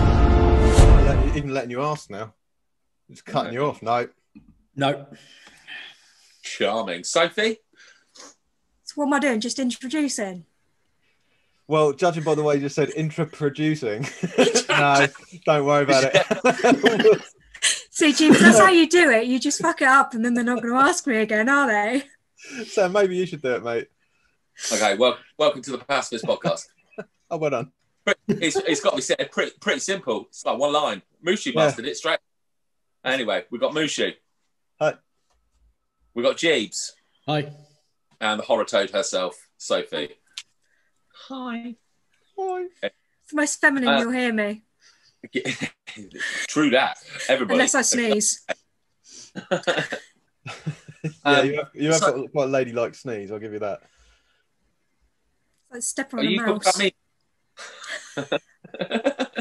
Let- Even letting you ask now. Just cutting you off. No. No. Charming. Sophie? So what am I doing? Just introducing. Well, judging by the way you just said intra-producing, no, don't worry about it. See, James, that's how you do it. You just fuck it up, and then they're not going to ask me again, are they? so maybe you should do it, mate. Okay, well, welcome to the Pacifist podcast. Oh, well done. It's, it's got to be said pretty, pretty simple. It's like one line. Mushu Yeah. mastered it straight. Anyway, we've got Mushu. Hi. We've got Jeeves Hi. and the horror toad herself, Sophie. Hi. Hi. It's the most feminine Uh, you'll hear me, True that. Everybody. unless I sneeze. Yeah, Um, you have, you have so- got quite a ladylike sneeze. I'll give you that. Like step Are on a you mouse. me?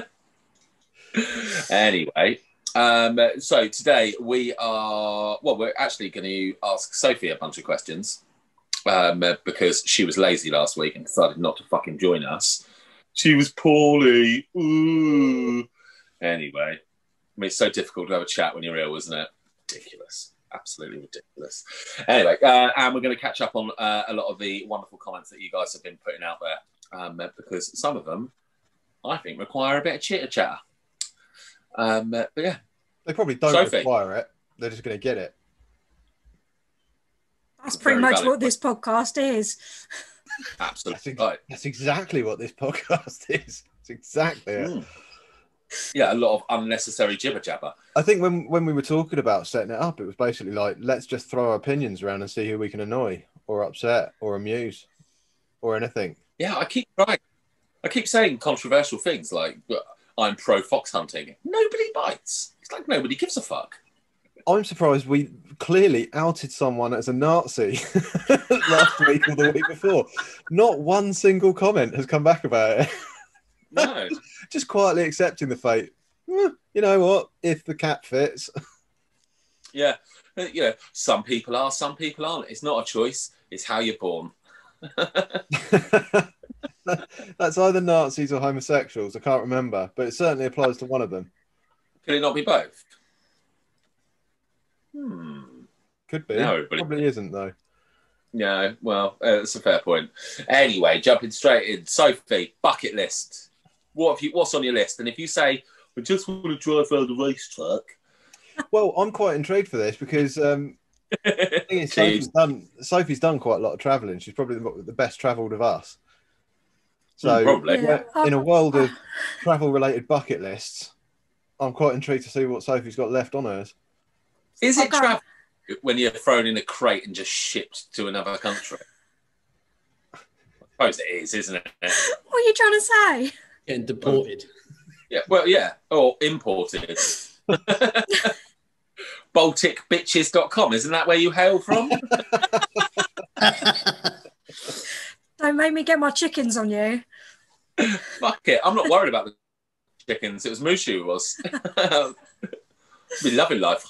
anyway, um, so today we are, well, we're actually going to ask Sophie a bunch of questions um, because she was lazy last week and decided not to fucking join us. She was poorly. Ooh. Anyway, I mean, it's so difficult to have a chat when you're ill, isn't it? Ridiculous. Absolutely ridiculous. Anyway, uh, and we're going to catch up on uh, a lot of the wonderful comments that you guys have been putting out there um, because some of them, I think, require a bit of chitter chatter. Um, but yeah, They probably don't Sophie. require it. They're just going to get it. That's pretty Very much valid what this podcast is. absolutely That's, right. that's exactly what this podcast is. It's exactly it. Mm. Yeah, a lot of unnecessary jibber jabber. I think when when we were talking about setting it up, it was basically like let's just throw our opinions around and see who we can annoy or upset or amuse or anything. Yeah, I keep trying. I keep saying controversial things like I'm pro fox hunting. Nobody bites. It's like nobody gives a fuck. I'm surprised we clearly outed someone as a Nazi last week or the week before. Not one single comment has come back about it. No. Just quietly accepting the fate. "Eh, you know what? If the cat fits. yeah. You know, some people are, some people aren't. It's not a choice. It's how you're born. That's either Nazis or homosexuals. I can't remember, but it certainly applies to one of them. Could it not be both? Hmm. Could be. No, but Probably isn't though. Yeah, well, uh, that's a fair point. Anyway, jumping straight in, Sophie, bucket list. What have you? What's on your list? And if you say, "We just want to drive around the racetrack," Well, I'm quite intrigued for this because um, I think it's Sophie's done. Sophie's done quite a lot of travelling. She's probably the, the best travelled of us. So, Mm, probably. Yeah. in a world of travel-related bucket lists, I'm quite intrigued to see what Sophie's got left on hers. Is it Okay. travel when you're thrown in a crate and just shipped to another country? I suppose it is, isn't it? What are you trying to say? Getting deported. Yeah. Well, yeah. Or imported. BalticBitches.com, isn't that where you hail from? Don't make me get my chickens on you. Fuck it. I'm not worried about the chickens. It was Mushu who was. Be loving life.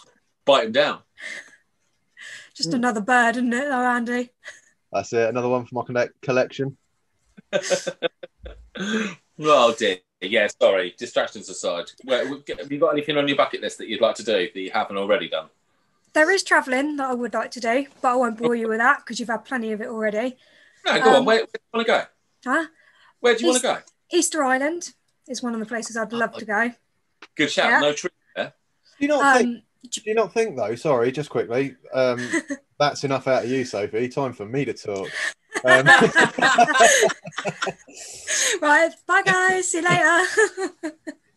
Bite him down. Just another bird, isn't it, though, Andy? That's it. Another one for my connect- collection. Oh dear. Yeah, sorry. Distractions aside. Well, have you got anything on your bucket list that you'd like to do that you haven't already done? There is travelling that I would like to do, but I won't bore you with that because you've had plenty of it already. No, go on. Um, Where, where do you want to go? Huh? Where do you want to go? Easter Island is one of the places I'd love to go. Good shout. Yeah. No tree. Do you not think? Do you not think though? Sorry, just quickly. Um, that's enough out of you, Sophie. Time for me to talk. Um, right, bye guys, see you later.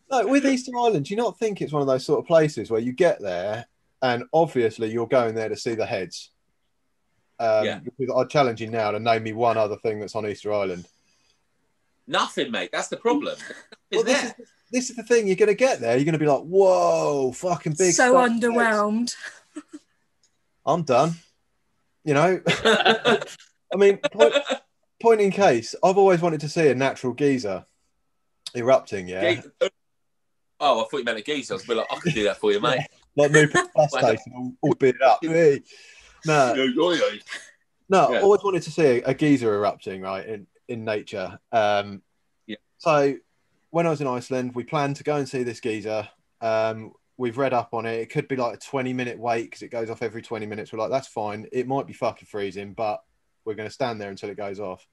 no, with Easter Island, do you not think it's one of those sort of places where you get there and obviously you're going there to see the heads? Um, Yeah. I challenge you now to name me one other thing that's on Easter Island. Nothing, mate. That's the problem. Well, this, there. is, this is the thing. You're going to get there. You're going to be like, whoa, fucking big. so fucking heads." underwhelmed. I'm done. You know, I mean, point, point in case, I've always wanted to see a natural geyser erupting. Yeah, Ge- Oh, I thought you meant a geese. I was a like, I could do that for you, mate. like Newport bus station, all, all bit up. Hey. No, no. Yeah. I always wanted to see a, a geyser erupting, right, in in nature. Um, Yeah. So when I was in Iceland, we planned to go and see this geyser. Um, we've read up on it. It could be like a twenty minute wait because it goes off every twenty minutes. We're like, that's fine. It might be fucking freezing, but we're going to stand there until it goes off.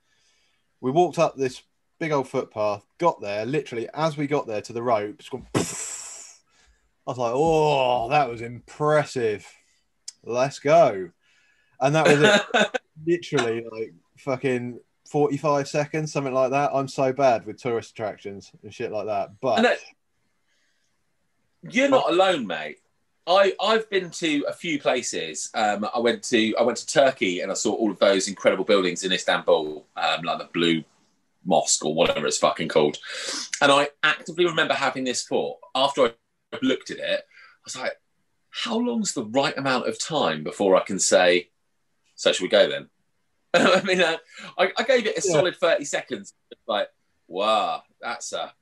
We walked up this big old footpath, got there. Literally, as we got there to the rope. I was like, oh, that was impressive. Let's go. And that was it. literally like fucking 45 seconds, something like that. I'm so bad with tourist attractions and shit like that. But that- you're not alone, mate. I I've been to a few places. Um, I went to I went to Turkey and I saw all of those incredible buildings in Istanbul, um, like the Blue Mosque or whatever it's fucking called. And I actively remember having this thought after I looked at it. I was like, how long's the right amount of time before I can say, so should we go then? I mean, uh, I, I gave it a Yeah. solid 30 seconds. Like, wow, that's a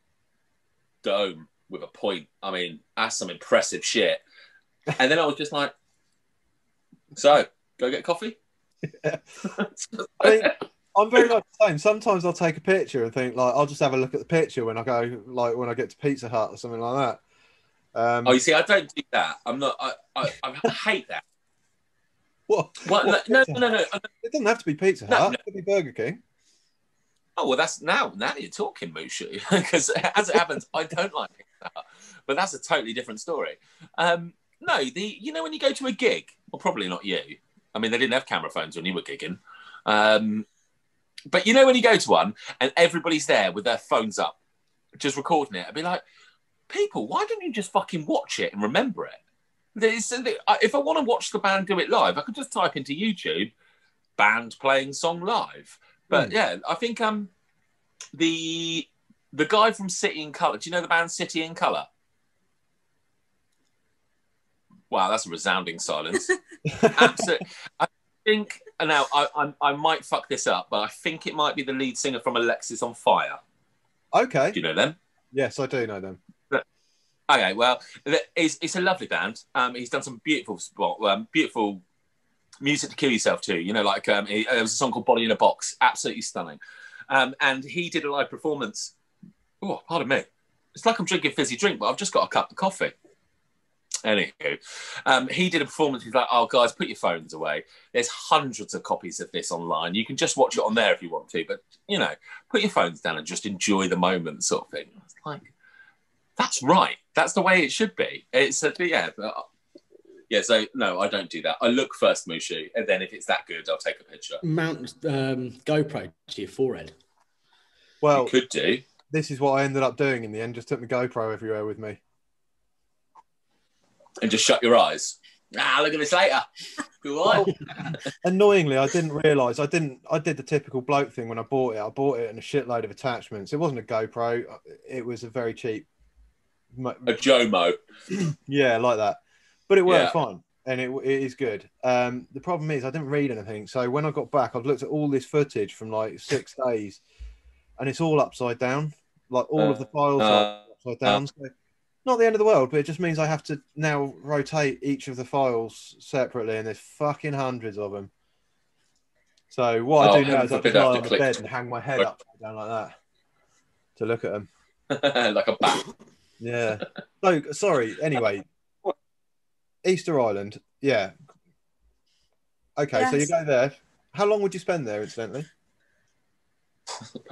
dome with a point. I mean, that's some impressive shit. And then I was just like, so go get coffee. I mean, I'm very much the same. Sometimes I'll take a picture and think like I'll just have a look at the picture when I go like when I get to Pizza Hut or something like that. Um, oh, you see, I don't do that. I'm not. I, I, I hate that. What? What? What, no, no, no, no. It doesn't have to be Pizza No, Hut. no. It could be Burger King. Oh well, that's now. Now you're talking, Mushu. Because as it happens, I don't like Pizza Hut, but that's a totally different story. Um, no, the you know when you go to a gig, well, probably not you. I mean, they didn't have camera phones when you were gigging. Um, but you know when you go to one and everybody's there with their phones up, just recording it, I'd be like, people, why don't you just fucking watch it and remember it? There's, if I want to watch the band do it live, I could just type into YouTube band playing song live. But Hmm. yeah, I think um the the guy from City and Colour. Do you know the band City and Colour? Wow, that's a resounding silence. Absolutely. I think now I, I I might fuck this up, but I think it might be the lead singer from Alexisonfire. Okay. Do you know them? Yes, I do know them. Okay, well, it's, it's a lovely band. Um, he's done some beautiful spot, um, beautiful music to kill yourself to. You know, like um, he, there was a song called "Body in a Box," absolutely stunning. Um, and he did a live performance. Oh, pardon me. It's like I'm drinking fizzy drink, but I've just got a cup of coffee. Anywho, um, he did a performance. He's like, "Oh, guys, put your phones away. There's hundreds of copies of this online. You can just watch it on there if you want to, but you know, put your phones down and just enjoy the moment, sort of thing." Like, that's right. That's the way it should be. It's a, yeah, but, yeah. So no, I don't do that. I look first, Mushu, and then if it's that good, I'll take a picture. Mount um, GoPro to your forehead. Well, you could do. this is what I ended up doing in the end. Just took my GoPro everywhere with me. and just shut your eyes. Ah, look at this later. Go on. Annoyingly, I didn't realise. I didn't. I did the typical bloke thing when I bought it. I bought it and a shitload of attachments. It wasn't a GoPro. It was a very cheap. A Jomo. Yeah, like that. But it worked Yeah. fine, and it, it is good. Um, the problem is I didn't read anything. So when I got back, I've looked at all this footage from like six days, and it's all upside down. Like all of the files are Uh, upside down. So not the end of the world, but it just means I have to now rotate each of the files separately, and there's fucking hundreds of them. So what I Oh, do now is I just I lie on the bed and hang my head upside down like that to look at them. like a bat. Yeah. So sorry. Anyway, Easter Island. Yeah. Okay, so you go there. How long would you spend there, incidentally?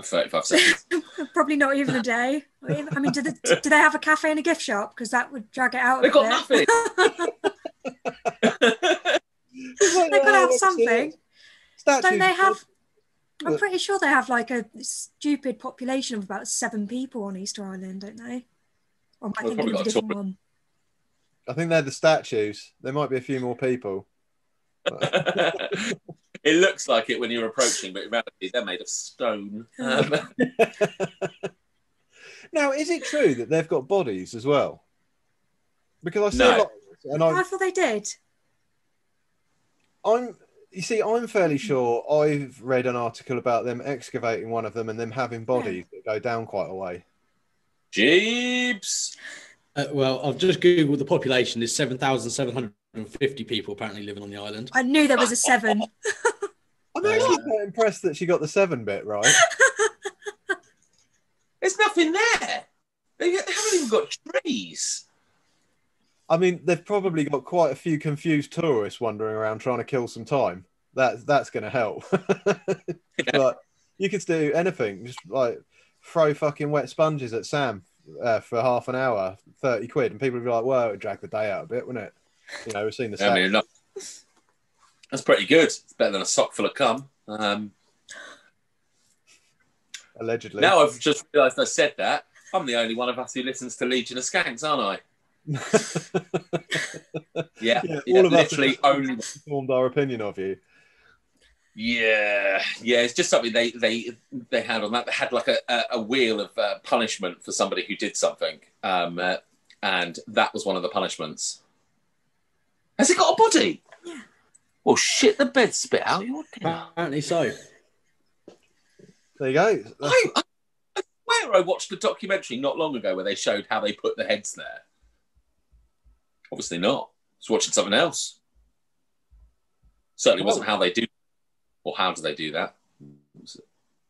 35 seconds. Probably not even a day. I mean, do they, do they have a cafe and a gift shop? Because that would drag it out. They've a got bit. They've They've got to have something. Statues. Don't they have? I'm pretty sure they have like a stupid population of about seven people on Easter Island, don't they? Or am I Well, thinking of a got a different one? I think they're the statues. There might be a few more people. it looks like it when you're approaching, but in reality, they're made of stone. Um, now, is it true that they've got bodies as well? Because I see No. a lot, and Oh, I, I thought they did. I'm. You see, I'm fairly sure I've read an article about them excavating one of them and them having bodies that go down quite a way. Jeeps. Uh, well, I've just googled the population is seven thousand seven hundred and fifty people apparently living on the island. I knew there was a seven. I'm actually quite impressed that she got the seven bit right. There's nothing there. They haven't even got trees. I mean, they've probably got quite a few confused tourists wandering around trying to kill some time. That's that's going to help. but you could do anything, just like throw fucking wet sponges at Sam uh, for half an hour, thirty quid, and people would be like, "Well, it would drag the day out a bit, wouldn't it?" You know, we've seen the. I set. mean, no, that's pretty good. It's better than a sock full of cum. Um, allegedly. now I've just realised I said that. I'm the only one of us who listens to Legion of Skanks, aren't I? Yeah, Yeah, yeah, all of us literally have only. formed our opinion of you. Yeah, yeah. It's just something they they they had on that. They had like a, a, a wheel of uh, punishment for somebody who did something, um, uh, and that was one of the punishments. Has it got a body? Yeah. Well, shit the bed spit out your dinner. Apparently so. There you go. I, I, I swear I watched a documentary not long ago where they showed how they put the heads there. Obviously not. I was watching something else. Certainly wasn't how they do, or how do they do that?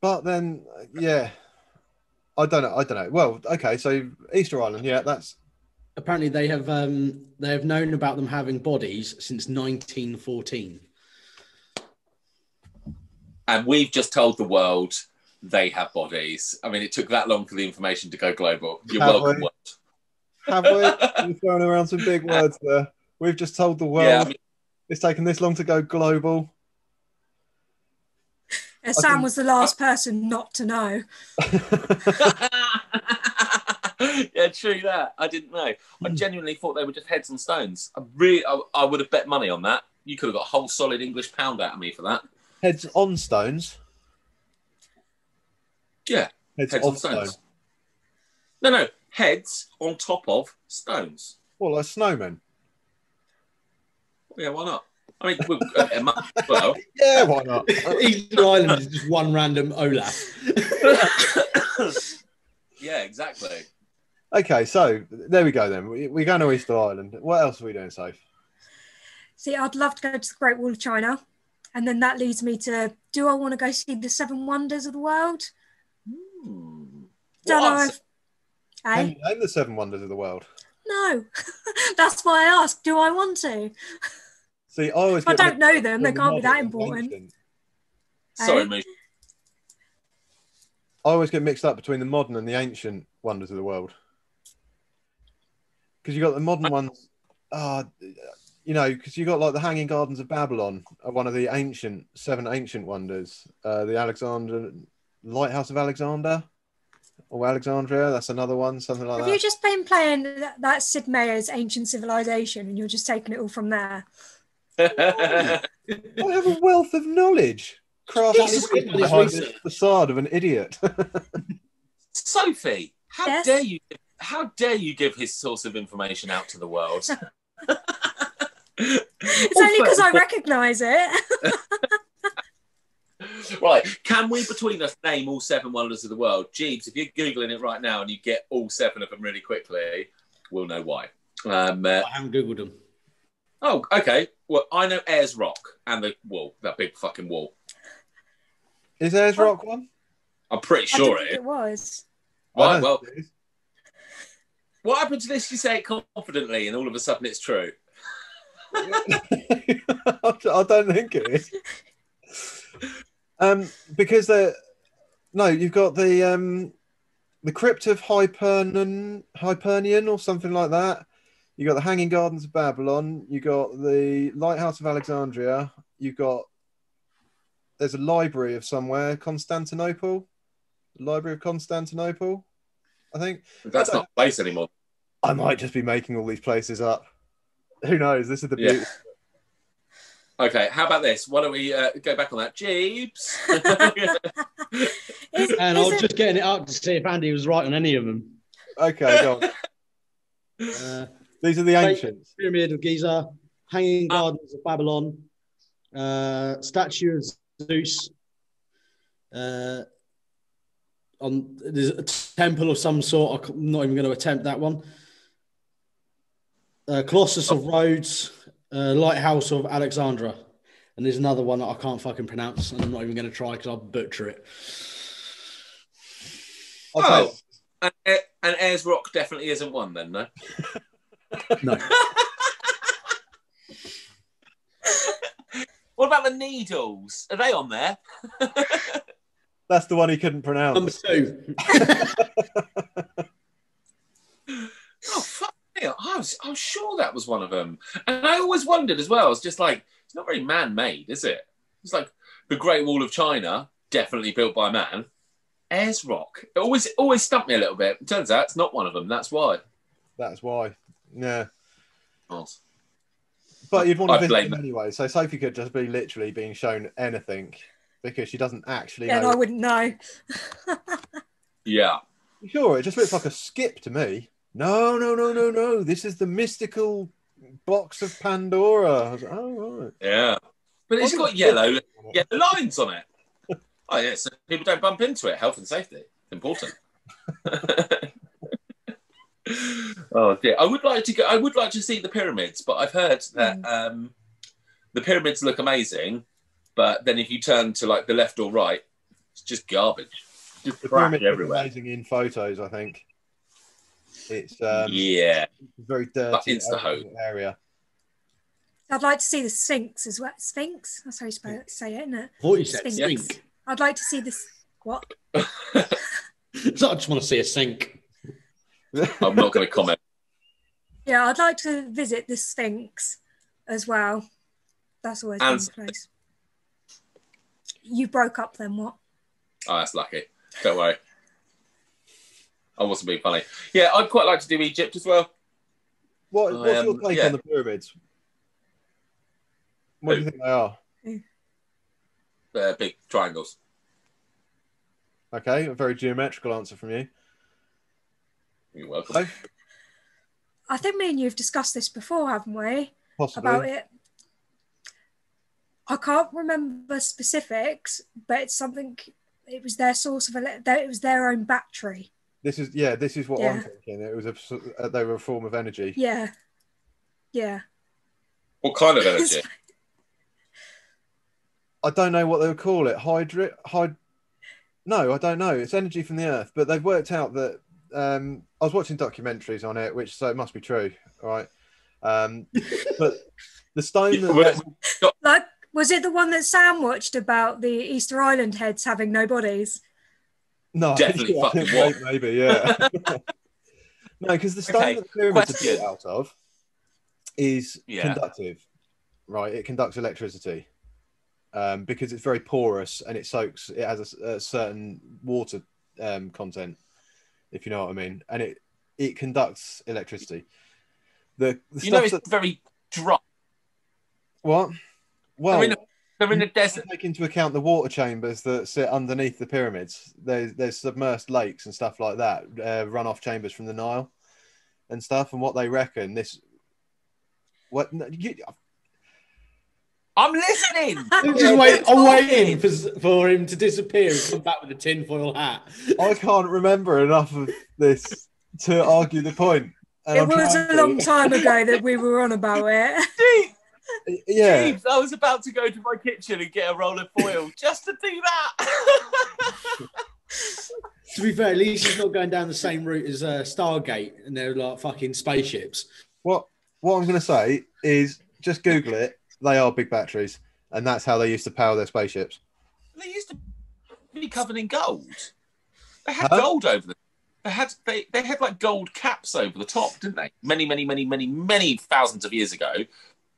But then, yeah, I don't know. I don't know. Well, okay, so Easter Island, yeah, that's Apparently they have um, they have known about them having bodies since 1914. And we've just told the world they have bodies. I mean, it took that long for the information to go global. You're Have welcome. we? world. have we? You're throwing around some big words there. We've just told the world Yeah, I mean, it's taken this long to go global. Sam was the last person not to know. yeah, true that. I didn't know. I hmm. genuinely thought they were just heads and stones. I really, I, I would have bet money on that. You could have got a whole solid English pound out of me for that. Heads on stones. Yeah, Heads, heads on stones. stones. No, no, heads on top of stones. Well, like snowmen. Yeah, why not? I mean, we- uh, it might- well, Yeah, why not? Easter Island is just one random Olaf. yeah, exactly. okay, so there we go then. We, we're going to Easter Island. What else are we doing, Safe? See, I'd love to go to the Great Wall of China. And then that leads me to do I want to go see the seven wonders of the world? Hmm. Don't What know answer- if. Eh? Name, name the seven wonders of the world. No. That's why I asked, do I want to? See, I always If I don't know them, they can't be that important. ancient. Sorry, Eh? Moosh. I always get mixed up between the modern and the ancient wonders of the world. Because you got the modern ones, ah, you know, because you got like the Hanging Gardens of Babylon, one of the ancient seven ancient wonders. Uh, the Alexander Lighthouse of Alexander or Alexandria, that's another one, something like Have that. Have you just been playing that, that Sid Meier's Ancient Civilization and you're just taking it all from there? I have a wealth of knowledge. Crafted Jesus Christ, behind the facade of an idiot. Sophie, how Yes? dare you? How dare you give his source of information out to the world? It's only because I recognise it. right, can we between us name all seven wonders of the world? Jeeves, if you're googling it right now and you get all seven of them really quickly, we'll know why. Um, uh, I haven't googled them. oh, okay. Well, I know Ayers Rock and the wall, that big fucking wall. Is Ayers Rock one? I'm pretty I didn't sure think it is. it was. I Right, well, think what happened to this? You say it confidently, and all of a sudden it's true. I don't think it is. Um, because the no, you've got the um, the crypt of Hypernian, Hypernian or something like that. You got the Hanging Gardens of Babylon. You got the Lighthouse of Alexandria. You've got there's a library of somewhere, Constantinople, Library of Constantinople. I think That's not a place anymore. I might just be making all these places up. Who knows? This is the Yeah. Okay, how about this? Why don't we uh, go back on that? Jeeves. Is, And I was it- just getting it up to see if Andy was right on any of them. Okay, go on. Uh, These are the ancients. Pyramid of Giza, Hanging Ah. Gardens of Babylon, uh, statue of Zeus. Uh, on there's a temple of some sort. I'm not even going to attempt that one. Uh, Colossus of Rhodes, Uh, Lighthouse of Alexandra. And there's another one that I can't fucking pronounce, and I'm not even going to try because I'll butcher it. I'll Oh. And, Air- and Ayers Rock definitely isn't one then, no? No. What about the Needles? Are they on there? that's the one he couldn't pronounce. Number two. Oh fuck me! I was, I was sure that was one of them, and I always wondered as well. It's just like it's not very man-made, is it? It's like the Great Wall of China, definitely built by man. Ayers Rock, it always always stumped me a little bit. It turns out it's not one of them. That's why. That's why. Yeah. But you'd want to I visit blame them anyway. So Sophie could just be literally being shown anything because she doesn't actually Yeah, and. I wouldn't know. Yeah. Sure, it just looks like a skip to me. No, no, no, no, no. This is the mystical box of Pandora. I like, oh, right. Yeah. But it's got yellow, it? yellow lines on it. Oh yeah, so people don't bump into it. Health and safety, important. oh dear. I would like to go. I would like to see the pyramids, but I've heard that um, the pyramids look amazing. But then if you turn to like the left or right, it's just garbage. Just The crap pyramid is everywhere. amazing in photos, I think. It's um, yeah. very dirty Insta ho. open area. I'd like to see the Sphinx as well. Sphinx? That's how you spell it, say it, isn't it? thought you said Sphinx. sink. I'd like to see this. What? So I just want to see a sink. I'm not going to comment. Yeah, I'd like to visit the Sphinx as well. That's always And- been a place. You broke up then, what? Oh, that's lucky. Don't worry. I wasn't being funny. Yeah, I'd quite like to do Egypt as well. What, what's your Um, take yeah. on the pyramids? What do you think they are? Uh, big triangles. Okay, a very geometrical answer from you. You're welcome. So, I think me and you have discussed this before, haven't we? possibly. About it. I can't remember specifics, but it's something. It was their source of ele- It was their own battery. This is yeah. This is what I'm thinking. It was a s- uh, they were a form of energy. Yeah, yeah. What kind of energy? I don't know what they would call it. Hydri hyd. No, I don't know. It's energy from the earth, but they've worked out that. Um, I was watching documentaries on it, which so it must be true, right? Um, but the stone that Like, was it the one that Sam watched about the Easter Island heads having no bodies? no, Definitely I fucking think maybe yeah. no, because the stone Okay, that the pyramids are built out of is Yeah. conductive, right? It conducts electricity um, because it's very porous and it soaks. It has a certain water um, content, if you know what I mean, and it it conducts electricity. The, the You know, it's that very dry. what? Well, They're in a, they're in a desert. take into account the water chambers that sit underneath the pyramids. There's there's submersed lakes and stuff like that, uh, runoff chambers from the Nile and stuff. And what they reckon this, what you, I'm listening. I'm just wait, I'm waiting for, for him to disappear and come back with a tinfoil hat. I can't remember enough of this to argue the point. And it I'm was trying a long to- time ago that we were on about it. Jeez, Yeah, Jeeves, I was about to go to my kitchen and get a roll of foil just to do that. To be fair, at least he's not going down the same route as uh, Stargate and they're like fucking spaceships. what what I'm going to say is just Google it. They are big batteries, and that's how they used to power their spaceships. they used to be covered in gold. They had Huh? gold over them. They had they, they had like gold caps over the top, didn't they? Many, many, many, many, many thousands of years ago.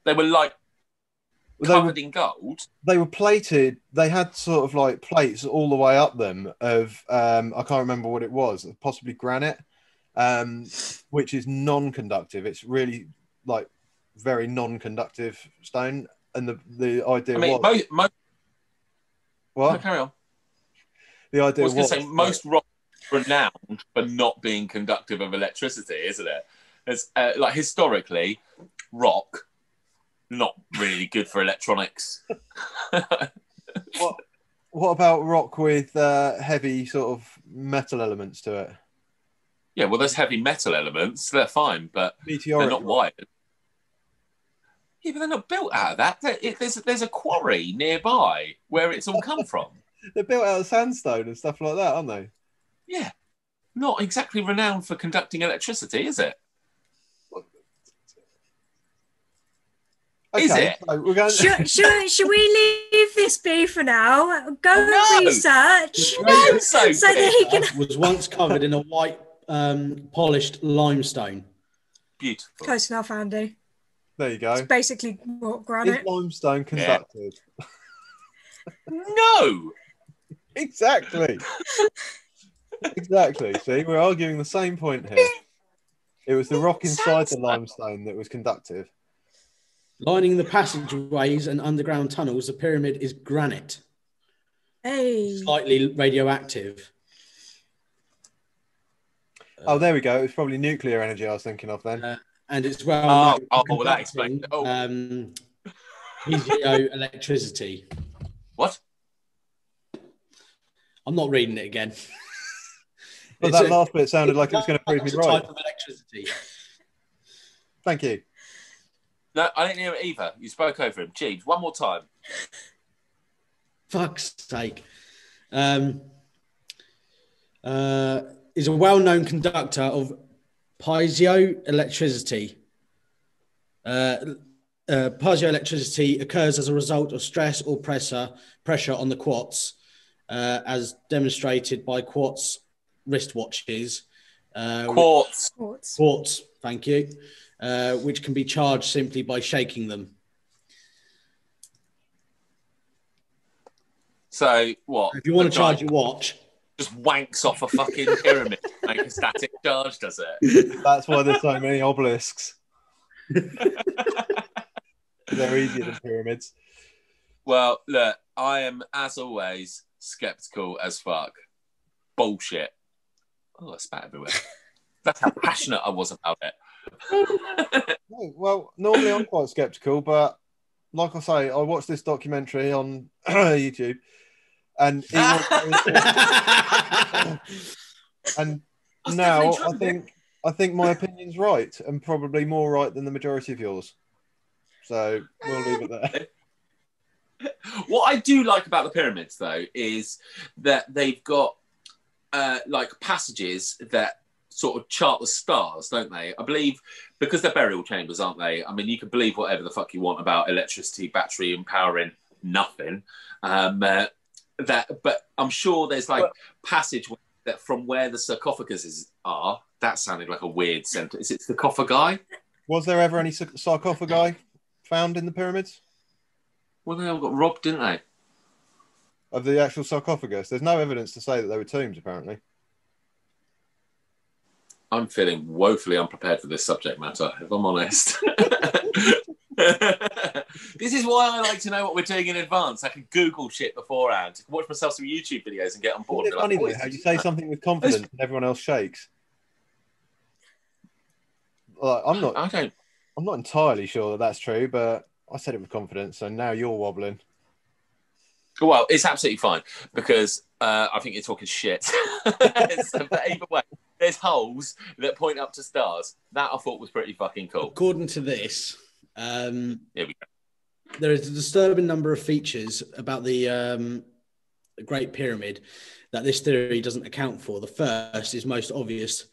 They were like They were covered in gold. they were plated they had sort of like plates all the way up them of um i can't remember what it was possibly granite um which is non-conductive it's really like very non-conductive stone and the the idea I mean, was most, most what carry on. the I idea was going to say most rock renowned for not being conductive of electricity, isn't it? It's uh, like historically, rock not really good for electronics. what what about rock with uh heavy sort of metal elements to it yeah, well, there's heavy metal elements. They're fine, but meteoric they're not rock. wired. Yeah, but they're not built out of that. It- There's there's a quarry nearby where it's all come from. They're built out of sandstone and stuff like that, aren't they? Yeah, not exactly renowned for conducting electricity, is it? Is it? So we're going. Should, should, should we leave this be for now? Go No. and research No, Sophie. so that he can. was once covered in a white um, polished limestone. Beautiful. Close enough, Andy. There you go. It's basically what Is granite. limestone conductive? No. Exactly. exactly. See, we're arguing the same point here. It was the rock inside the limestone that was conductive. Lining the passageways and underground tunnels, the pyramid is granite, Hey. slightly radioactive. Oh, there we go. It was probably nuclear energy I was thinking of then. Uh, and it's well Oh, known oh, well, that explains- conducting, oh. um, piezoelectricity. What? I'm not reading it again. But that a- last bit sounded like it was going to prove me right. type of electricity. Thank you. No, I didn't hear it either. You spoke over him. Jeeves, one more time. Fuck's sake. Um, uh, is a well-known conductor of piezoelectricity. Uh, uh, piezoelectricity occurs as a result of stress or pressure pressure on the quartz, uh, as demonstrated by quartz wristwatches. Uh, Quartz. Quartz. quartz, thank you, uh, which can be charged simply by shaking them. So what? If you want to charge your watch, just wanks off a fucking pyramid, make a static charge, does it? That's why there's so many obelisks. They're easier than pyramids. Well, look, I am as always skeptical as fuck. Bullshit. Oh, I spat everywhere. That's how passionate I was about it. Well, normally I'm quite skeptical, but like I say, I watched this documentary on YouTube, and and now I think I think my opinion's right, and probably more right than the majority of yours. So we'll leave it there. What I do like about the pyramids, though, is that they've got uh, like passages that sort of chart the stars, don't they? I believe because they're burial chambers, aren't they? I mean, you can believe whatever the fuck you want about electricity, battery empowering nothing. Um, uh, that, but I'm sure there's like passage that from where the sarcophagus is are. That sounded like a weird sentence. Is it sarcophagi? Was there ever any sarc- sarcophagi found in the pyramids Well, they all got robbed, didn't they? of the actual sarcophagus? There's no evidence to say that they were tombs, apparently. I'm feeling woefully unprepared for this subject matter, if I'm honest. this is why I like to know what we're doing in advance. I can Google shit beforehand, I can watch myself some YouTube videos and get on board. Isn't it and be funny like, though "Oh, how you say something with confidence and everyone else shakes? Like, I'm not. I don't. I'm not entirely sure that that's true, but I said it with confidence, so now you're wobbling. Well, it's absolutely fine because uh, I think you're talking shit. so, but either way, there's holes that point up to stars. That I thought was pretty fucking cool. according to this, um, Here we go. there is a disturbing number of features about the um, Great Pyramid that this theory doesn't account for. The first is most obvious,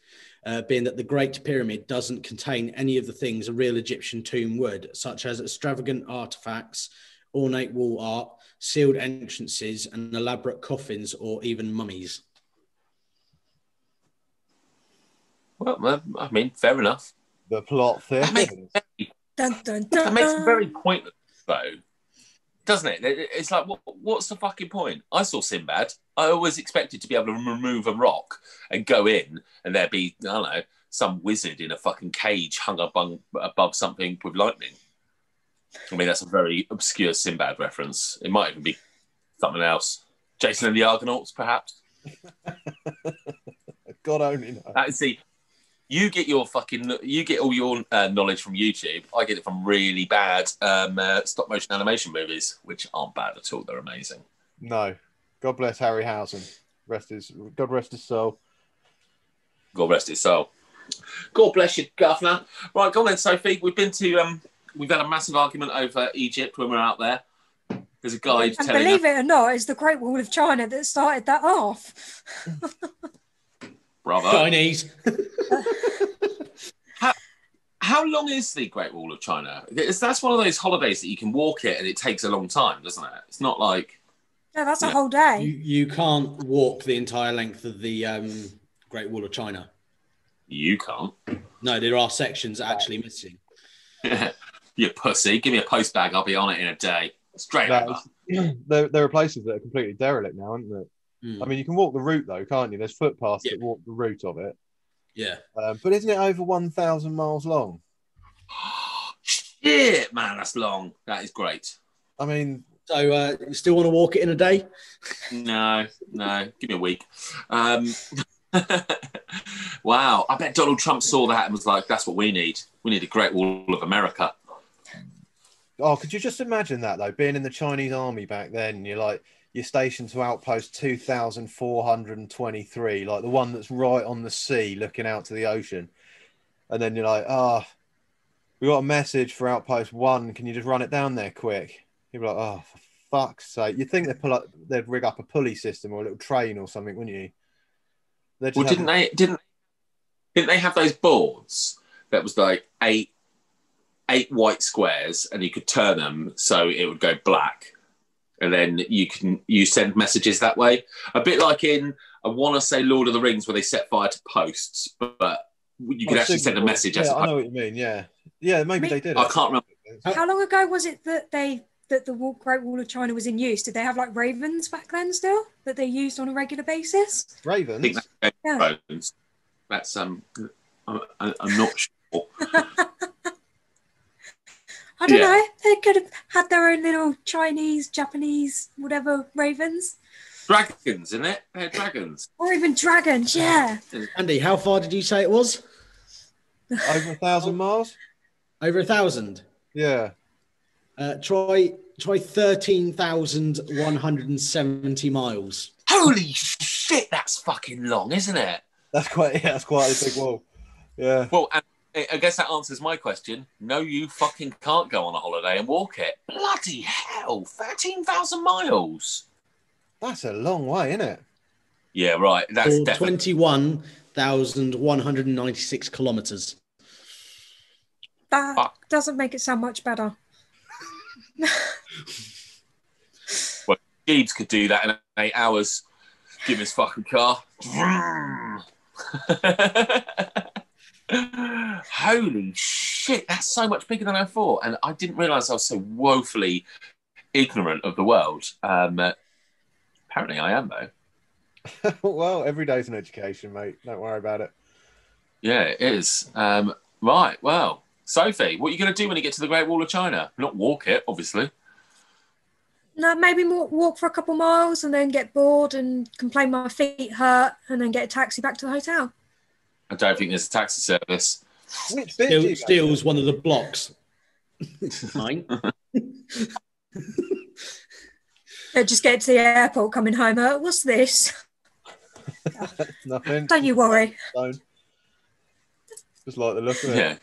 uh, being that the Great Pyramid doesn't contain any of the things a real Egyptian tomb would, such as extravagant artifacts, ornate wall art, sealed entrances, and elaborate coffins or even mummies. Well, I mean, fair enough. The plot That makes, thickens. Dun, dun, dun. that makes it very pointless, though, doesn't it? It- It's like, what, what's the fucking point? I saw Sinbad. I always expected to be able to remove a rock and go in, and there'd be, I don't know, some wizard in a fucking cage hung above, above something with lightning. I mean, that's a very obscure Sinbad reference. It might even be something else. Jason and the Argonauts, perhaps. God only knows. Uh, see, you get your fucking, you get all your uh, knowledge from YouTube. I get it from really bad um, uh, stop motion animation movies, which aren't bad at all. They're amazing. No. God bless Harryhausen. Rest his God rest his soul. God rest his soul. God bless you, Governor. Right, go on then, Sophie. We've been to um, we've had a massive argument over Egypt when we're out there. There's a guide And telling believe us, it or not, it's the Great Wall of China that started that off. brother. Chinese. How long is the Great Wall of China? It's, that's one of those holidays that you can walk it and it takes a long time, doesn't it? It's not like No, that's a Yeah. whole day. you can't walk the entire length of the um, Great Wall of China. you can't. No, there are sections actually missing. you pussy. Give me a post bag. I'll be on it in a day. Straight No, over. it's- there, there are places that are completely derelict now, aren't there? Hmm. I mean, you can walk the route though, can't you? There's footpaths Yeah. that walk the route of it. Yeah. Um, but isn't it over 1,000 miles long? Shit, man, that's long. That is great. I mean, So uh, you still want to walk it in a day? No, no. Give me a week. Um, wow. I bet Donald Trump saw that and was like, that's what we need. We need a Great Wall of America. oh, could you just imagine that though? Being in the Chinese army back then, you're like, you're stationed to outpost 2,423, like the one that's right on the sea looking out to the ocean. And then you're like, oh, we got a message for outpost one. Can you just run it down there quick? You'd be like, oh, for fuck's sake. You'd think they'd, pull up, they'd rig up a pulley system or a little train or something, wouldn't you? Well, didn't they? Didn't didn't they have those boards that was like eight eight white squares, and you could turn them so it would go black, and then you can you send messages that way. A bit like in I want to say Lord of the Rings, where they set fire to posts, but you could Oh, actually send a message as Yeah, a I know what you mean. Yeah, yeah, maybe they did. I can't remember. How long ago was it that they that the Great Wall of China was in use? Did they have like ravens back then still that they used on a regular basis? I Ravens. think that's Yeah. bones. That's um, I'm, I'm not sure. I don't Yeah. know. They could have had their own little Chinese, Japanese, whatever ravens, Dragons, isn't it? They're dragons. or even dragons. Yeah. Andy, how far did you say it was? Over a thousand miles. Over a thousand. Yeah. Uh, try try thirteen thousand one hundred and seventy miles. Holy shit, that's fucking long, isn't it? That's quite yeah, that's quite a big wall. Yeah. Well, and I I guess that answers my question. No, you fucking can't go on a holiday and walk it. Bloody hell, 13,000 miles. That's a long way, isn't it? Yeah, right. That's Or definitely. twenty one thousand one hundred and ninety six kilometers. That Fuck. doesn't make it sound much better. Well, Jeeves could do that in eight hours. Give his fucking car. Holy shit, that's so much bigger than I thought. And I didn't realize I was so woefully ignorant of the world. Um, uh, apparently, I am, though. well, every day's an education, mate. Don't worry about it. Yeah, it is. Um, right. Well, Sophie, what are you going to do when you get to the Great Wall of China? Not walk it, obviously. No, maybe walk for a couple miles and then get bored and complain my feet hurt and then get a taxi back to the hotel. I don't think there's a taxi service. Which bit do Steal, steals one of the blocks. Fine. Yeah, just get to the airport coming home. Uh, what's this? Nothing. Don't you worry. Don't. Just like the look of it. Yeah.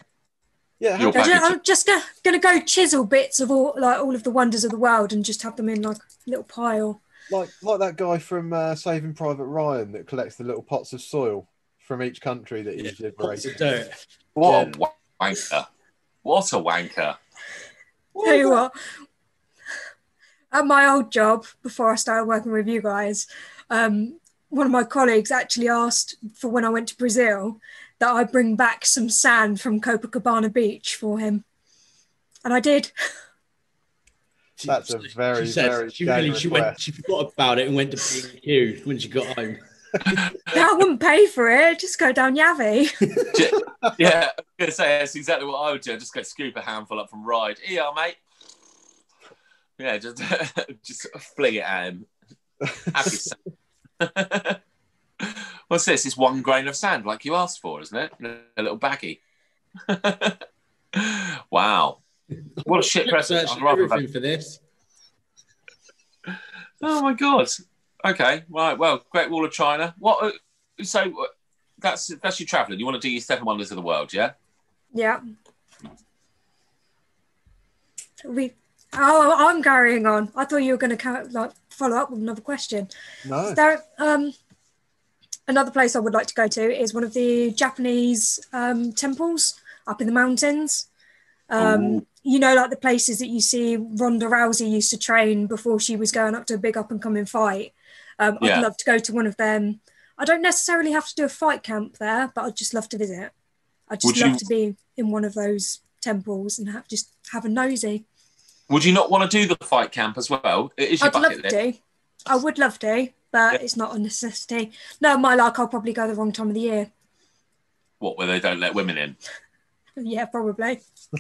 Yeah. You're I'm just, into- gonna, gonna go chisel bits of all like all of the wonders of the world and just have them in like a little pile. like like that guy from uh, Saving Private Ryan that collects the little pots of soil from each country that he's Pots of liberated. dirt. What a wanker. What a wanker. Tell you what, at my old job before I started working with you guys, um, one of my colleagues actually asked for when I went to Brazil that I bring back some sand from Copacabana Beach for him, and I did. That's a very, she said very she really she went she forgot about it and went to B&Q when she got home. Yeah, I wouldn't pay for it. Just go down Yavi. Yeah, I was going to say that's exactly what I would do. I'd just go scoop a handful up from Ride. Yeah, mate. Yeah, just just fling it at him. Happy sand. What's this? It's one grain of sand, like you asked for, isn't it? A little baggie. wow. What a shit present. I'd rather have everything for this. Oh my god. Okay, right. Well, Great Wall of China. What? uh, So uh, that's that's your travelling. You want to do your seven wonders of the world, yeah? yeah. We. Oh, I'm carrying on. I thought you were going to like follow up with another question. No. There, um, another place I would like to go to is one of the Japanese um, temples up in the mountains. Um, you know, like the places that you see Ronda Rousey used to train before she was going up to a big up and coming fight. Um, Yeah. I'd love to go to one of them. I don't necessarily have to do a fight camp there, but I'd just love to visit. I'd just Would love you- to be in one of those temples and have just have a nosy. Would you not want to do the fight camp as well? It is your I'd love list. to. I would love to, but Yeah. it's not a necessity. No, my luck, I'll probably go the wrong time of the year. What, where they don't let women in? Yeah, probably.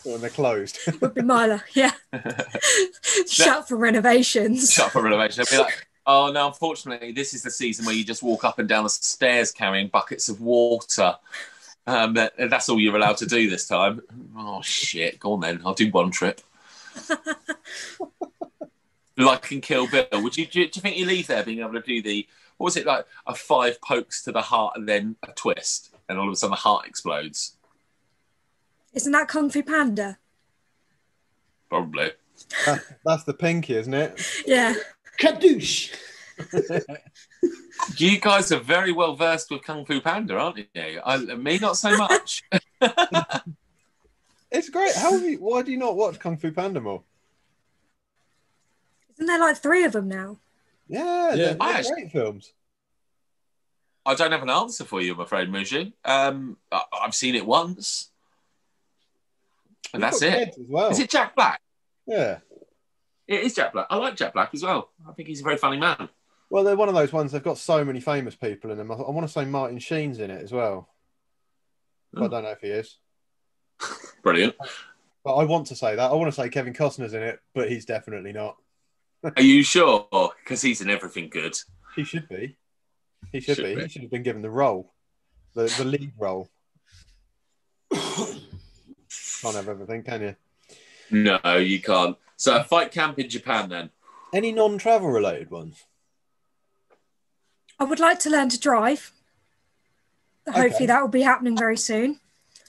I don't know. When they're closed. Would be my luck. Yeah. Shut for renovations. Shut for renovations. They'll be like, oh no, unfortunately, this is the season where you just walk up and down the stairs carrying buckets of water. Um, that- that's all you're allowed to do this time. Oh shit! Go on then. I'll do one trip. like in Kill Bill, would you do, you- do you think you leave there being able to do the what was it like a five pokes to the heart and then a twist and all of a sudden the heart explodes? Isn't that Kung Fu Panda? Probably. That- that's the pinky, isn't it? Yeah. Kadoosh. You guys are very well versed with Kung Fu Panda, aren't you? I, me, not so much. It's great. How have you? Why do you not watch Kung Fu Panda more? Isn't there like three of them now? Yeah, Yeah. they're, I they're actually- great films. I don't have an answer for you, I'm afraid, Muji. Um, I, I've seen it once, and You've it. As well. Is it Jack Black? Yeah. It is Jack Black. I like Jack Black as well. I think he's a very funny man. Well, they're one of those ones. They've got so many famous people in them. I, I want to say Martin Sheen's in it as well. But I Oh. don't know if he is. Brilliant. But I want to say that. I want to say Kevin Costner's in it, but he's definitely not. Are you sure? Because he's in everything good. He should be. He should, Should be. be. He should have been given the role, the the lead role. Can't have everything, can you? No, you can't. So a fight camp in Japan then. Any non-travel related ones? I would like to learn to drive. Okay. Hopefully that will be happening very soon.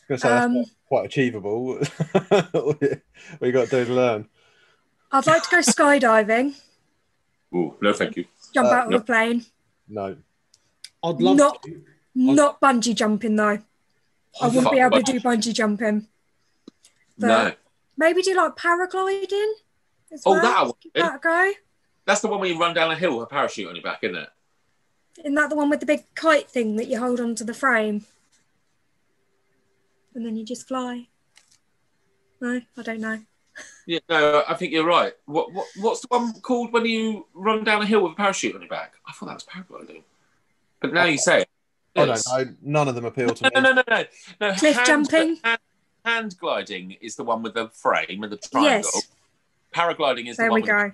I was gonna say Um, quite, quite achievable. what you got to do to learn? I'd like to go skydiving, Ooh, no, thank you. jump Uh, out of no. a plane. No. I'd love Not- to. Not bungee jumping though. I wouldn't be able to do bungee jumping. But No. maybe do like paragliding. As Oh, well. that one. Give that go. That's the one where you run down a hill with a parachute on your back, isn't it? Isn't that the one with the big kite thing that you hold onto the frame? And then you just fly. No, I don't know. Yeah, no, I think you're right. What, what what's the one called when you run down a hill with a parachute on your back? I thought that was paragliding. But now you say it. I it's- don't know. None of them appeal to me. No, no, no, no, no. no Cliff jumping? Hand, hand gliding is the one with the frame and the triangle. Yes. Paragliding is There the one we with the go.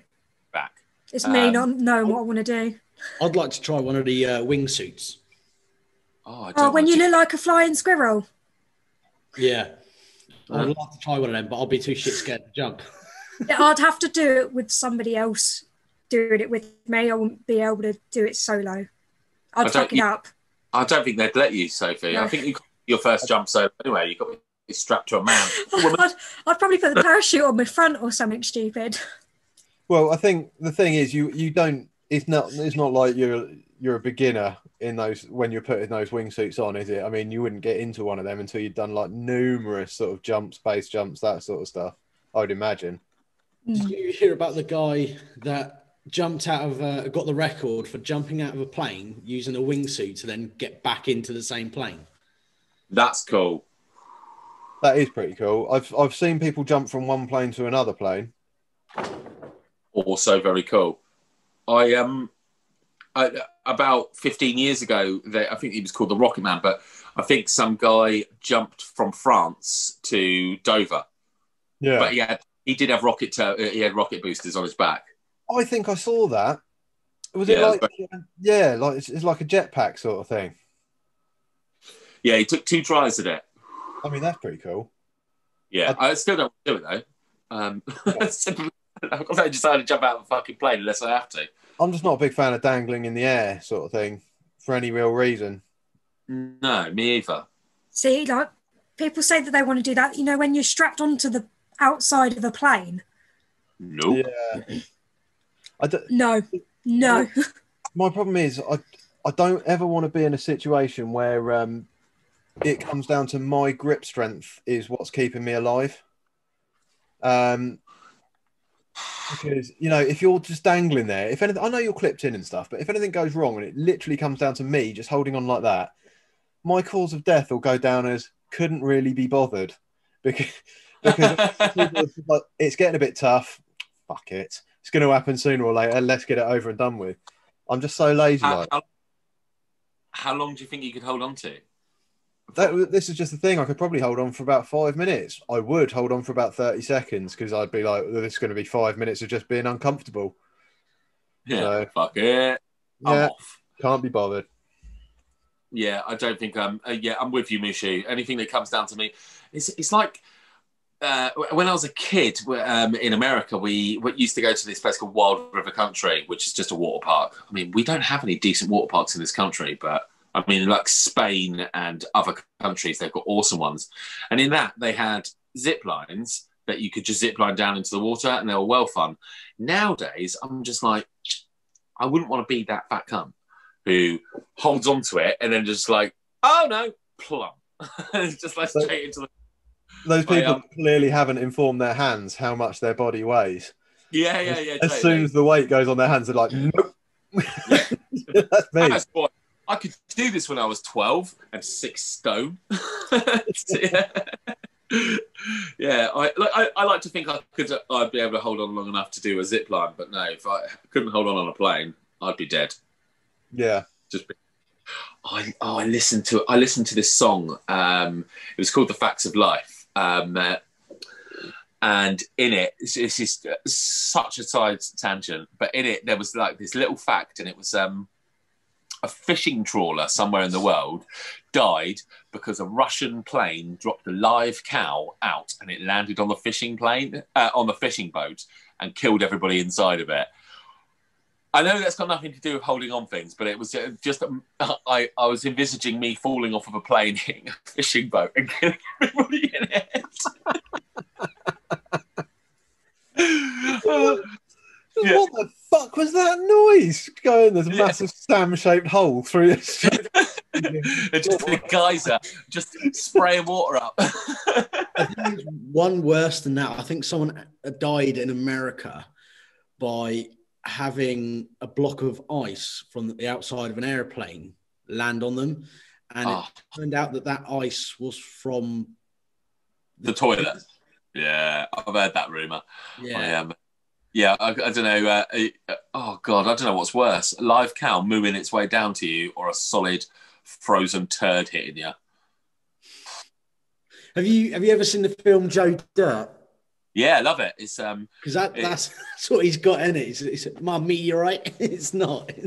back. It's me Um, not knowing what I want to do. I'd like to try one of the uh, wingsuits. Oh, I Oh, don't when you to- look like a flying squirrel. Yeah. Uh. I'd love to try one of them, but I'll be too shit scared to jump. Yeah, I'd have to do it with somebody else doing it with me. I wouldn't be able to do it solo. I I'd don't- fuck it up. I don't think they'd let you, Sophie. No. I think you got your first jump solo anyway. You got to be strapped to a man. I'd, I'd probably put the parachute on my front or something stupid. Well, I think the thing is, you you don't. It's not. It's not like you're you're a beginner in those when you're putting those wingsuits on, is it? I mean, you wouldn't get into one of them until you'd done like numerous sort of jumps, base jumps, that sort of stuff. I would imagine. Did you hear about the guy that jumped out of, uh, got the record for jumping out of a plane using a wingsuit to then get back into the same plane? That's cool. That is pretty cool. I've I've seen people jump from one plane to another plane. Also very cool. I um, I, about fifteen years ago, they, I think he was called the Rocket Man, but I think some guy jumped from France to Dover, Yeah, but he had he did have rocket to, he had rocket boosters on his back. I think I saw that. Was it Yeah, like yeah, like it's, it's like a jetpack sort of thing. Yeah, he took two tries at it. I mean, that's pretty cool. Yeah, I still don't do it though. Um, I've not decided to jump out of a fucking plane unless I have to. I'm just not a big fan of dangling in the air sort of thing for any real reason. No, me either. See, like people say that they want to do that. You know, when you're strapped onto the outside of a plane? Nope. Yeah. I d- No, no. my problem is I I don't ever want to be in a situation where um, it comes down to my grip strength is what's keeping me alive. Um, because you know if you're just dangling there, if anything, I know you're clipped in and stuff, but if anything goes wrong and it literally comes down to me just holding on like that, my cause of death will go down as couldn't really be bothered because because people are just like, it's getting a bit tough. Fuck it, it's going to happen sooner or later. Let's get it over and done with. I'm just so lazy. How, like how, how long do you think you could hold on to? That. This is just the thing. I could probably hold on for about five minutes. I would hold on for about thirty seconds because I'd be like, "This is going to be five minutes of just being uncomfortable." Yeah, No. fuck it. I'm Yeah, off. can't be bothered. Yeah, I don't think um uh, yeah, I'm with you, Mushu. Anything that comes down to me, it's it's like uh, when I was a kid um, in America, we, we used to go to this place called Wild River Country, which is just a water park. I mean, we don't have any decent water parks in this country, but I mean, like Spain and other countries, they've got awesome ones. And in that, they had zip lines that you could just zip line down into the water, and they were well fun. Nowadays, I'm just like, I wouldn't want to be that fat cunt who holds onto it and then just like, oh no, plump. just like So- straight into the. Those Oh, yeah. people um, clearly haven't informed their hands how much their body weighs. Yeah, yeah, yeah. As totally. soon as the weight goes on their hands, they're like, "Nope." That's me. That's I could do this when I was 12 and six stone. yeah. yeah, I, like, I I like to think I could I'd be able to hold on long enough to do a zip line, but no, if I couldn't hold on on a plane, I'd be dead. Yeah. Just be, I oh I listened to I listened to this song. Um, it was called "The Facts of Life," um, uh, and in it, it's, it's just such a side tangent, but in it there was like this little fact, and it was um, a fishing trawler somewhere in the world died because a Russian plane dropped a live cow out, and it landed on the fishing plane uh, on the fishing boat and killed everybody inside of it. I know that's got nothing to do with holding on things, but it was uh, just um, I, I was envisaging me falling off of a plane, hitting a fishing boat, and killing everybody in it. Uh, Yeah. What the fuck was that noise? Going, there's a Yeah. massive Sam-shaped hole through it. it's just a geyser, just spraying water up. I think it's one worse than that. I think someone died in America by having a block of ice from the outside of an airplane land on them, and Oh. it turned out that that ice was from the toilet. Yeah, I've heard that rumor. Yeah, I um, yeah, I, I don't know. Uh, uh, oh god, I don't know what's worse: a live cow mooing its way down to you, or a solid frozen turd hitting you. Have you have you ever seen the film Joe Dirt? Yeah, I love it. It's um, Because that, It- that's, that's what he's got in it. It's, it's my meteorite. It's not.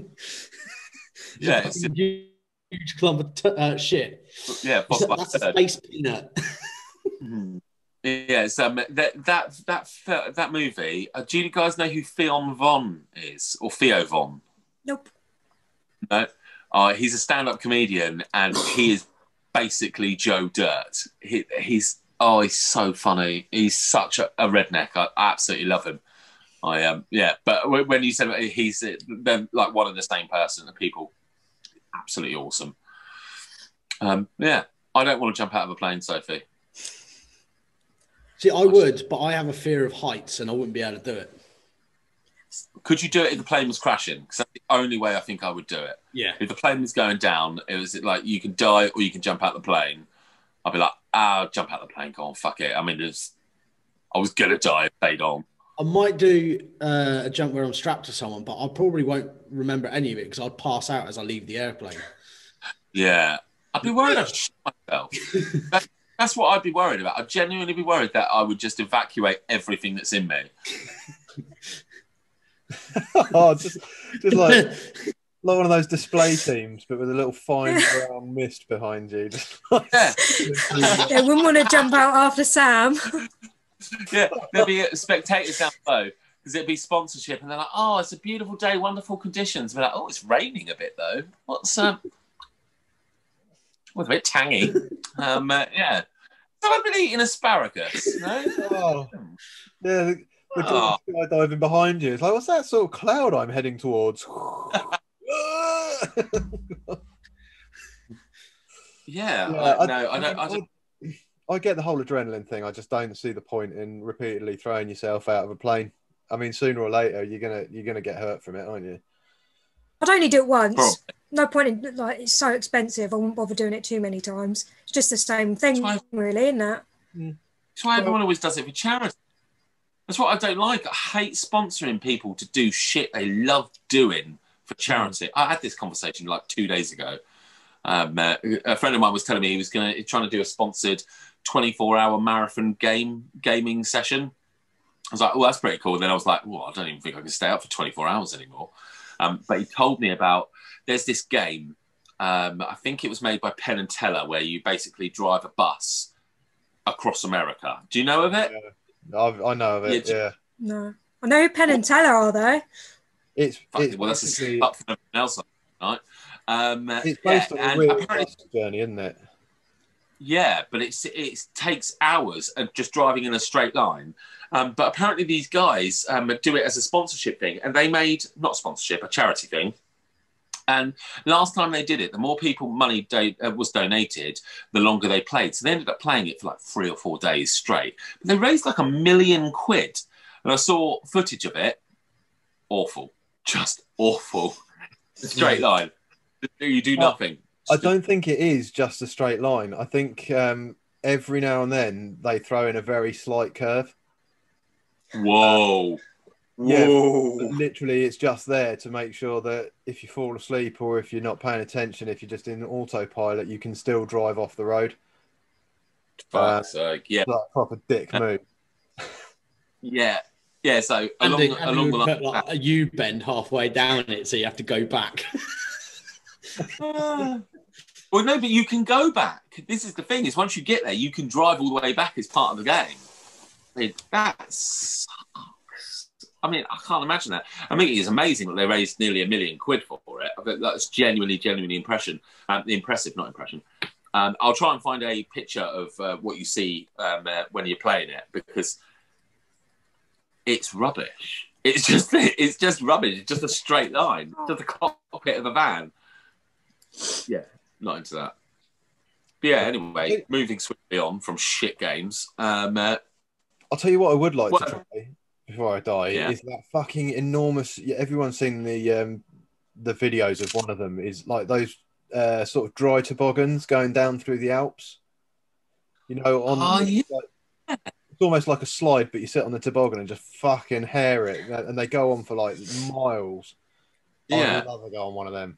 It's Yeah, a it's- fucking huge clump of t- uh, shit. yeah, a- that's a space peanut. Mhm. Yeah, it's um that that that that movie. Uh, do you guys know who Theon Von is, or Theo Von? Nope. No, uh, he's a stand-up comedian, and he is basically Joe Dirt. He, he's oh, he's so funny. He's such a, a redneck. I absolutely love him. I um yeah, but when you said he's uh, they're like one and the same person, the people, absolutely awesome. Um yeah, I don't want to jump out of a plane, Sophie. See, I would, but I have a fear of heights and I wouldn't be able to do it. Could you do it if the plane was crashing? Because that's the only way I think I would do it. Yeah. If the plane was going down, it was like you can die or you can jump out the plane. I'd be like, ah, jump out the plane, go on, fuck it. I mean, there's, I was gonna die, it stayed on. I might do uh, a jump where I'm strapped to someone, but I probably won't remember any of it because I'd pass out as I leave the airplane. Yeah, I'd be worried I'd shit myself. That- that's what I'd be worried about. I'd genuinely be worried that I would just evacuate everything that's in me. oh, just, just like, like one of those display teams, but with a little fine brown mist behind you. Just like- Yeah, They wouldn't want to jump out after Sam. yeah. There'd be spectators down below because it'd be sponsorship, and they're like, "Oh, it's a beautiful day, wonderful conditions." We're like, "Oh, it's raining a bit though. What's um, well, a bit tangy." um, uh, yeah. Someone been eating asparagus? No. Oh, yeah, the, the ah. Oh. guy diving behind you. It's like, what's that sort of cloud I'm heading towards? Yeah, Yeah, I, I- no, I don't. I I, don't I get the whole adrenaline thing. I just don't see the point in repeatedly throwing yourself out of a plane. I mean, sooner or later, you're gonna you're gonna get hurt from it, aren't you? I'd only do it once. Bro. No point in like it's so expensive. I won't bother doing it too many times. It's just the same thing, That's really, isn't it? That's why everyone always does it for charity. That's what I don't like. I hate sponsoring people to do shit they love doing for charity. I had this conversation like two days ago. Um, uh, a friend of mine was telling me he was going to trying to do a sponsored 24 hour marathon game gaming session. I was like, well, that's pretty cool. And then I was like, well, I don't even think I can stay up for 24 hours anymore. Um, but he told me about there's this game. Um, I think it was made by Penn and Teller, where you basically drive a bus across America. Do you know of it? I've, I know of it. Yeah, Yeah, No. I know who Penn and Teller are though. it's Fuck it's well, that's a up from everything else, right? Um, it's yeah, based on a real bus journey, isn't it? yeah, but it's it takes hours of just driving in a straight line. Um, but apparently, these guys um, do it as a sponsorship thing, and they made not sponsorship, a charity thing. And last time they did it, the more people money do, uh, was donated, the longer they played. So they ended up playing it for like three or four days straight. But they raised like a million quid, and I saw footage of it. Awful, just awful. Straight line. You do nothing. I don't think it is just a straight line. I think um, every now and then they throw in a very slight curve. Whoa. Yeah, literally, it's just there to make sure that if you fall asleep or if you're not paying attention, if you're just in autopilot, you can still drive off the road. Fuck's uh, sake. Yeah. Like a proper dick move. Yeah. Yeah. So along, they- the- and along you the would line. put like a U bend halfway down it, so you have to go back. Ah. well, no, but you can go back. This is the thing: is once you get there, you can drive all the way back as part of the game. That's. I mean, I can't imagine that. I mean, it's amazing that they raised nearly a million quid for it. I that's genuinely, genuinely impression, um, impressive, not impression. Um, I'll try and find a picture of uh, what you see um, uh, when you're playing it because it's rubbish. It's just, it's just rubbish. It's just a straight line, just a cockpit of a van. Yeah, not into that. But yeah. Anyway, moving swiftly on from shit games. Um, uh, I'll tell you what I would like What- to try before I die Yeah. is that fucking enormous. Everyone's seen the um, the videos of one of them. Is like those uh, sort of dry toboggans going down through the Alps. You know, on Oh, yeah. like, it's almost like a slide, but you sit on the toboggan and just fucking hair it, and they go on for like miles. yeah, I'd love to go on one of them.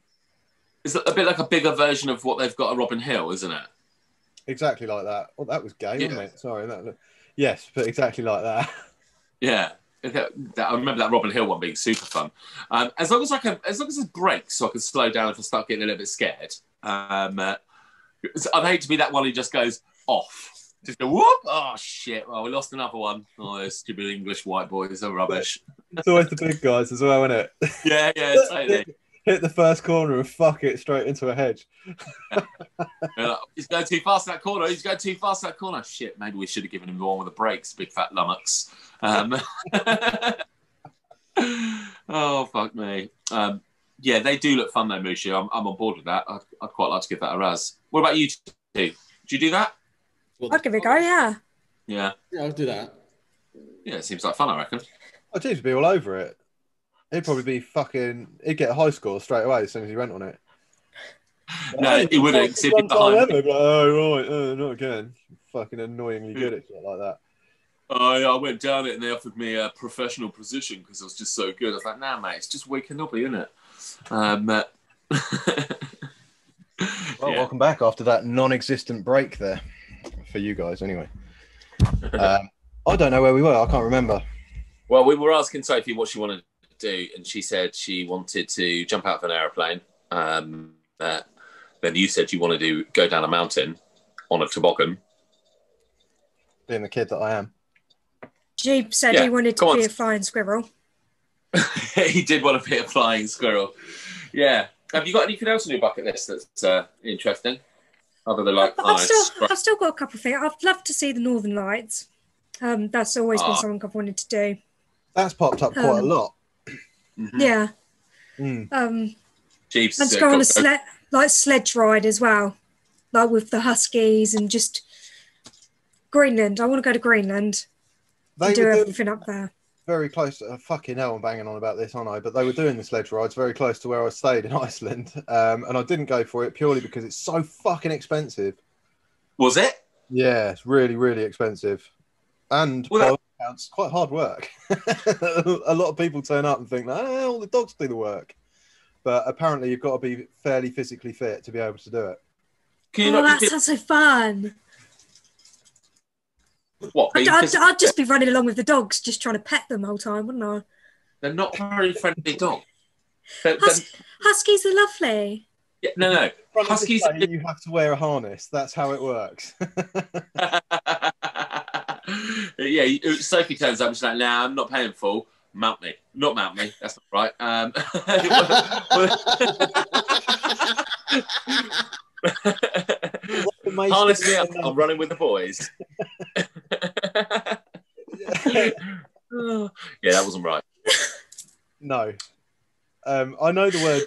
it's a bit like a bigger version of what they've got at Robin Hill, isn't it? Exactly like that. Oh, that was gay, Yeah. wasn't it? Sorry. That, yes, but exactly like that. Yeah. That- that- I remember that Robin Hill one being super fun. Um, as long as I can, as long as it breaks, so I can slow down if I start getting a little bit scared. Um, uh, I'd hate to be that one who just goes off, just go whoop. Oh shit! Well, we lost another one. Oh, those stupid English white boys are rubbish. It's always the big guys as well, isn't it? Yeah, yeah, totally. Hit the first corner and fuck it straight into a hedge. Like, He's going too fast that corner. He's going too fast that corner. Shit, maybe we should have given him the one with the brakes, big fat lummox. Um, oh, fuck me. Um, yeah, they do look fun though, Mushi. I'm, I'm on board with that. I'd, I'd quite like to give that a raz. What about you two? Do you do that? I'd give it a go, yeah. Yeah. Yeah, I'll do that. Yeah, it seems like fun, I reckon. I seems to be all over it. He'd probably be fucking. He'd get a high score straight away as soon as he went on it. No, he wouldn't, 'cause he'd be behind. ever, but, oh right, uh, not again. Fucking annoyingly good at shit like that. I, I went down it and they offered me a professional position because I was just so good. I was like, nah, mate, it's just weak and knobby, isn't it? Um, uh, Well, yeah. welcome back after that non-existent break there, for you guys anyway. um, I don't know where we were. I can't remember. Well, we were asking Sophie what she wanted to do, and she said she wanted to jump out of an aeroplane. Um, uh, then you said you wanted to go down a mountain on a toboggan. Being the kid that I am. G said Yeah, he wanted go to on. be a flying squirrel. he did want to be a flying squirrel. Yeah. Have you got anything else on your bucket list that's uh, interesting? Other than like, I've nice. still, I've still got a couple of things. I'd love to see the Northern Lights. Um, that's always been Ah. something I've wanted to do. That's popped up quite a Um, lot. Mhm. Yeah. Mm. Um, Jeeves, and to uh, go on a sled, like sledge ride as well, like with the Huskies and just Greenland. I want to go to Greenland They and do doing everything up there. very close. To, uh, fucking hell, I'm banging on about this, aren't I? But they were doing the sledge rides very close to where I stayed in Iceland, um, and I didn't go for it purely because it's so fucking expensive. was it? Yeah, it's really, really expensive, and Well, by that- all accounts, quite hard work. a lot of people turn up and think, "Ah, all the dogs do the work," but apparently you've got to be fairly physically fit to be able to do it. Can you Oh, not that just sounds so fun. what? I'd, I'd, I'd just be running along with the dogs, just trying to pet them the whole time, wouldn't I? They're not very friendly dogs. They're- Hus- they're- Huskies are lovely. yeah, no, no. Front of the Huskies. you have to wear a harness. That's how it works. yeah, you- Sophie turns up and she's like, "Nah, I'm not paying full. Mount me, not mount me. That's not right." Um, Harness me up. I'm running with the boys. yeah, that wasn't right. No. Um, I know the word.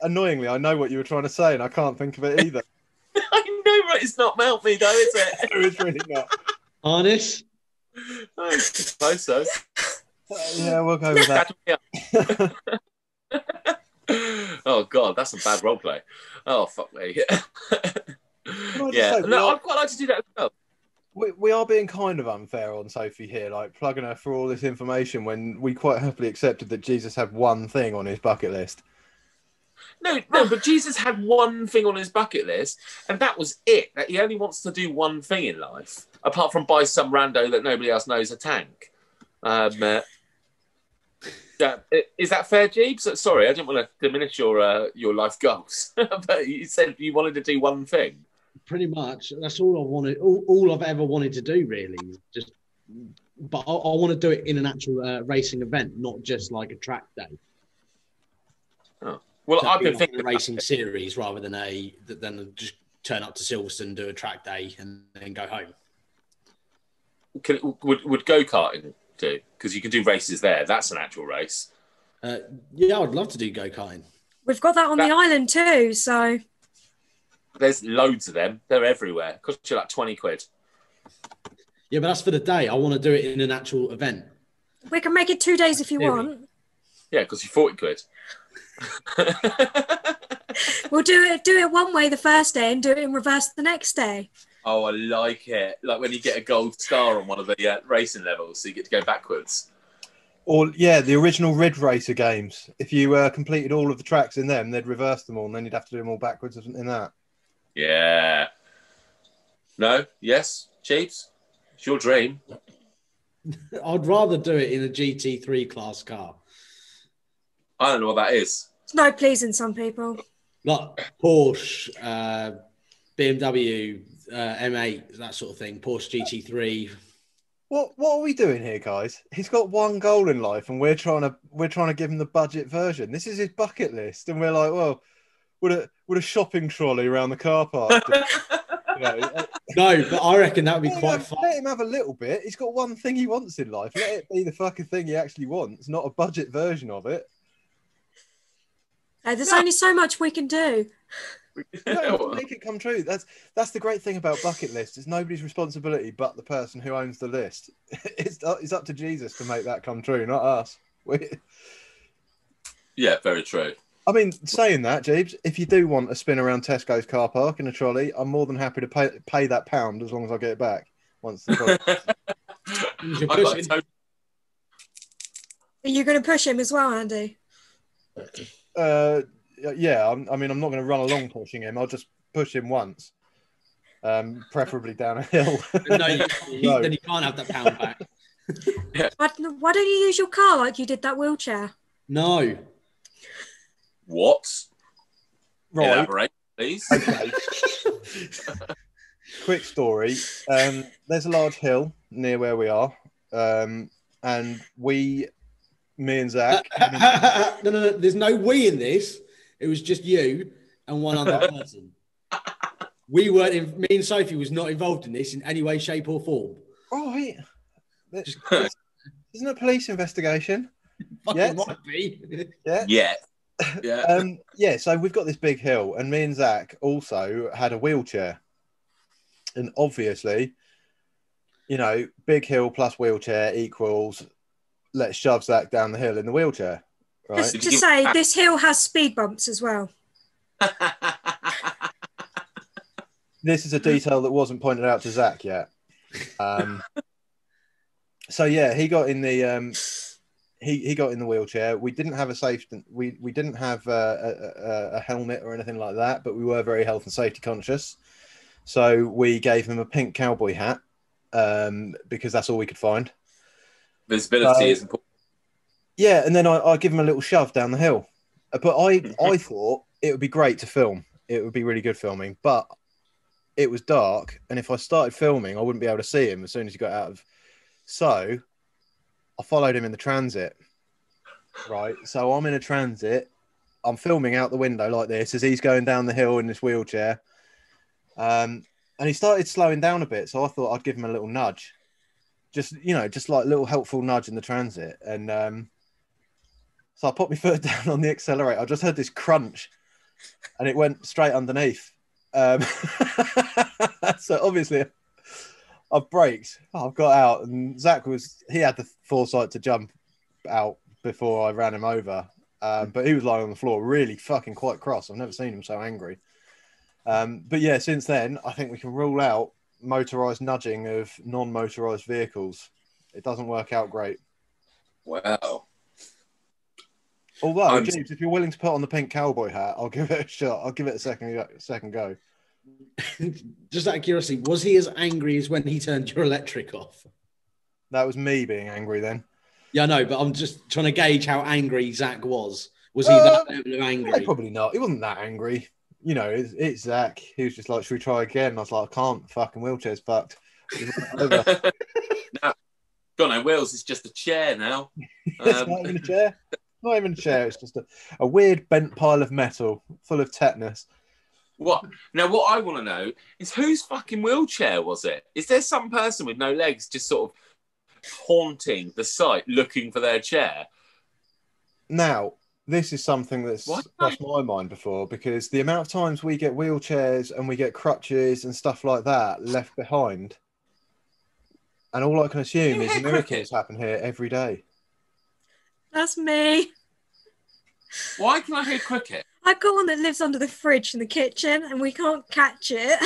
Annoyingly, I know what you were trying to say, and I can't think of it either. I know, right? It's not mount me, though, is it? it's really not. Harness. I suppose so. Uh, yeah, we'll go with that. Catch me up. oh god, that's some bad role play. Oh fuck me. yeah, we no, are- I'd quite like to do that as well. We, we are being kind of unfair on Sophie here, like plugging her for all this information when we quite happily accepted that Jeeves had one thing on his bucket list. No, no, but Jeeves had one thing on his bucket list, and that was it. That he only wants to do one thing in life, apart from buy some rando that nobody else knows a tank. Um, uh, that- is that fair, Jeeves? Sorry, I didn't want to diminish your uh, your life goals, but you said you wanted to do one thing. Pretty much. That's all I wanted. All, all I've ever wanted to do, really. Just, but I, I want to do it in an actual uh, racing event, not just like a track day. Oh. Well, So I've been like thinking a racing series rather than a than just turn up to Silverstone, do a track day, and then go home. Can, would would go karting do? Because you can do races there. That's an actual race. Uh, yeah, I'd love to do go karting. We've got that on That- the island too, so There's loads of them. They're everywhere. Cost you like twenty quid. Yeah, but that's for the day. I want to do it in an actual event. we can make it two days if you Theory. want. Yeah, because you forty quid. We'll do it do it one way the first day and do it in reverse the next day. Oh, I like it. Like when you get a gold star on one of the uh, racing levels, so you get to go backwards. Or yeah, the original Ridge Racer games. If you uh, completed all of the tracks in them, they'd reverse them all, and then you'd have to do them all backwards in that. Yeah. No. Yes. Chiefs. It's your dream. I'd rather do it in a GT3 class car, I don't know what that is. It's no pleasing some people. like Porsche, uh, BMW, uh, M8, that sort of thing. Porsche GT3. What what are we doing here, guys? He's got one goal in life, and we're trying to we're trying to give him the budget version. This is his bucket list, and we're like, well, would a would a shopping trolley around the car park? you know, uh, No, but I reckon that would be let, quite have, fun. let him have a little bit. He's got one thing he wants in life. Let it be the fucking thing he actually wants, not a budget version of it. Uh, there's No. only so much we can do. No, make it come true. That's that's the great thing about bucket lists. It's nobody's responsibility but the person who owns the list. It's it's up to Jeeves to make that come true, not us. We, yeah, very true. I mean, saying that, Jeeves, if you do want a spin around Tesco's car park in a trolley, I'm more than happy to pay pay that pound as long as I get it back once the trolley. You're I've got a pushing. total- Are you going to push him as well, Andy? uh, yeah, I'm, I mean, I'm not going to run along pushing him. I'll just push him once, um, preferably down a hill. No, you, you- No. then you can't have that pound back. Why, why don't you use your car like you did that wheelchair? No. What? right. Elaborate, please. Okay. Quick story. Um, there's a large hill near where we are, um, and we, me and Zach, no, no, no. There's no we in this. It was just you and one other person. We weren't. In, me and Sophie was not involved in this in any way, shape, or form. Right. This- this- Isn't it a police investigation? Fucking Yeah. might be. Yeah. Yeah. Yeah. Um, yeah, so we've got this big hill, and me and Zach also had a wheelchair. And obviously, you know, big hill plus wheelchair equals let's shove Zach down the hill in the wheelchair. Right. Just to you- say, this hill has speed bumps as well. this is a detail that wasn't pointed out to Zach yet. Um, so yeah, he got in the um, he he got in the wheelchair. We didn't have a safety. We we didn't have uh, a, a, a helmet or anything like that, but we were very health and safety conscious. So we gave him a pink cowboy hat um, because that's all we could find. Visibility So- is important. Yeah, and then I, I give him a little shove down the hill. Uh, But I I thought it would be great to film. It would be really good filming. But it was dark, and if I started filming, I wouldn't be able to see him as soon as he got out of. So I followed him in the transit. Right. So I'm in a transit. I'm filming out the window like this as he's going down the hill in this wheelchair. Um, and he started slowing down a bit. So I thought I'd give him a little nudge. Just, you know, just like a little helpful nudge in the transit. And um, so I put my foot down on the accelerator. I just heard this crunch and it went straight underneath. Um, so obviously I've braked. I've got out and Zach was, he had the foresight to jump out before I ran him over. Um, but he was lying on the floor, really fucking quite cross. I've never seen him so angry. Um, but yeah, since then, I think we can rule out motorized nudging of non motorized vehicles. It doesn't work out great. Wow. Although, I'm- James, if you're willing to put on the pink cowboy hat, I'll give it a shot. I'll give it a second go- second go. Just out of curiosity, was he as angry as when he turned your electric off? That was me being angry then. Yeah, I know, but I'm just trying to gauge how angry Zach was. Was he Uh, that level of No, angry? probably not. He wasn't that angry. You know, it's, it's Zach. He was just like, "Should we try again?" And I was like, "I can't. Fucking wheelchair's fucked." Over. no, got no wheels. It's just a chair now. it's Um, not even a chair. Not even a chair. It's just a, a weird bent pile of metal full of tetanus. What now? What I want to know is whose fucking wheelchair was it? Is there some person with no legs just sort of haunting the site, looking for their chair? Now, this is something that's What? crossed my mind before because the amount of times we get wheelchairs and we get crutches and stuff like that left behind, and all I can assume You is miracles cricket? happen here every day. That's me. Why can I hear cricket? I've got one that lives under the fridge in the kitchen and we can't catch it.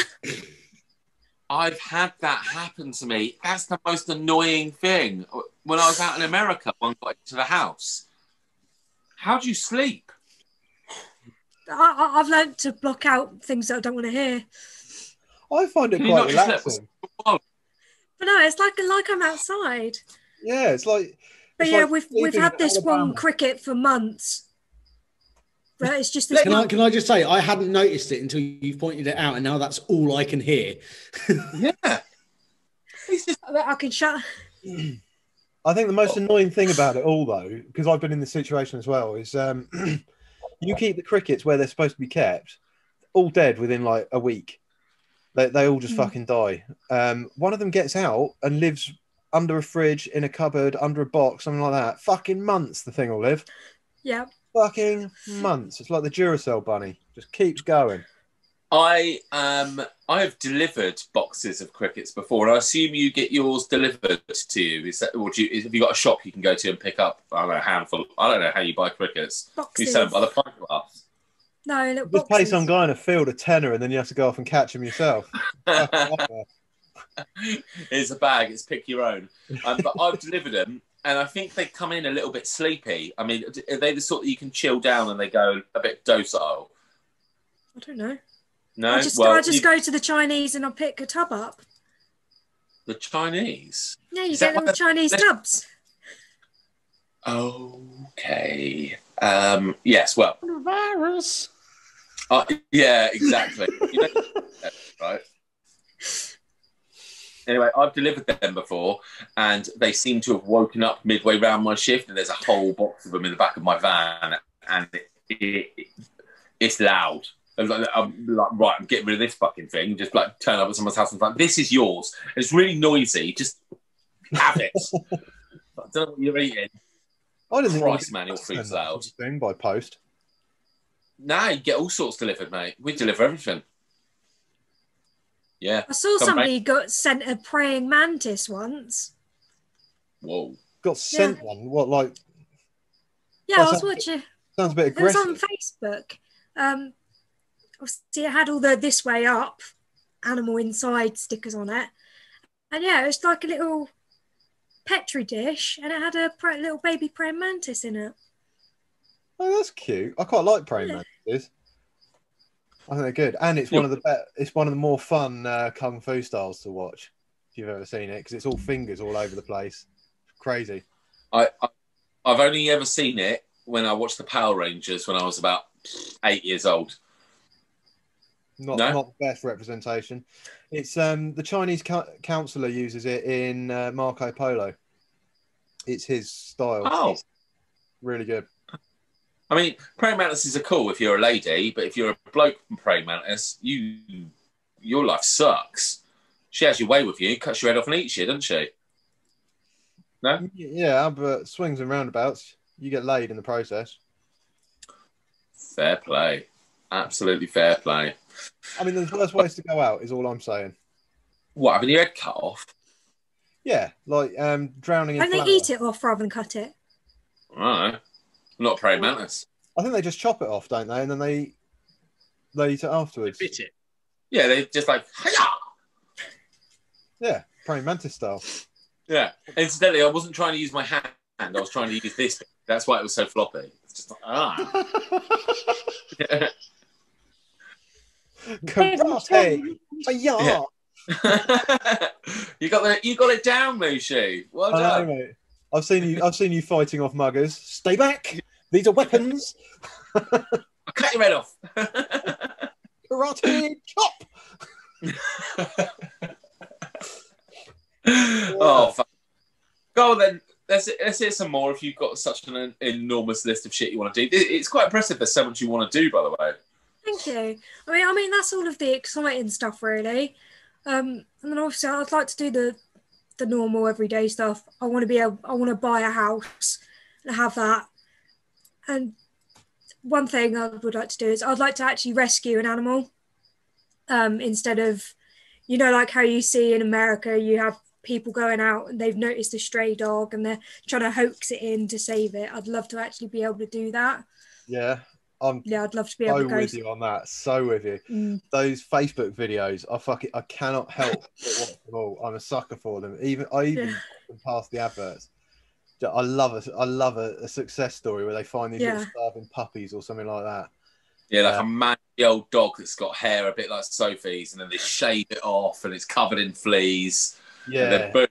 I've had that happen to me. That's the most annoying thing. When I was out in America, one got into the house. How do you sleep? I, I, I've learned to block out things that I don't want to hear. I find it Can quite not just let relaxing. But no, it's like like I'm outside. Yeah, it's like. But it's yeah, like we've we've had in this one cricket for months. But it's just this Can I, can I just say, I hadn't noticed it until you've pointed it out, and now that's all I can hear. Yeah. Just I can shut. I think the most annoying thing about it all, though, because I've been in this situation as well, is um, you keep the crickets where they're supposed to be kept, all dead within like a week. They, they all just Mm. fucking die. Um, one of them gets out and lives under a fridge, in a cupboard, under a box, something like that. Fucking months, the thing will live. Yeah. Fucking months. It's like the Duracell bunny, just keeps going. I um I have delivered boxes of crickets before, and I assume you get yours delivered to you. Is that or do you, have you got a shop you can go to and pick up? I don't know a handful. I don't know how you buy crickets. Boxes. You Boxes. sell them by the pint glass. No, little Just pay boxes. some guy in a field a tenner, and then you have to go off and catch them yourself. Fucking. It's a bag. It's pick your own. Um, but I've delivered them, and I think they come in a little bit sleepy. I mean, are they the sort that you can chill down and they go a bit docile? I don't know. No, I just well, I just you- go to the Chinese and I pick a tub up. the Chinese. Yeah, you Is get that them what Chinese the- tubs. Okay. Um, yes. Well, Virus. uh, yeah, exactly. You know- right. Anyway, I've delivered them before, and they seem to have woken up midway round my shift, and there's a whole box of them in the back of my van, and it, it, it's loud. And like, I'm like, right, I'm getting rid of this fucking thing. Just like turn up at someone's house and like, this is yours. It's really noisy. Just have it. I don't know what you're eating. I didn't Christ, man, your food's loud. thing by post. Nah, you get all sorts delivered, mate. We deliver everything. Yeah. I saw Come somebody got sent a praying mantis once. Whoa. Got sent one. What like Yeah, Oh, I was so- watching. sounds a bit It was on Facebook. Um, obviously it had all the "this way up" animal inside stickers on it, and yeah, it was like a little petri dish, and it had a pra- little baby praying mantis in it. Oh, that's cute. I quite like praying Yeah. mantises. I think they're good, and it's one of the be- it's one of the more fun uh, kung fu styles to watch if you've ever seen it because it's all fingers all over the place. Crazy. I, I I've only ever seen it when I watched the Power Rangers when I was about eight years old. Not No? not the best representation. It's um the Chinese co- counselor uses it in uh, Marco Polo. It's his style. Oh. really good. I mean, praying mantises are cool if you're a lady, but if you're a bloke from praying mantis, you your life sucks. She has your way with you, cuts your head off and eats you, doesn't she? No? Yeah, but swings and roundabouts. You get laid in the process. Fair play. Absolutely fair play. I mean, there's worse ways to go out. Is all I'm saying. What, having your head cut off? Yeah, like um drowning in And they flour. eat it off rather than cut it. I don't know. Not a praying mantis. I think they just chop it off, don't they? And then they they eat it afterwards. Bit it. Yeah, they just like, Hiya! Yeah, praying mantis style. yeah. Incidentally, I wasn't trying to use my hand. I was trying to use this. That's why it was so floppy. It's just like, ah. Karate. Yeah. Yeah. you got the you got it down, Mushu. Well I know, done. mate. I've seen you. I've seen you fighting off muggers. Stay back. These are weapons. I'll cut your head off. Karate chop. oh, fuck. go on then. Let's let's hear some more. If you've got such an enormous list of shit you want to do, it's quite impressive. There's so much you want to do, by the way. Thank you. I mean, I mean that's all of the exciting stuff, really. Um, and then obviously, I'd like to do the the normal everyday stuff. I want to be able, I want to buy a house and have that. And one thing I would like to do is I'd like to actually rescue an animal, um, instead of, you know, like how you see in America, you have people going out and they've noticed a stray dog and they're trying to hoax it in to save it. I'd love to actually be able to do that. Yeah, I'm Yeah, I'd love to be able to go. with you on that. So with you. Mm. Those Facebook videos, I fuck it. I cannot help but watch them all. I'm a sucker for them. Even I even Yeah. past the adverts. Ju- I love it. I love a, a success story where they find these little starving puppies or something like that. Yeah, like Yeah. a mangy old dog that's got hair a bit like Sophie's, and then they shave it off, and it's covered in fleas. And Yeah. then boom,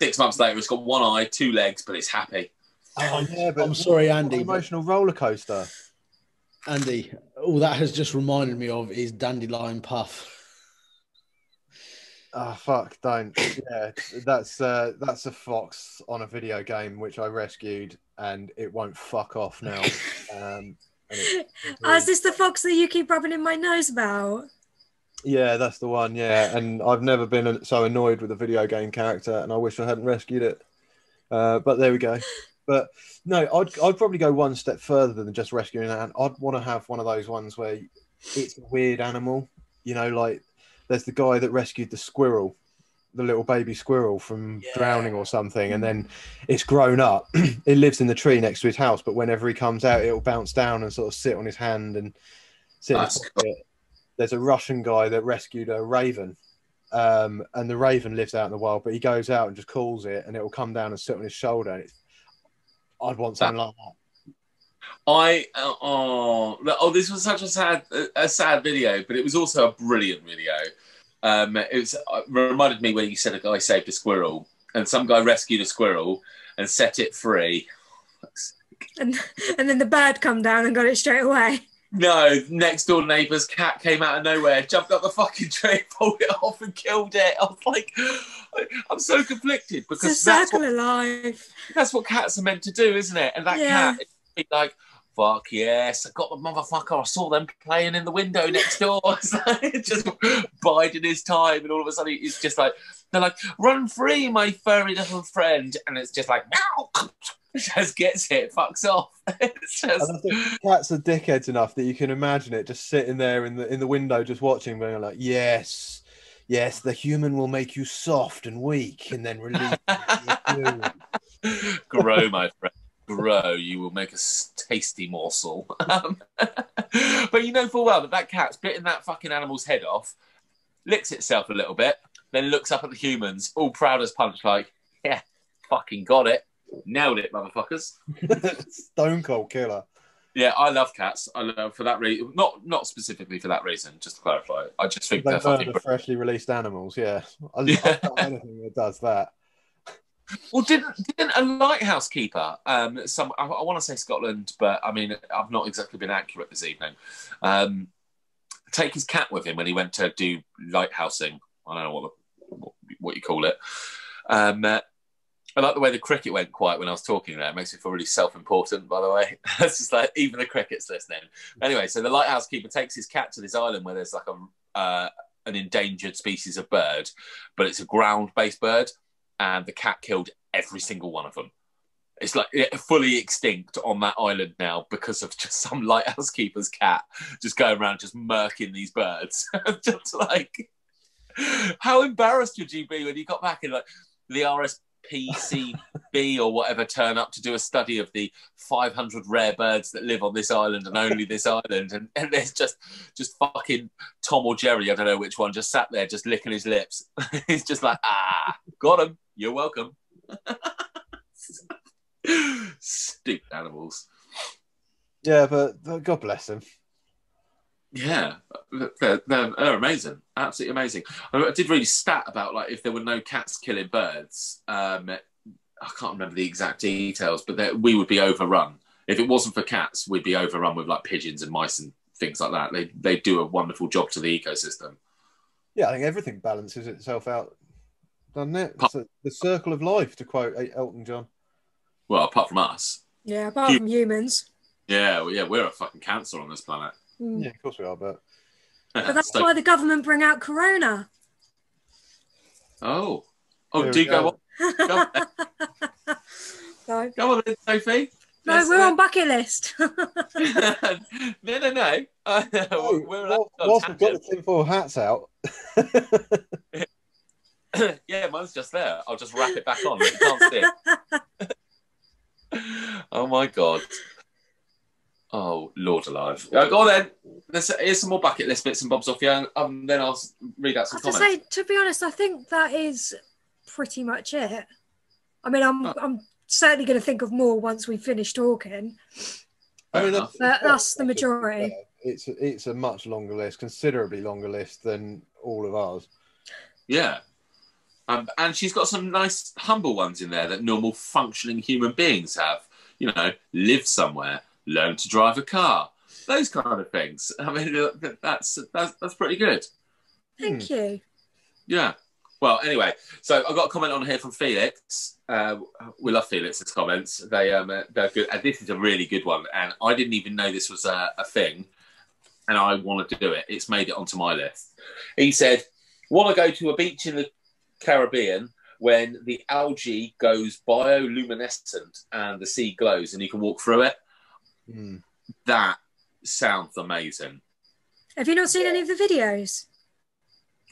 six months later, it's got one eye, two legs, but it's happy. Oh, yeah, but I'm sorry, what Andy. but- Emotional roller coaster. Andy, all that has just reminded me of is Dandelion Puff. Oh fuck! Don't. Yeah, that's uh, that's a fox on a video game which I rescued, and it won't fuck off now. Um, and it- Oh, is this the fox that you keep rubbing in my nose about? yeah, that's the one. Yeah, and I've never been so annoyed with a video game character, and I wish I hadn't rescued it. Uh, but there we go. But no, I'd I'd probably go one step further than just rescuing an. I'd want to have one of those ones where it's a weird animal. You know, like there's the guy that rescued the squirrel, the little baby squirrel from Yeah. drowning or something, and then it's grown up. it lives in the tree next to his house, but whenever he comes out, it'll bounce down and sort of sit on his hand and sit. in That's his pocket. There's a Russian guy that rescued a raven, um, and the raven lives out in the wild, but he goes out and just calls it, and it will come down and sit on his shoulder. And it's, I'd want something like that. I uh, oh oh this was such a sad a sad video, but it was also a brilliant video. Um, it was uh, reminded me when you said a guy saved a squirrel, and some guy rescued a squirrel and set it free. And and then the bird come down and got it straight away. No, next door neighbour's cat came out of nowhere, jumped up the fucking tree, pulled it off, and killed it. I was like, I'm so conflicted It's a because that's what, of life. that's what cats are meant to do, isn't it? And that Yeah. cat like fuck yes, I got the motherfucker. I saw them playing in the window next door. just biding his time, and all of a sudden he's just like, they're like, run free, my furry little friend, and it's just like, no, just gets it, fucks off. it's just... And I think cats are dickheads enough that you can imagine it just sitting there in the in the window, just watching, being like, yes. Yes, the human will make you soft and weak and then release. you. Grow, my friend grow, you will make a tasty morsel. Um, but you know full well that that cat's bitten that fucking animal's head off, licks itself a little bit, then looks up at the humans, all proud as punch, like, yeah, fucking got it. Nailed it, motherfuckers. Stone cold killer. Yeah, I love cats. I love for that reason. Not not specifically for that reason. Just to clarify, I just think they they're fucking. The freshly released animals. Yeah, I, yeah. I anything that does that. Well, didn't didn't a lighthouse keeper? Um, some I, I want to say Scotland, but I mean I've not exactly been accurate this evening. Um, take his cat with him when he went to do lighthousing. I don't know what the, what, what you call it. Um, uh, I like the way the cricket went quiet when I was talking there. It makes me feel really self-important, by the way. it's just like even the cricket's listening. Anyway, so the lighthouse keeper takes his cat to this island where there's like a uh, an endangered species of bird, but it's a ground-based bird and the cat killed every single one of them. It's like fully extinct on that island now because of just some lighthouse keeper's cat just going around just murking these birds. just like, how embarrassed would you be when you got back and like the RSPCB or whatever turn up to do a study of the 500 rare birds that live on this island and only this island, and, and there's just just fucking Tom or Jerry, I don't know which one, just sat there just licking his lips. He's just like, ah, got him. You're welcome. Stupid animals. Yeah, but, but God bless them. Yeah, they're, they're, they're, amazing, absolutely amazing. I did read a stat about like if there were no cats killing birds. Um, I can't remember the exact details, but we would be overrun. If it wasn't for cats, we'd be overrun with like pigeons and mice and things like that. They they do a wonderful job to the ecosystem. Yeah, I think everything balances itself out doesn't it? It's a, the circle of life, to quote Elton John. Well, apart from us. Yeah, apart from humans. Yeah, well, yeah, we're a fucking cancer on this planet. Mm. Yeah, of course we are, but. but that's so... why the government bring out Corona. Oh. Oh, Here do go. go on. Go on, no. go on then, Sophie. No, Let's, we're uh... on bucket list. no, no, no. Uh, no we're whilst, whilst we've got the tinfoil hats out. yeah, mine's just there. I'll just wrap it back on. You can't see it. oh my god. Oh Lord alive! Uh, go on then. There's, here's some more bucket list bits and bobs off you, and um, then I'll read out some comments. To, say, to be honest, I think that is pretty much it. I mean, I'm oh. I'm certainly going to think of more once we finish talking. I mean, that's, that's the majority. It's a, it's a much longer list, considerably longer list than all of ours. Yeah, um, and she's got some nice, humble ones in there that normal functioning human beings have. You know, live somewhere, learn to drive a car, those kind of things. I mean, that's that's, that's pretty good. Thank hmm. you. Yeah. Well, anyway, so I got a comment on here from Felix. Uh, we love Felix's comments. They um, they're good, and this is a really good one. And I didn't even know this was a, a thing, and I wanted to do it. It's made it onto my list. He said, "Want to go to a beach in the Caribbean when the algae goes bioluminescent and the sea glows and you can walk through it. Mm. That sounds amazing. Have you not seen any of the videos?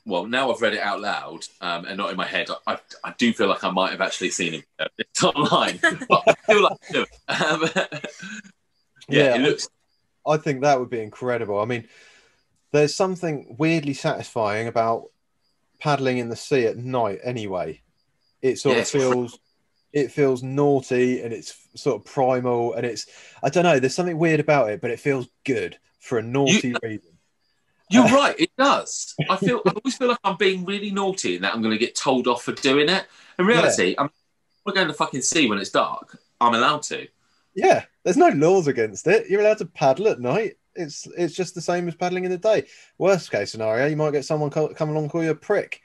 Well, now I've read it out loud um, and not in my head. I, I, do feel like I might have actually seen it. It's online, but I feel like I do. Um, yeah, yeah, it looks. I think that would be incredible. I mean, there's something weirdly satisfying about paddling in the sea at night anyway. It sort yeah, of feels it feels naughty and it's sort of primal and it's I don't know, there's something weird about it, but it feels good for a naughty you, reason. You're uh, right, it does. I feel I always feel like I'm being really naughty and that I'm gonna get told off for doing it. In reality, yeah. I'm we're going to fucking sea when it's dark. I'm allowed to. Yeah, there's no laws against it. You're allowed to paddle at night. It's it's just the same as paddling in the day. Worst case scenario, you might get someone come along and call you a prick,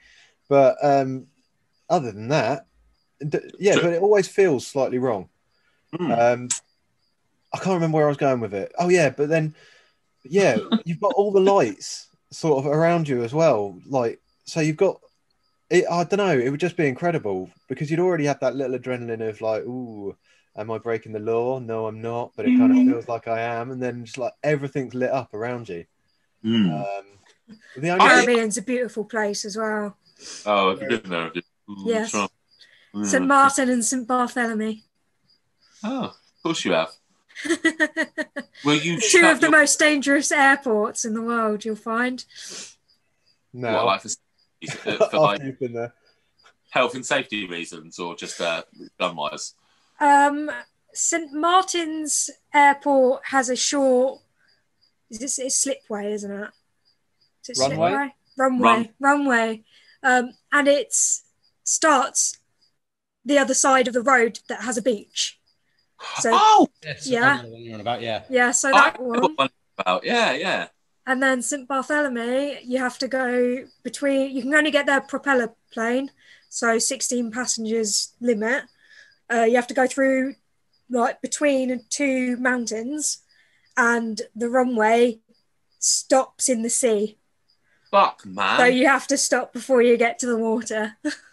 but um, other than that, yeah, but it always feels slightly wrong. Mm. Um, I can't remember where I was going with it. Oh yeah, but then yeah, you've got all the lights sort of around you as well. Like so, you've got it. I don't know. It would just be incredible because you'd already had that little adrenaline of like, ooh, am I breaking the law? No, I'm not. But it kind of feels like I am. And then just like everything's lit up around you. Mm. Um, the only Caribbean's a beautiful place as well. Oh, if you didn't know. Mm, Yes. sure. Yeah. St Martin and St Bartholomew. Oh, of course you have. Will you Two shut of the your- most dangerous airports in the world, you'll find. no, What, like for, for, for like after you've been there. health and safety reasons or just uh, gun wise? Um, St Martin's Airport has a short. Is this it's slipway, isn't it? Is it Runway? slipway? Runway, Run. runway, um, and it starts the other side of the road that has a beach. So oh, Yes, Yeah. I know the one you're on about. Yeah. yeah, so that know one. one about. Yeah, yeah. And then St Bartholomew, you have to go between. You can only get their propeller plane, so 16 passengers limit. Uh, you have to go through like between two mountains, and the runway stops in the sea. Fuck, man. So you have to stop before you get to the water.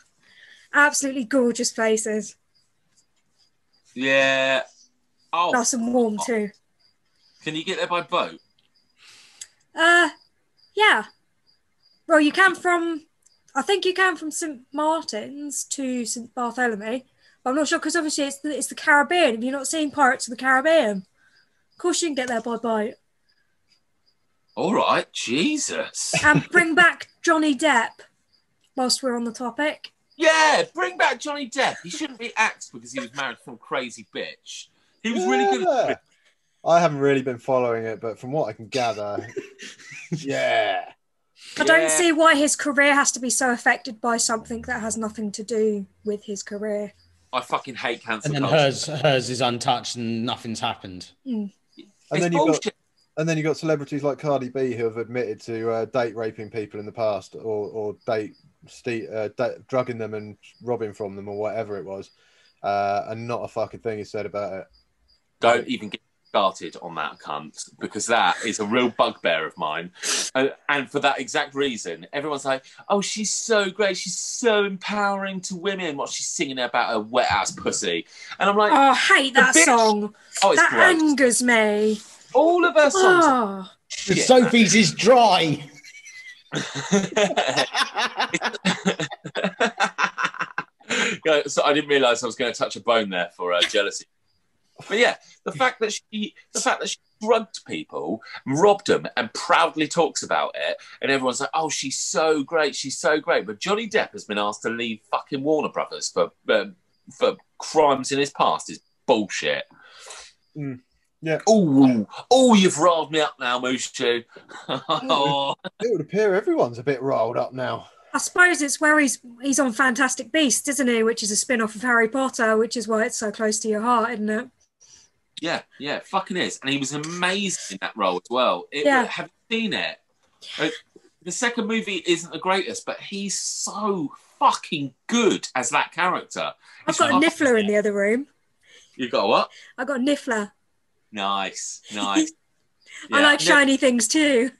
Absolutely gorgeous places. yeah. Oh, Nice and warm too. can you get there by boat? Uh, yeah. Well, you can from, I think you can from St Martin's to St Bartholomew. But I'm not sure because obviously it's the, it's the Caribbean. Have you not seen Pirates of the Caribbean? Of course you can get there by boat. All right, Jesus. And bring back Johnny Depp. Whilst we're on the topic, yeah, bring back Johnny Depp. He shouldn't be axed because he was married to some crazy bitch. He was really good at I haven't really been following it, but from what I can gather, yeah. I don't Yeah. see why his career has to be so affected by something that has nothing to do with his career. I fucking hate cancel And then culture. hers, hers is untouched and nothing's happened. And It's then you've got and then you've got celebrities like Cardi B who have admitted to uh, date raping people in the past, or or date, ste- uh, da- drugging them and robbing from them, or whatever it was, uh, and not a fucking thing is said about it. Don't even get started on that cunt because that is a real bugbear of mine. Uh, and for that exact reason, everyone's like, "Oh, she's so great. She's so empowering to women." What she's singing about her wet ass pussy, and I'm like, Oh, I hate that bitch- song. "Oh, it's That great." angers me. All of her songs. are Oh, shit, Sophie's is dry. So I didn't realise I was going to touch a bone there for uh, jealousy. But yeah, the fact that she, the fact that she drugged people, robbed them, and proudly talks about it, and everyone's like, "Oh, she's so great, she's so great." But Johnny Depp has been asked to leave fucking Warner Brothers for uh, for crimes in his past is bullshit. Mm, yeah. Oh, oh, you've riled me up now, Mushu. oh, It would appear everyone's a bit riled up now. I suppose it's where he's he's on Fantastic Beasts, isn't he? Which is a spin off of Harry Potter, which is why it's so close to your heart, isn't it? Yeah, yeah, fucking is. And he was amazing in that role as well. It, Yeah. Have you seen it? The second movie isn't the greatest, but he's so fucking good as that character. I've It's got a niffler in the other room. You got what? I got a niffler. Nice, nice. I like shiny things too.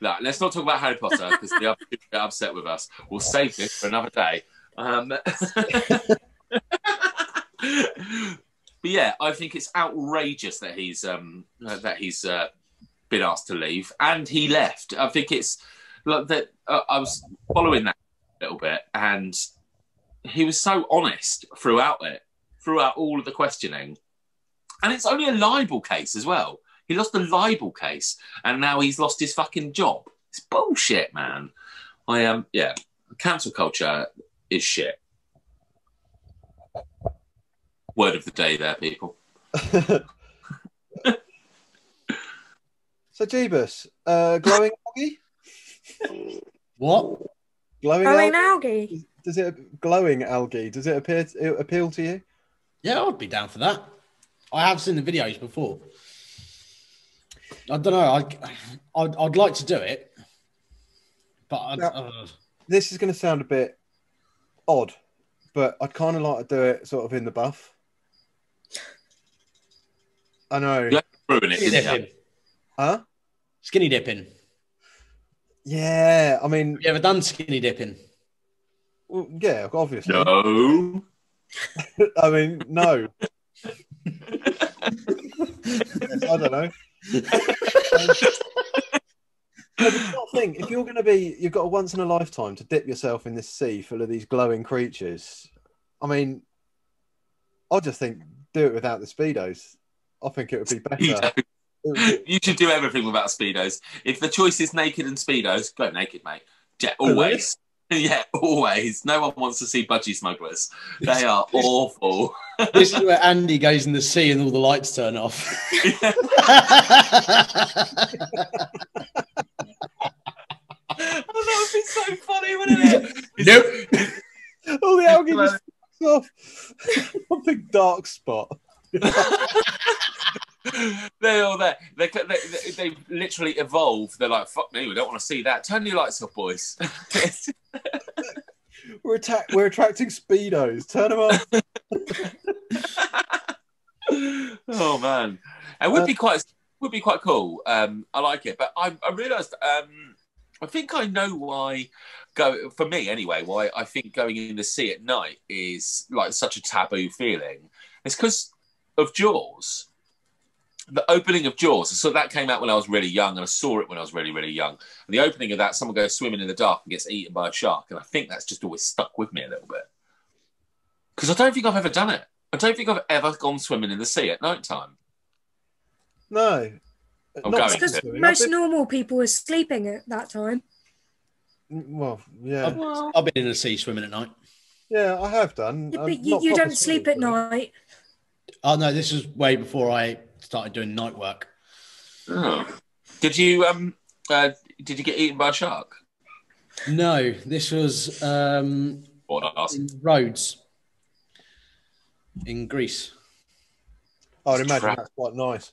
No, let's not talk about Harry Potter because the other people get upset with us. We'll save this for another day. Um, but yeah, I think it's outrageous that he's um, that he's uh, been asked to leave, and he left. I think it's like that. Uh, I was following that a little bit, and he was so honest throughout it, throughout all of the questioning, and it's only a libel case as well. He lost a libel case, and now he's lost his fucking job. It's bullshit, man. I am, um, yeah. Cancel culture is shit. Word of the day, there, people. so Jeeves, uh, glowing algae, What? glowing Growing algae. algae. Does it glowing algae? Does it appear it appeal to you? Yeah, I'd be down for that. I have seen the videos before. I don't know. I, I'd, I'd like to do it, but I'd, Yeah. uh, This is going to sound a bit odd, but I'd kind of like to do it sort of in the buff. I know. Yeah. Ruin it, Skinny didn't dipping. Huh? Skinny dipping. Yeah. I mean, Have you ever done skinny dipping? well, yeah, obviously. No. I mean, no. I don't know. No, but you gotta think if you're going to be, you've got a once in a lifetime to dip yourself in this sea full of these glowing creatures. I mean, I just think do it without the speedos. I think it would be better. Would be- you should do everything without speedos. If the choice is naked and speedos, go naked, mate. Always. Yeah, always. No one wants to see budgie smugglers. They are awful. this is where Andy goes in the sea and all the lights turn off. Oh, that would be so funny, wouldn't it? nope. All the algae just off. One big dark spot. They're all there. They, they, they, literally evolved. They're like, fuck me, we don't want to see that. Turn your lights off, boys. We're attack. We're attracting speedos. Turn them off. oh man, it would be quite would be quite cool. Um, I like it, but I, I realised um, I think I know why. Go for me anyway. Why I think going in the sea at night is like such a taboo feeling. It's because of Jaws. The opening of Jaws. So that came out when I was really young, and I saw it when I was really, really young. And the opening of that, someone goes swimming in the dark and gets eaten by a shark, and I think that's just always stuck with me a little bit. Because I don't think I've ever done it. I don't think I've ever gone swimming in the sea at night time. No. I'm Not going Because to. most been- normal people are sleeping at that time. Mm, well, yeah, I've, I've been in the sea swimming at night. yeah, I have done. Yeah, I'm but you, you don't sleep at night. Oh no, this was way before I started doing night work. Oh. Did you um uh, did you get eaten by a shark? No, this was um, Or not in Rhodes, in Greece. I'd imagine Crap. that's quite nice.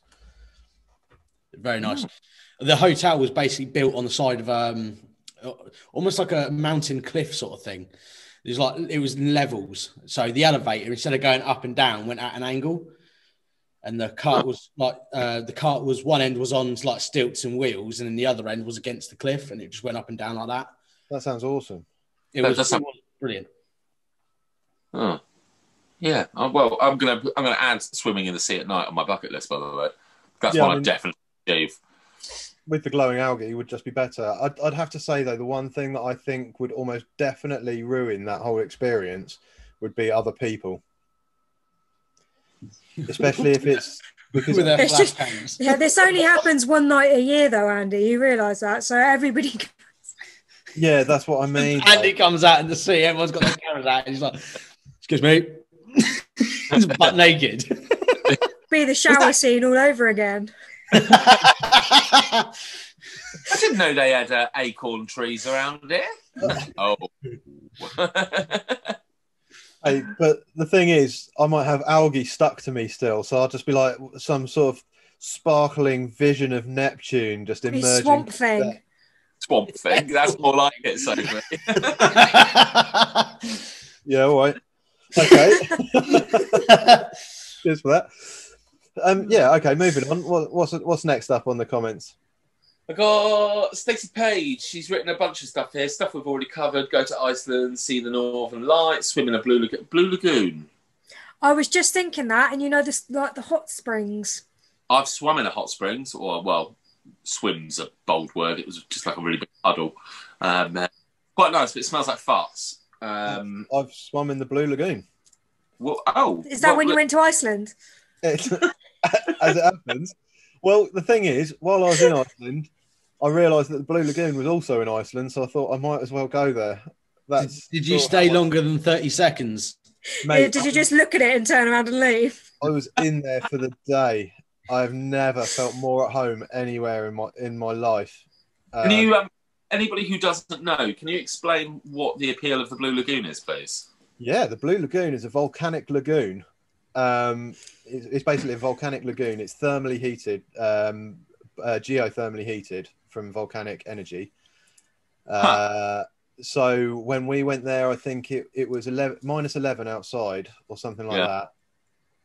Very nice. The hotel was basically built on the side of um, almost like a mountain cliff sort of thing. It was like it was in levels. So the elevator, instead of going up and down, went at an angle. And the cart was like uh, the cart was one end was on like stilts and wheels, and then the other end was against the cliff, and it just went up and down like that. That sounds awesome. It That was, does it was brilliant. Oh. Yeah. Uh, well, I'm gonna I'm gonna add swimming in the sea at night on my bucket list. By the way, that's Yeah, one I I definitely achieve. With the glowing algae, would just be better. I'd, I'd have to say though, the one thing that I think would almost definitely ruin that whole experience would be other people, especially if it's because With their It's flash just- cams. Yeah, this only happens one night a year, though, Andy. You realise that? So everybody. yeah, that's what I mean. Andy comes out in the sea, everyone's got their cameras out, and he's like, "Excuse me," he's butt naked. Be the shower scene all over again. I didn't know they had uh, acorn trees around here. oh. Hey, but the thing is, I might have algae stuck to me still, so I'll just be like some sort of sparkling vision of Neptune just Be emerging. swamp thing. Swamp thing. That's more like it, Sophie. Yeah, all right. Okay. Cheers for that. Um, yeah, okay, moving on. What, what's what's next up on the comments? I got Stacey Page. She's written a bunch of stuff here. Stuff we've already covered. Go to Iceland, see the Northern Lights, swim in a blue, Lago- blue lagoon. I was just thinking that, and you know, this like the hot springs. I've swum in a hot springs, or well, swim's a bold word. It was just like a really big puddle. Um, uh, quite nice, but it smells like farts. Um, I've swum in the Blue Lagoon. well, oh, Is that well, when you went to Iceland? As it happens. Well, the thing is, while I was in Iceland, I realised that the Blue Lagoon was also in Iceland, so I thought I might as well go there. That's Did you stay how I- longer than 30 seconds? Mate, Yeah, Did you just look at it and turn around and leave? I was in there for the day. I've never felt more at home anywhere in my in my life. Uh, Can you, um, anybody who doesn't know, can you explain what the appeal of the Blue Lagoon is, please? Yeah, the Blue Lagoon is a volcanic lagoon. Um, it's, it's basically a volcanic lagoon. It's thermally heated, um, uh, geothermally heated from volcanic energy. Uh, So when we went there, I think it, it was 11, minus 11 outside or something like Yeah.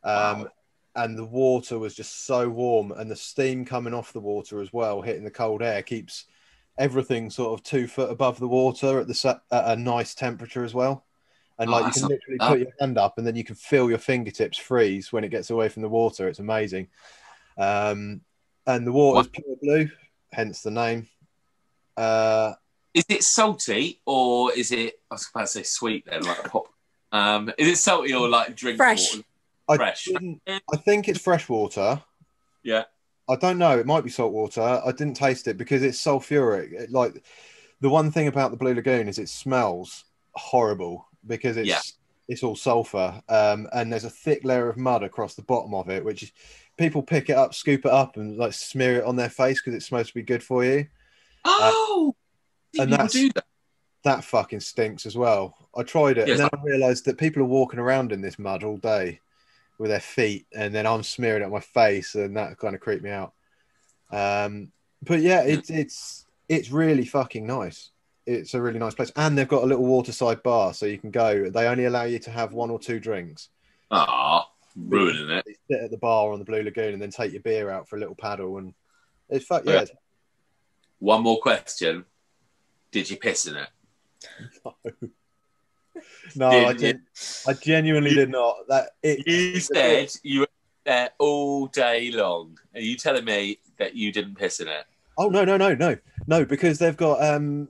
that. Um, Wow. and the water was just so warm, and the steam coming off the water as well, hitting the cold air, keeps everything sort of two foot above the water at the at a nice temperature as well. And Oh, like you can literally bad. put your hand up, and then you can feel your fingertips freeze when it gets away from the water. It's amazing. Um, and the water is pure blue, hence the name. Uh, Is it salty or is it? I was about to say sweet then, like a pop. Um, is it salty or like drink Fresh. water? I, Fresh. didn't- I think it's fresh water. Yeah. I don't know. It might be salt water. I didn't taste it because it's sulfuric. It- like the one thing about the Blue Lagoon is it smells horrible because it's Yeah. it's all sulfur. Um, and there's a thick layer of mud across the bottom of it, which people pick it up, scoop it up, and like smear it on their face because it's supposed to be good for you. Oh, and that's- do that. That fucking stinks as well. I tried it, Yes. and then I realised that people are walking around in this mud all day with their feet, and then I'm smearing it on my face, and that kind of creeped me out. Um, but yeah, it's it's it's really fucking nice. It's a really nice place, and they've got a little waterside bar, so you can go. They only allow you to have one or two drinks. Ah, ruining it. Sit at the bar on the Blue Lagoon, and then take your beer out for a little paddle, and it's fuck Yeah. One more question: Did you piss in it? No, Did I you- didn't. I genuinely did not. That it. You said you were there all day long. Are you telling me that you didn't piss in it? Oh no no no no no because they've got um,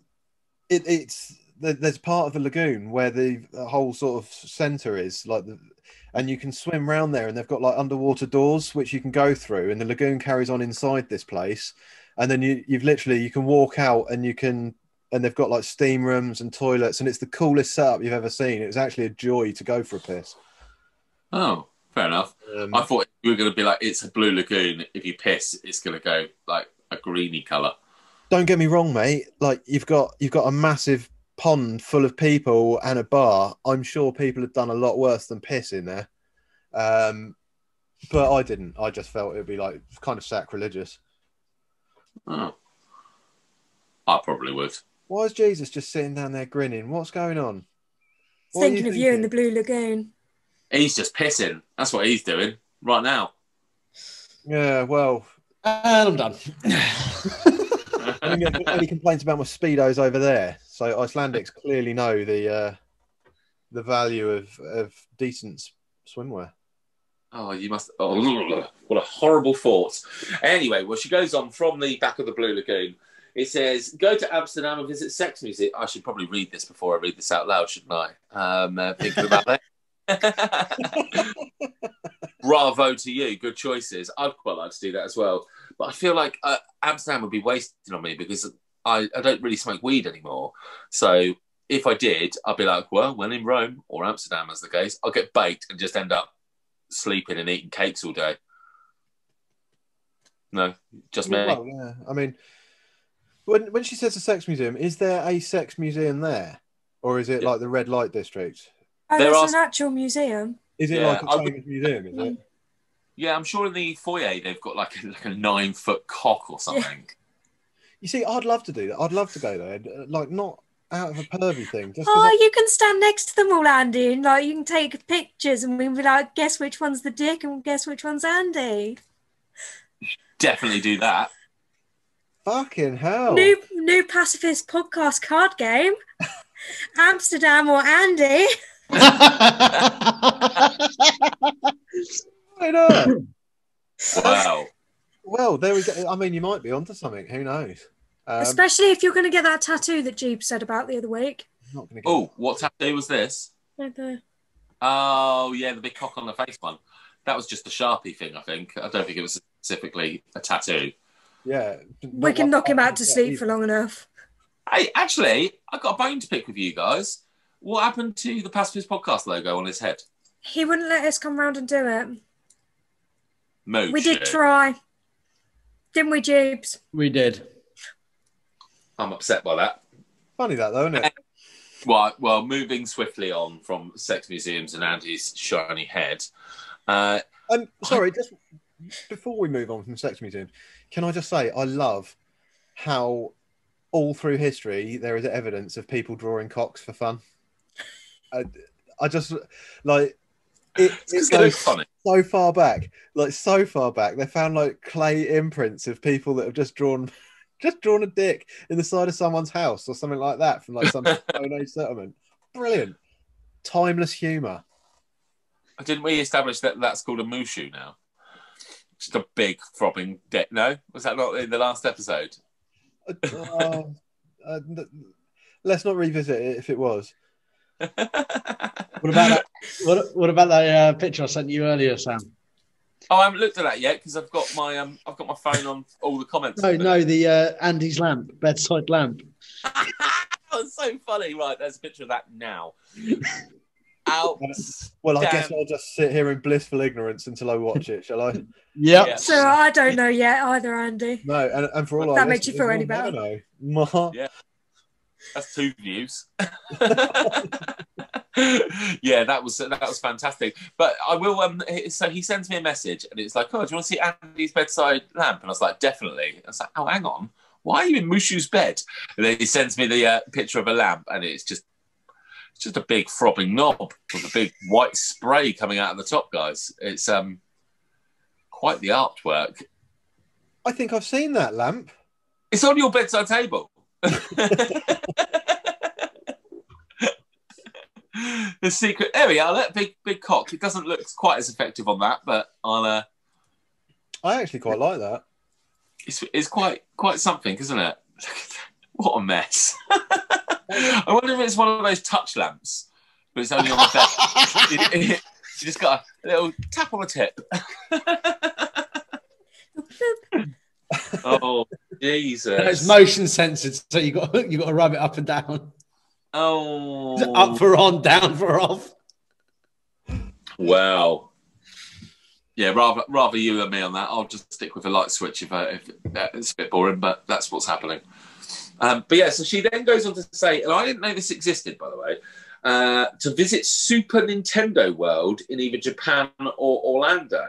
it, it's there's part of the lagoon where the, the whole sort of center is like the, and you can swim around there and they've got like underwater doors which you can go through and the lagoon carries on inside this place and then you you've literally you can walk out and you can and they've got like steam rooms and toilets and it's the coolest setup you've ever seen. It was actually a joy to go for a piss. Oh, fair enough. Um, I thought you were going to be like, it's a blue lagoon. If you piss, it's going to go like a greeny colour. don't get me wrong, mate. Like you've got you've got a massive pond full of people and a bar. I'm sure people have done a lot worse than piss in there. Um, but I didn't. I just felt it'd be like kind of sacrilegious. Oh, I probably would. Why is Jesus just sitting down there grinning? What's going on? What are Thinking of you in the Blue Lagoon. He's just pissing. That's what he's doing right now. Yeah, well, And I'm done. I mean, any complaints about my speedos over there? So Icelandics clearly know the uh, the value of of decent swimwear. Oh, you must. Oh, what a horrible thought. Anyway, well, she goes on from the back of the Blue Lagoon. It says, "Go to Amsterdam and visit sex music." I should probably read this before I read this out loud, shouldn't I? Um, uh, thinking about that. Bravo to you. Good choices. I'd quite like to do that as well, but I feel like uh, Amsterdam would be wasted on me because I, I don't really smoke weed anymore. So if I did, I'd be like, well, when in Rome or Amsterdam, as the case, I'll get baked and just end up sleeping and eating cakes all day. No, just me. Well, yeah. I mean, when when she says a sex museum, is there a sex museum there, or is it Yeah. like the red light district? Oh, There there's are- an actual museum. Is it Yeah, like a I would- museum? Is it? Mm. Yeah, I'm sure in the foyer they've got like a, like a nine foot cock or something. You see, I'd love to do that. I'd love to go there, uh, like not out of a pervy thing. Just 'cause Oh, I- you can stand next to them all, Andy, and like you can take pictures, and we'll be like, guess which one's the dick, and guess which one's Andy. Definitely do that. fucking hell. New new pacifist podcast card game. Amsterdam or Andy. Why not? Wow. Well, there we go. I mean, you might be onto something. Who knows? Um, Especially if you're going to get that tattoo that Jeep said about the other week. I'm not gonna get- oh, what tattoo was this? Like the- Oh, yeah, the big cock on the face one. That was just a Sharpie thing, I think. I don't think it was specifically a tattoo. yeah. We can knock him out to sleep for long enough. Hey, actually, I've got a bone to pick with you guys. What happened to the Pacifist podcast logo on his head? He wouldn't let us come round and do it. Mooch. We did try. Didn't we, Jeeps? we did. I'm upset by that. Funny that though, isn't it? Well, well, moving swiftly on from sex museums and Andy's shiny head. Uh, Um, sorry, just before we move on from Sex museums, can I just say I love how all through history there is evidence of people drawing cocks for fun. I, I just like it, it's it because they goes, funny. so far back, like so far back. They found like clay imprints of people that have just drawn, just drawn a dick in the side of someone's house or something like that from like some Stone Age settlement. Brilliant, timeless humour. Didn't we establish that that's called a mushu now? Just a big throbbing dick. No, was that not in the last episode? Uh, uh, let's not revisit it if it was. What about that? What, what about that uh, picture I sent you earlier, Sam? Oh, I haven't looked at that yet because I've got my um, I've got my phone on all the comments. No, no, the uh, Andy's lamp, bedside lamp. That's so funny. Right, there's a picture of that now. Out. Well, I guess I'll just sit here in blissful ignorance until I watch it, shall I? Yep. Yeah. So I don't know yet either, Andy. No, and, and for all That our makes you listeners, feel any we'll never better? know. Ma- Yeah. That's two views. yeah, that was that was fantastic. But I will. Um, so he sends me a message, and it's like, "Oh, do you want to see Andy's bedside lamp?" And I was like, "Definitely." I was like, "Oh, hang on, why are you in Mushu's bed?" And then he sends me the uh, picture of a lamp, and it's just it's just a big throbbing knob with a big white spray coming out of the top, guys. It's um quite the artwork. I think I've seen that lamp. It's on your bedside table. the secret. There we are. That big, big cock. It doesn't look quite as effective on that, but I'll. Uh, I actually quite like that. it's, it's quite, quite something, isn't it? what a mess. I wonder if it's one of those touch lamps, but it's only on the bed. you, you just got a little tap on the tip. Oh Jesus! It's motion censored, so you got you got to rub it up and down, oh, up for on, down for off. Wow. Yeah, rather rather you and me on that. I'll just stick with a light switch if, I, if uh, it's a bit boring, but that's what's happening. Um, but yeah, so she then goes on to say, and I didn't know this existed, by the way, uh, to visit Super Nintendo World in either Japan or Orlando.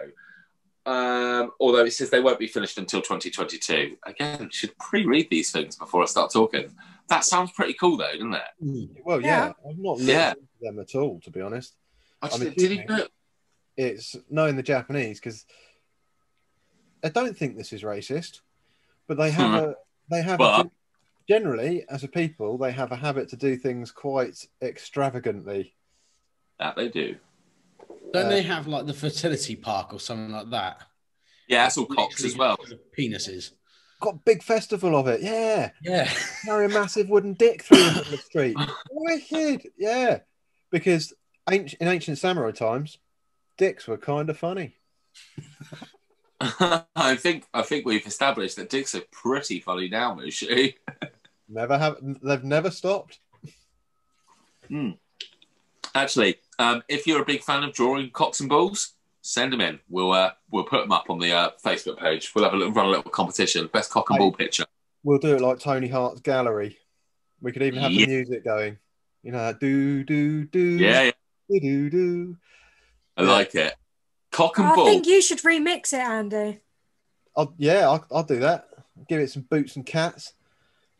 Um, although it says they won't be finished until 2022. Again, should pre-read these things before I start talking. That sounds pretty cool, though, doesn't it? Well, yeah, Yeah. I've not looked Yeah. into them at all, to be honest. I just, mean, did he know? It's knowing the Japanese because I don't think this is racist, but they have Hmm. a they have But- a, generally as a people they have a habit to do things quite extravagantly. That they do. Don't Uh, they have like the fertility park or something like that? Yeah, that's all cocks as well. Penises. Got a big festival of it, yeah. Yeah. Carry a massive wooden dick through the street. Wicked, yeah. Because ancient, in ancient samurai times, dicks were kind of funny. I think I think we've established that dicks are pretty funny now, Mushu. Never have they've never stopped. Actually, um, if you're a big fan of drawing cocks and balls, send them in. We'll uh, we'll put them up on the uh, Facebook page. We'll have a little, run a little competition. Best cock and Hey. ball picture. We'll do it like Tony Hart's gallery. We could even have Yeah. the music going. You know, do do do Yeah, yeah, do do do. I Yeah. like it. Cock and I ball. think you should remix it, Andy. I'll, yeah, I'll, I'll do that. Give it some boots and cats.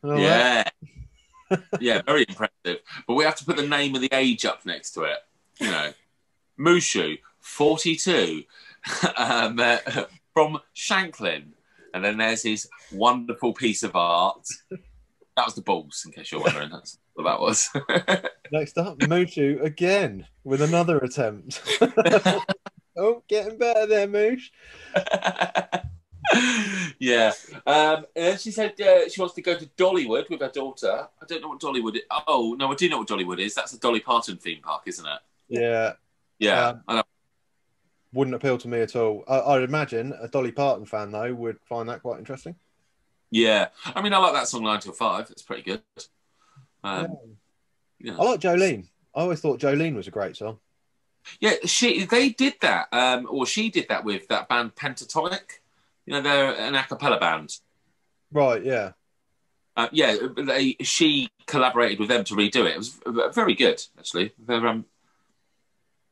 and yeah, yeah, very impressive. But we have to put the name of the age up next to it. You know, Mushu, forty-two, um, uh, from Shanklin, and then there's his wonderful piece of art. That was the balls, in case you're wondering. That's what that was. Next up, Mushu again with another attempt. oh, getting better there, Moosh. yeah. Um, and then she said uh, she wants to go to Dollywood with her daughter. I don't know what Dollywood is. Oh, no, I do know what Dollywood is. That's a Dolly Parton theme park, isn't it? Yeah, Yeah. Um, I know. wouldn't appeal to me at all. I, I'd imagine a Dolly Parton fan though would find that quite interesting. Yeah. I mean, I like that song 9 till 5. It's pretty good. Um, yeah. I like Jolene. I always thought Jolene was a great song. Yeah, she they did that, um, or she did that with that band Pentatonix. You know, they're an a cappella band. Right, yeah. Uh, yeah, they, she collaborated with them to redo it. It was very good, actually. Um,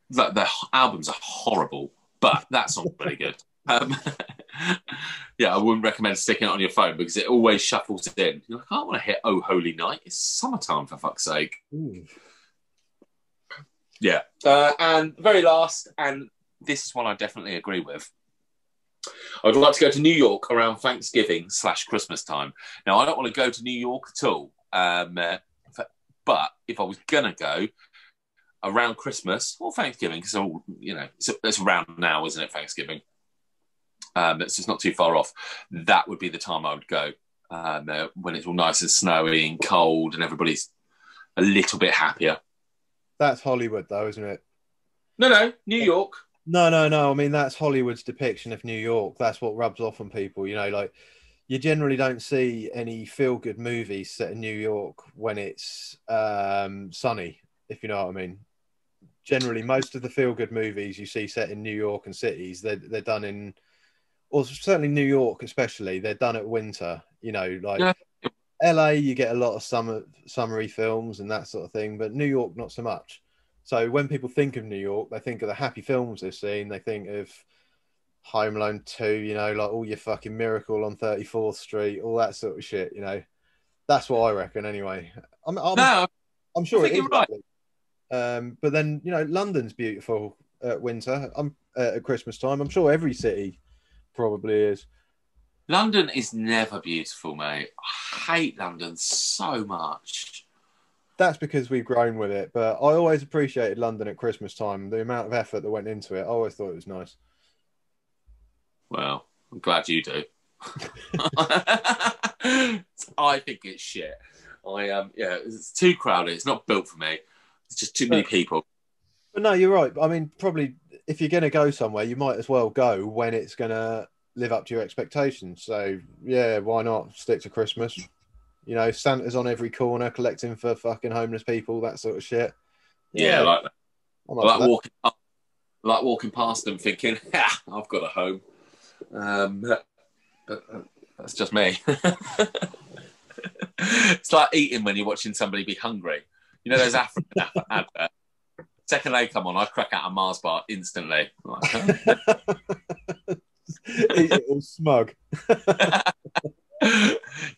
the, their albums are horrible, but that song's pretty good. Um, yeah, I wouldn't recommend sticking it on your phone because it always shuffles in. You're like, I don't want to hit "Oh Holy Night." It's summertime for fuck's sake. Ooh. Yeah. Uh, and very last, and this is one I definitely agree with. I'd like to go to New York around Thanksgiving slash Christmas time. Now, I don't want to go to New York at all, um, uh, but if I was gonna go around Christmas or Thanksgiving, because all you know, it's, it's around now, isn't it? Thanksgiving. Um, it's just not too far off. That would be the time I would go um, uh, when it's all nice and snowy and cold, and everybody's a little bit happier. That's Hollywood, though, isn't it? No, no, New York. No, no, no. I mean, that's Hollywood's depiction of New York. That's what rubs off on people. You know, like you generally don't see any feel good movies set in New York when it's um, sunny, if you know what I mean. Generally, most of the feel good movies you see set in New York and cities, they're, they're done in, or certainly New York, especially, they're done at winter. You know, like Yeah. LA, you get a lot of summer summery films and that sort of thing, but New York, not so much. So when people think of New York, they think of the happy films they've seen. They think of Home Alone 2, you know, like all your fucking Miracle on 34th Street, all that sort of shit, you know. That's what I reckon anyway. I'm, I'm, No, I'm sure I think is. you're right. Um, but then, you know, London's beautiful at winter. I'm uh, at Christmas time. I'm sure every city probably is. London is never beautiful, mate. I hate London so much. That's because we've grown with it. But I always appreciated London at Christmas time. The amount of effort that went into it, I always thought it was nice. Well, I'm glad you do. I think it's shit. I um yeah, it's too crowded. It's not built for me. It's just too many But- people. But no, you're right. I mean, probably if you're going to go somewhere, you might as well go when it's going to live up to your expectations. So yeah, why not stick to Christmas? You know, Santa's on every corner collecting for fucking homeless people, that sort of shit. Yeah, like I'm like that. walking up, like walking past them thinking, ha, I've got a home. Um, but uh, that's just me. it's like eating when you're watching somebody be hungry. You know those African ad- adverts. Second they come on, I crack out a Mars bar instantly. Like, huh? Eat it all smug.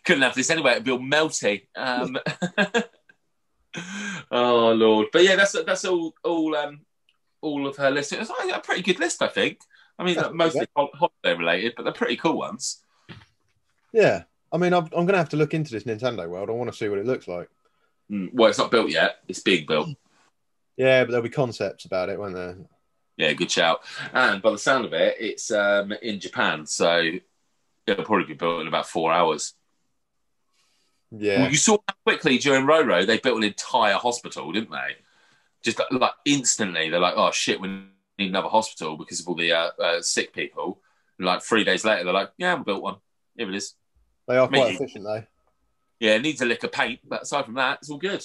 Couldn't have this anyway. It'd be all melty. Um, oh lord! But yeah, that's that's all all um all of her list. It was a pretty good list, I think. I mean, Yeah. mostly hol- holiday related, but they're pretty cool ones. Yeah. I mean, I'm, I'm going to have to look into this Nintendo world. I want to see what it looks like. Mm, Well, it's not built yet. It's being built. Yeah, but there'll be concepts about it, won't there? Yeah, good shout. And by the sound of it, it's um in Japan, so it'll probably be built in about four hours. Yeah. Well, you saw how quickly during Roro they built an entire hospital, didn't they? Just like, instantly, they're like, "Oh shit, we need another hospital because of all the uh, uh, sick people." And like three days later, they're like, "Yeah, we built one. Here it is." They are quite Me. efficient, though. Yeah, it needs a lick of paint, but aside from that, it's all good.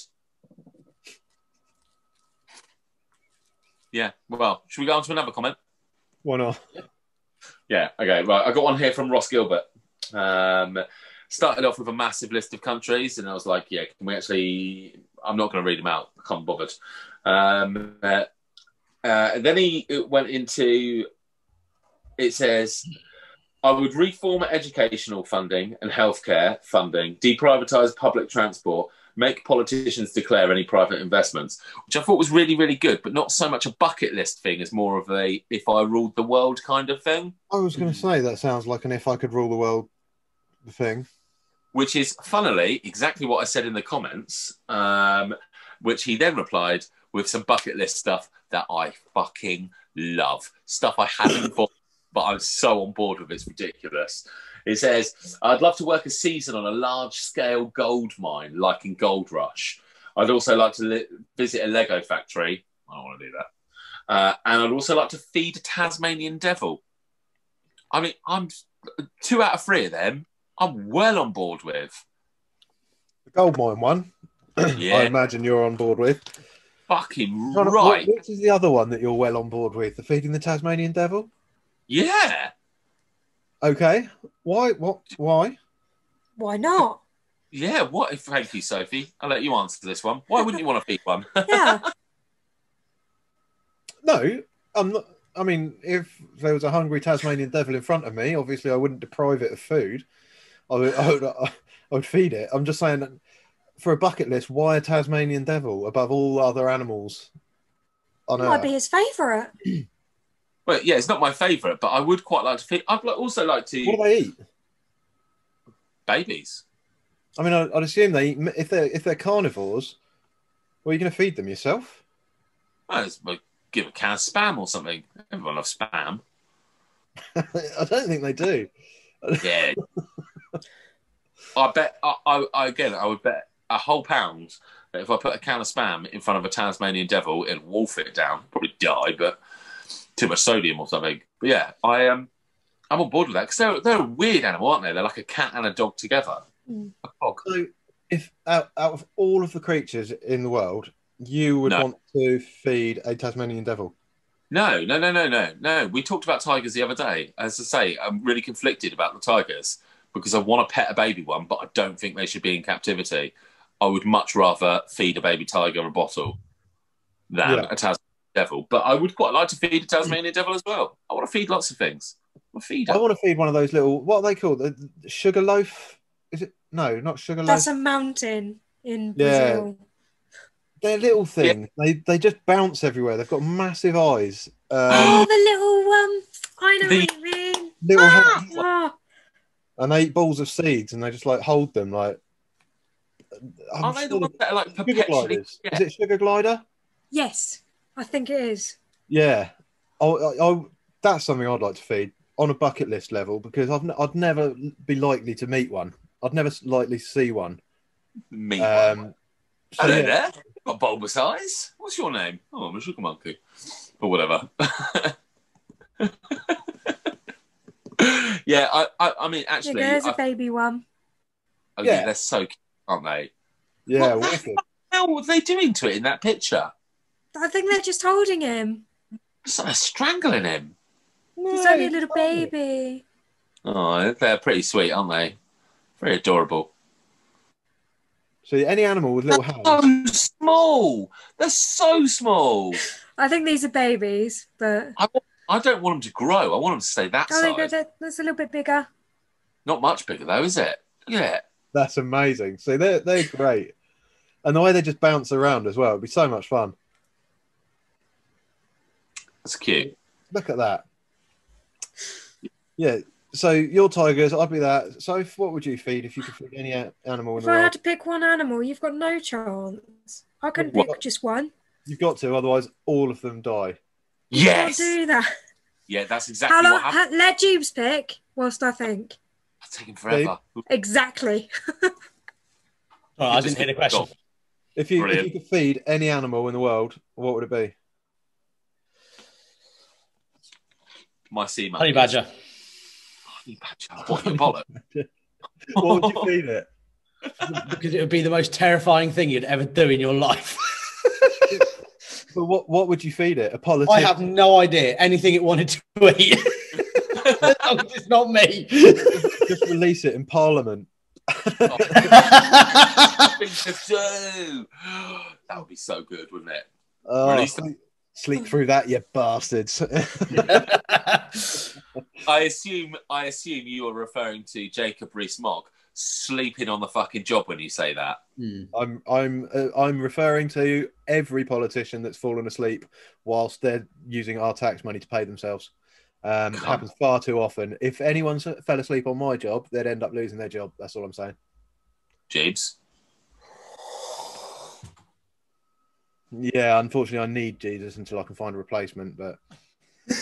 Yeah. Well, should we go on to another comment? Why not? Yeah, okay, right. I got one here from Ross Gilbert. Um, started off with a massive list of countries, and I was like, yeah, can we actually? I'm not going to read them out. I can't be bothered. Um, uh, uh, then he went into. It says, I would reform educational funding and healthcare funding, deprivatise public transport, make politicians declare any private investments, which I thought was really, really good, but not so much a bucket list thing as more of a if I ruled the world kind of thing. I was going to say that sounds like an if I could rule the world thing. which is funnily exactly what I said in the comments. Um, which he then replied with some bucket list stuff that I fucking love, stuff I haven't bought, but I'm so on board with. It's ridiculous. It says, "I'd love to work a season on a large-scale gold mine, like in Gold Rush. I'd also like to li- visit a Lego factory. I don't want to do that. Uh, and I'd also like to feed a Tasmanian devil. I mean, I'm two out of three of them. I'm well on board with. The gold mine one, yeah. I imagine you're on board with. fucking right. Which is the other one that you're well on board with? The feeding the Tasmanian devil? Yeah, Okay. Why? What? Why? Why not? yeah. What? If, thank you, Sophie. I'll let you answer this one. Why wouldn't you want to feed one? Yeah. No, I'm not. I mean, if there was a hungry Tasmanian devil in front of me, obviously I wouldn't deprive it of food. I would, I would, I would feed it. I'm just saying that for a bucket list, why a Tasmanian devil above all other animals on Might Earth? be his favourite. Well, yeah, it's not my favourite, but I would quite like to feed. I'd also like to What do they eat? babies. I mean, I'd assume they eat, if they're if they're carnivores. What are you going to feed them yourself? Well, well, give a can of spam or something. Everyone loves spam. I don't think they do. Yeah. I bet. I, I, I again, I would bet a whole pound that if I put a can of spam in front of a Tasmanian devil, it'll wolf it down. Probably die, but too much sodium or something. But yeah, I um, I'm on board with that because they're they're a weird animal, aren't they? They're like a cat and a dog together. Mm. A dog. So, if out, out of all of the creatures in the world, you would No. want to feed a Tasmanian devil. No, no, no, no, no, no. We talked about tigers the other day. As I say, I'm really conflicted about the tigers because I want to pet a baby one, but I don't think they should be in captivity. I would much rather feed a baby tiger a bottle than Yeah. a Tasmanian devil. But I would quite like to feed a Tasmanian devil as well. I want to feed lots of things. I'm a feeder. I want to feed one of those little what are they called? The the sugar loaf? Is it? No, not sugar loaf. That's a mountain in Yeah. Brazil. They're little things. They they just bounce everywhere. They've got massive eyes. Oh, Um, the little um. I know The- what you mean. little Ah, ah. and they eat balls of seeds and they just like hold them like. I'm Aren't they the ones that are like sugar perpetually? gliders. Yeah. Is it sugar glider? Yes, I think it is. Yeah, I, I, I, that's something I'd like to feed on a bucket list level because I've n- I'd never be likely to meet one. I'd never likely see one. Me. Um, so Hello yeah, there. You've got bulbous eyes. What's your name? Oh, I'm a sugar monkey. Or whatever. yeah, I, I, I mean, Yeah, actually, there's I, a baby one. oh, yeah. Yeah. they're so cute, aren't they? yeah, What the wicked. How were they doing to it in that picture? I think they're just holding him. It's like they're strangling him. He's only a little oh. baby. Oh, they're pretty sweet, aren't they? Very adorable. So any animal with little They're hands. so small. They're so small. I think these are babies, but I, I don't want them to grow. I want them to stay that oh, they go, size. that's a little bit bigger. Not much bigger though, is it? Yeah. That's amazing. So they're they're great, and the way they just bounce around as well. It'd be so much fun. That's cute. Look at that. Yeah. So your tigers, I'd be that. So what would you feed if you could feed any animal in If the I world? had to pick one animal, you've got no chance. I couldn't What? pick just one. You've got to, otherwise all of them die. Yes. Can't do that. Yeah, that's exactly How long? what happened. Let Jeeves pick whilst I think. It's taken forever. Exactly. Oh, I didn't hear the question. If you if you could feed any animal in the world, what would it be? My sea monkey. Honey badger. Honey badger. What, your bollock? What would you feed it? Because it would be the most terrifying thing you'd ever do in your life. But what what would you feed it? A I politician? I have no idea anything it wanted to eat. As it's not me. Just release it in Parliament. Thing to do. That would be so good, wouldn't it? Oh, Release them. Sleep, sleep through that, you bastards. I assume. I assume you are referring to Jacob Rees-Mogg sleeping on the fucking job when you say that. Hmm. I'm I'm uh, I'm referring to every politician that's fallen asleep whilst they're using our tax money to pay themselves. Um, it happens far too often. If anyone fell asleep on my job, they'd end up losing their job. That's all I'm saying. Jeeves. Yeah, unfortunately, I need Jeeves until I can find a replacement. But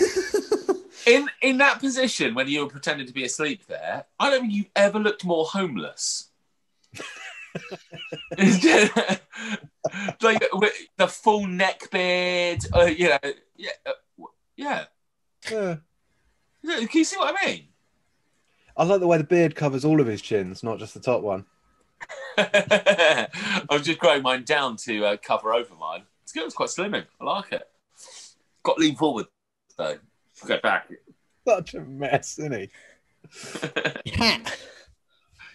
In in that position when you were pretending to be asleep there, I don't think you've ever looked more homeless. like with the full neck beard, uh, you know, yeah, uh, yeah. yeah, Can you see what I mean? I like the way the beard covers all of his chins, not just the top one. I was just growing mine down to uh, cover over mine. It's good. It's quite slimming. I like it. Got to lean forward though. Go back. Such a mess, isn't he?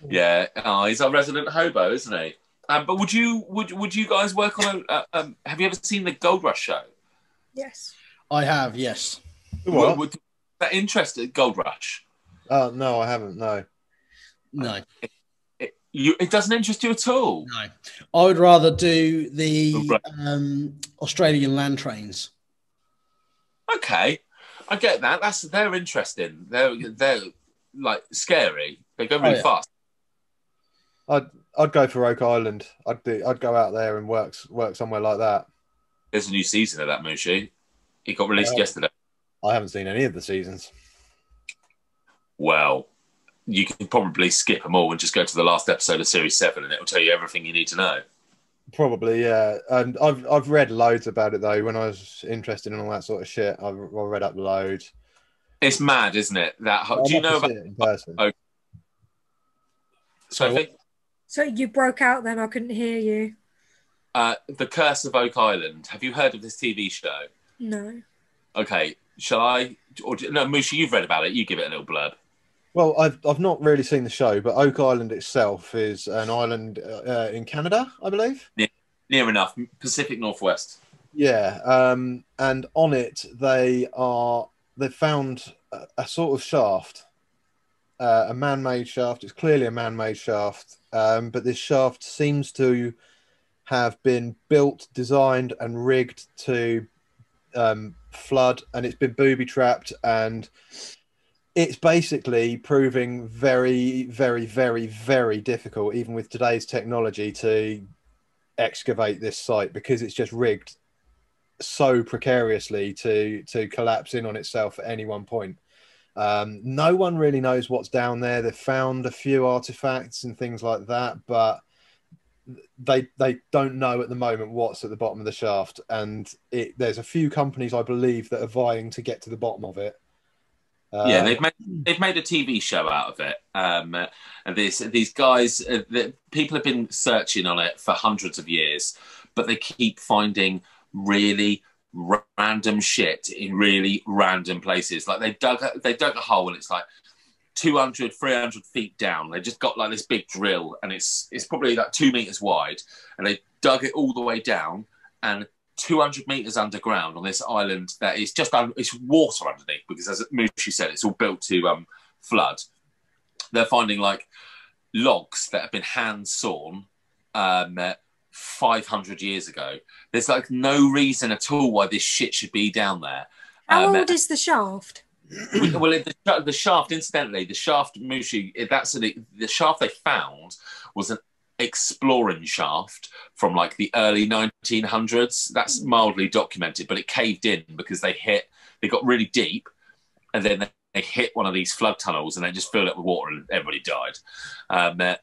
Yeah, oh, he's our resident hobo, isn't he? Um, but would you would would you guys work on a? Uh, um, have you ever seen the Gold Rush show? Yes. I have, yes. What? Would, would that interested Gold Rush? Oh no, I haven't. No. No, It, you, it doesn't interest you at all. no. I would rather do the Right. um, Australian land trains. Okay. I get that. That's they're interesting. They're they're like scary. They go really Oh, yeah. fast. I'd I'd go for Oak Island. I'd do, I'd go out there and work work somewhere like that. There's a new season of that Mushi. It got released Yeah. yesterday. I haven't seen any of the seasons. Well, you can probably skip them all and just go to the last episode of Series Seven, and it'll tell you everything you need to know. Probably, yeah. And I've I've read loads about it though. When I was interested in all that sort of shit, I've, I read up loads. It's mad, isn't it? That ho- do you know about see it in person? Oh, Sophie? So you broke out then, I couldn't hear you. Uh, the Curse of Oak Island. Have you heard of this TV show? No. Okay, shall I? Or do- no, Mushi, you've read about it. You give it a little blurb. Well, I've I've not really seen the show, but Oak Island itself is an island uh, in Canada, I believe. Near enough, Pacific Northwest. Yeah, um, and on it they are they found a, a sort of shaft, uh, a man-made shaft. It's clearly a man-made shaft, um, but this shaft seems to have been built, designed, and rigged to um, flood, and it's been booby trapped, and it's basically proving very, very, very, very difficult, even with today's technology, to excavate this site because it's just rigged so precariously to to collapse in on itself at any one point. Um, no one really knows what's down there. They've found a few artifacts and things like that, but they they don't know at the moment what's at the bottom of the shaft. And it, there's a few companies, I believe, that are vying to get to the bottom of it. Yeah, Uh, they've made they've made a TV show out of it. Um, uh, and this these guys, uh, the, people have been searching on it for hundreds of years, but they keep finding really random shit in really random places. Like they dug a, they dug a hole and it's like 200, 300 feet down. They just got like this big drill and it's it's probably like two meters wide, and they dug it all the way down and 200 meters underground on this island that is just un- it's water underneath because as Mushi said it's all built to um, flood. They're finding like logs that have been hand sawn um, uh, 500 years ago. There's like no reason at all why this shit should be down there. How Um, old is the shaft? well, the, the shaft, incidentally, the shaft Mushi, that's the, the shaft they found was an exploring shaft from like the early 1900s. That's mildly documented, but it caved in because they hit, they got really deep, and then they, they hit one of these flood tunnels and they just filled it with water and everybody died. Um, uh,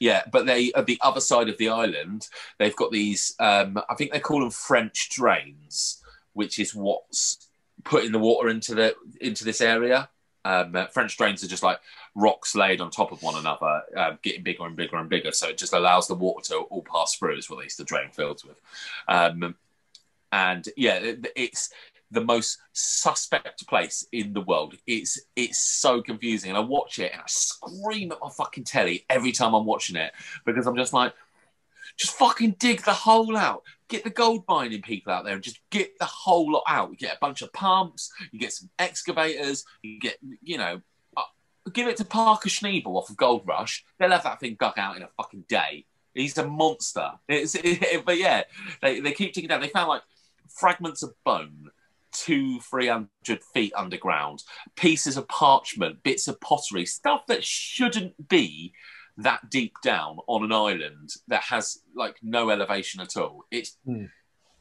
yeah, but they at the other side of the island, they've got these. Um, I think they call them French drains, which is what's putting the water into the into this area. Um, uh, French drains are just like rocks laid on top of one another, uh, getting bigger and bigger and bigger. So it just allows the water to all pass through. Is what they used to drain fields with. Um, and yeah, it- it's the most suspect place in the world. It's it's so confusing, and I watch it and I scream at my fucking telly every time I'm watching it because I'm just like, just fucking dig the hole out. Get the gold mining people out there and just get the whole lot out. You get a bunch of pumps, you get some excavators, you get, you know, uh, give it to Parker Schnabel off of Gold Rush. They'll have that thing dug out in a fucking day. He's a monster. It's, but yeah, they, they keep digging down. They found like fragments of bone, two, three hundred feet underground, pieces of parchment, bits of pottery, stuff that shouldn't be that deep down on an island that has like no elevation at all. It's Hmm.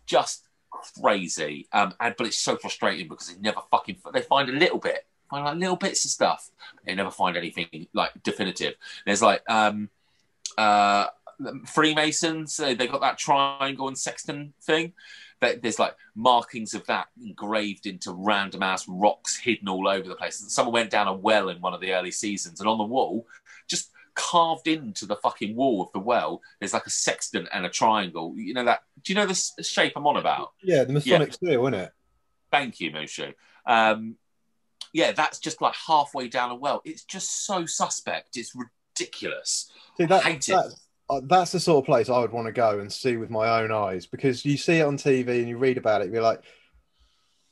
just crazy. Um, and but it's so frustrating because they never fucking they find a little bit, find like little bits of stuff. They never find anything like definitive. There's like um, uh, Freemasons. They, they got that triangle and sextant thing. That there's like markings of that engraved into random ass rocks hidden all over the place. Someone went down a well in one of the early seasons, and on the wall, carved into the fucking wall of the well, there's like a sextant and a triangle. You know that? Do you know the shape I'm on about? yeah, the Masonic seal, isn't it? Thank you, Mushu. Um, yeah, that's just like halfway down a well. It's just so suspect. It's ridiculous. See, that, Hate it. that- uh, that's the sort of place I would want to go and see with my own eyes because you see it on TV and you read about it, you're like,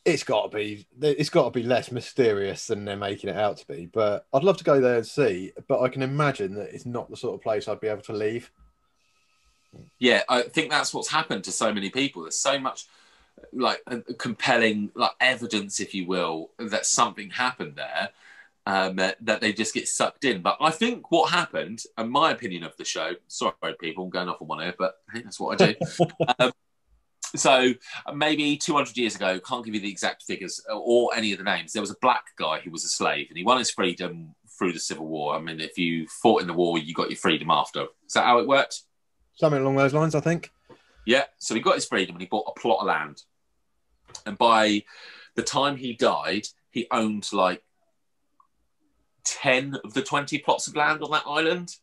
it's got to be, it's got to be less mysterious than they're making it out to be. But I'd love to go there and see. But I can imagine that it's not the sort of place I'd be able to leave. Yeah, I think that's what's happened to so many people. There's so much. like uh, compelling like evidence, if you will, that something happened there. Um, that they just get sucked in. But I think what happened, and my opinion of the show, sorry, people, I'm going off on one here, but hey, that's what I do. um, so maybe 200 years ago, can't give you the exact figures or any of the names. There was a black guy who was a slave, and he won his freedom through the Civil War. I mean, if you fought in the war, you got your freedom after. Is that how it worked? Something along those lines, I think. Yeah. So he got his freedom, and he bought a plot of land. And by the time he died, he owned like 10 of the 20 plots of land on that island.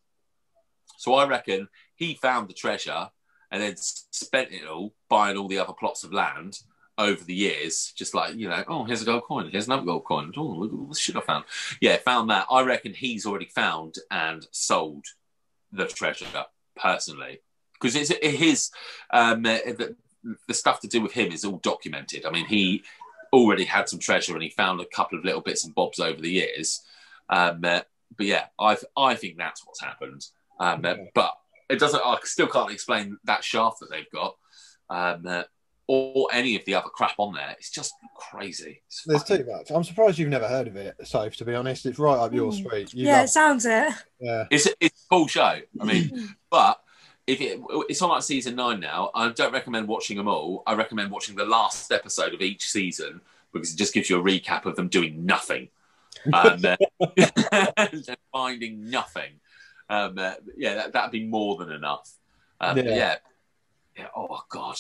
So I reckon he found the treasure and then spent it all buying all the other plots of land over the years, just like, you know, oh, here's a gold coin, here's another gold coin. Oh, look at the shit I found. Yeah, found that. I reckon he's already found and sold the treasure personally. Because it's his, um, the, the stuff to do with him is all documented. I mean, he already had some treasure and he found a couple of little bits and bobs over the years. Um, uh, but yeah, I I think that's what's happened. Um, uh, but it doesn't. I still can't explain that shaft that they've got, um, uh, or any of the other crap on there. It's just crazy. It's There's fucking- too much. I'm surprised you've never heard of it, Soph, to be honest. It's right up your Mm. street. You yeah, love- it sounds it. yeah. It's it's a cool show. I mean, but if it, it's on like season nine now, I don't recommend watching them all. I recommend watching the last episode of each season because it just gives you a recap of them doing nothing, um, and finding nothing. Um, uh, yeah, that, that'd be more than enough. Um, Yeah. yeah. yeah. Oh God,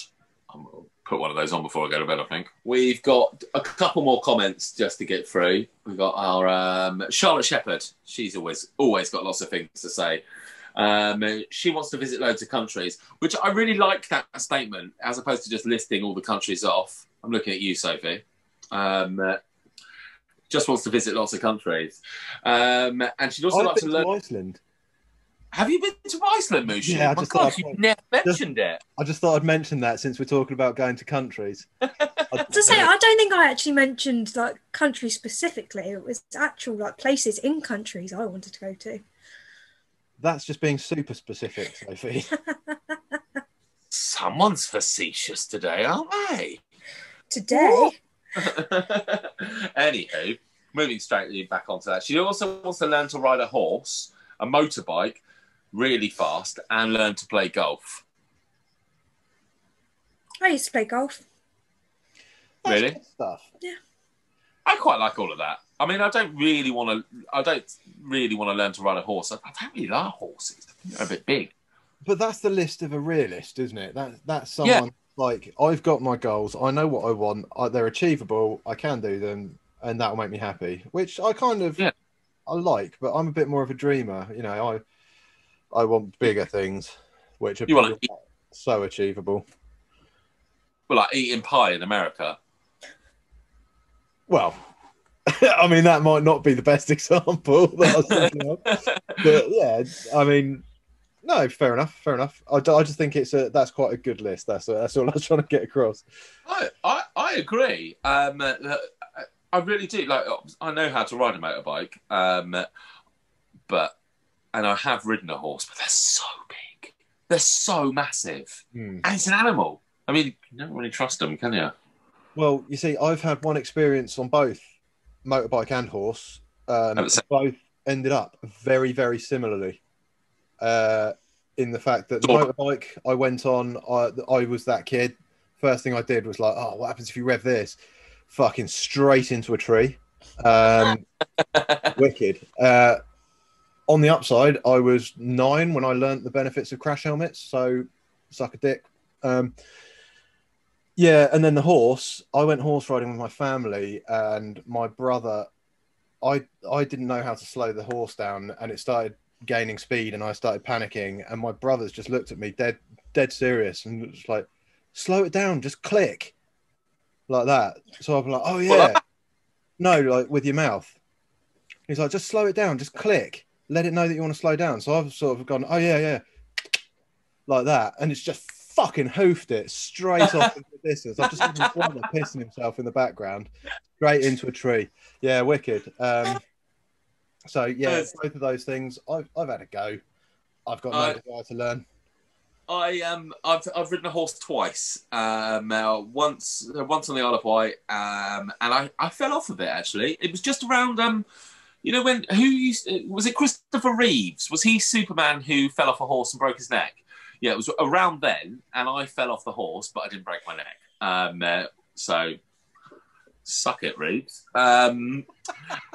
I'm gonna put one of those on before I go to bed. I think we've got a couple more comments just to get through. We've got our um, Charlotte Shepherd. She's always always got lots of things to say. Um, she wants to visit loads of countries, which I really like that statement, as opposed to just listing all the countries off. I'm looking at you, Sophie. Um, uh, just wants to visit lots of countries, um, and she'd also I've like to learn. Iceland. Have you been to Iceland, Moosh? Yeah, I My just God, thought you I'd- never mentioned it. I just thought I'd mention that since we're talking about going to countries. To say, I don't think I actually mentioned like countries specifically. It was actual like places in countries I wanted to go to. That's just being super specific, Sophie. Someone's facetious today, aren't they? Today, Anywho, moving straight back onto that, she also wants to learn to ride a horse, a motorbike, really fast, and learn to play golf. I used to play golf. That's Really? good stuff. I quite like all of that. I mean, I don't really want to. I don't really want to learn to ride a horse. I, I don't really like horses. They're a bit big. But that's the list of a realist, isn't it? That that's Yeah. someone like I've got my goals. I know what I want. I, they're achievable. I can do them, and that will make me happy. Which I kind of Yeah. I like. But I'm a bit more of a dreamer. You know, I I want bigger things, which are You wanna so achievable. Well, like eating pie in America. Well, I mean that might not be the best example that I was thinking of. but yeah, I mean, no, fair enough, fair enough. I, I just think it's a that's quite a good list. That's that's all I was trying to get across. I, I, I agree. Um, uh, I really do. Like, I know how to ride a motorbike, um, but and I have ridden a horse, but they're so big. They're so massive, Hmm. and it's an animal. I mean, you don't really trust them, can you? Well, you see, I've had one experience on both motorbike and horse. Um, same- both ended up very, very similarly. Uh, in the fact that the motorbike I went on, I, I was that kid. First thing I did was like, oh, what happens if you rev this? Fucking straight into a tree. Um, wicked. Uh, on the upside, I was nine when I learnt the benefits of crash helmets. So, suck a dick. Um, yeah, and then the horse. I went horse riding with my family, and my brother. I I didn't know how to slow the horse down, and it started gaining speed, and I started panicking. And my brothers just looked at me dead dead serious, and was like, "Slow it down, just click," like that. So I'm like, "Oh yeah." no, like with your mouth. He's like, just slow it down, just click, let it know that you want to slow down. So I've sort of gone, oh yeah, yeah, like that, and it's just fucking hoofed it straight off into the distance. I've just seen brother pissing himself in the background, straight into a tree. Yeah, wicked. Um, so yeah, both of those things, I've I've had a go. I've got no I- desire to learn. I um I've I've ridden a horse twice. Um, uh, once uh, once on the Isle of Wight, um, and I, I fell off of it actually. It was just around um, you know when who used was it Christopher Reeves? Was he Superman who fell off a horse and broke his neck? Yeah, it was around then, and I fell off the horse, but I didn't break my neck. Um, uh, so suck it, Reeves. Um,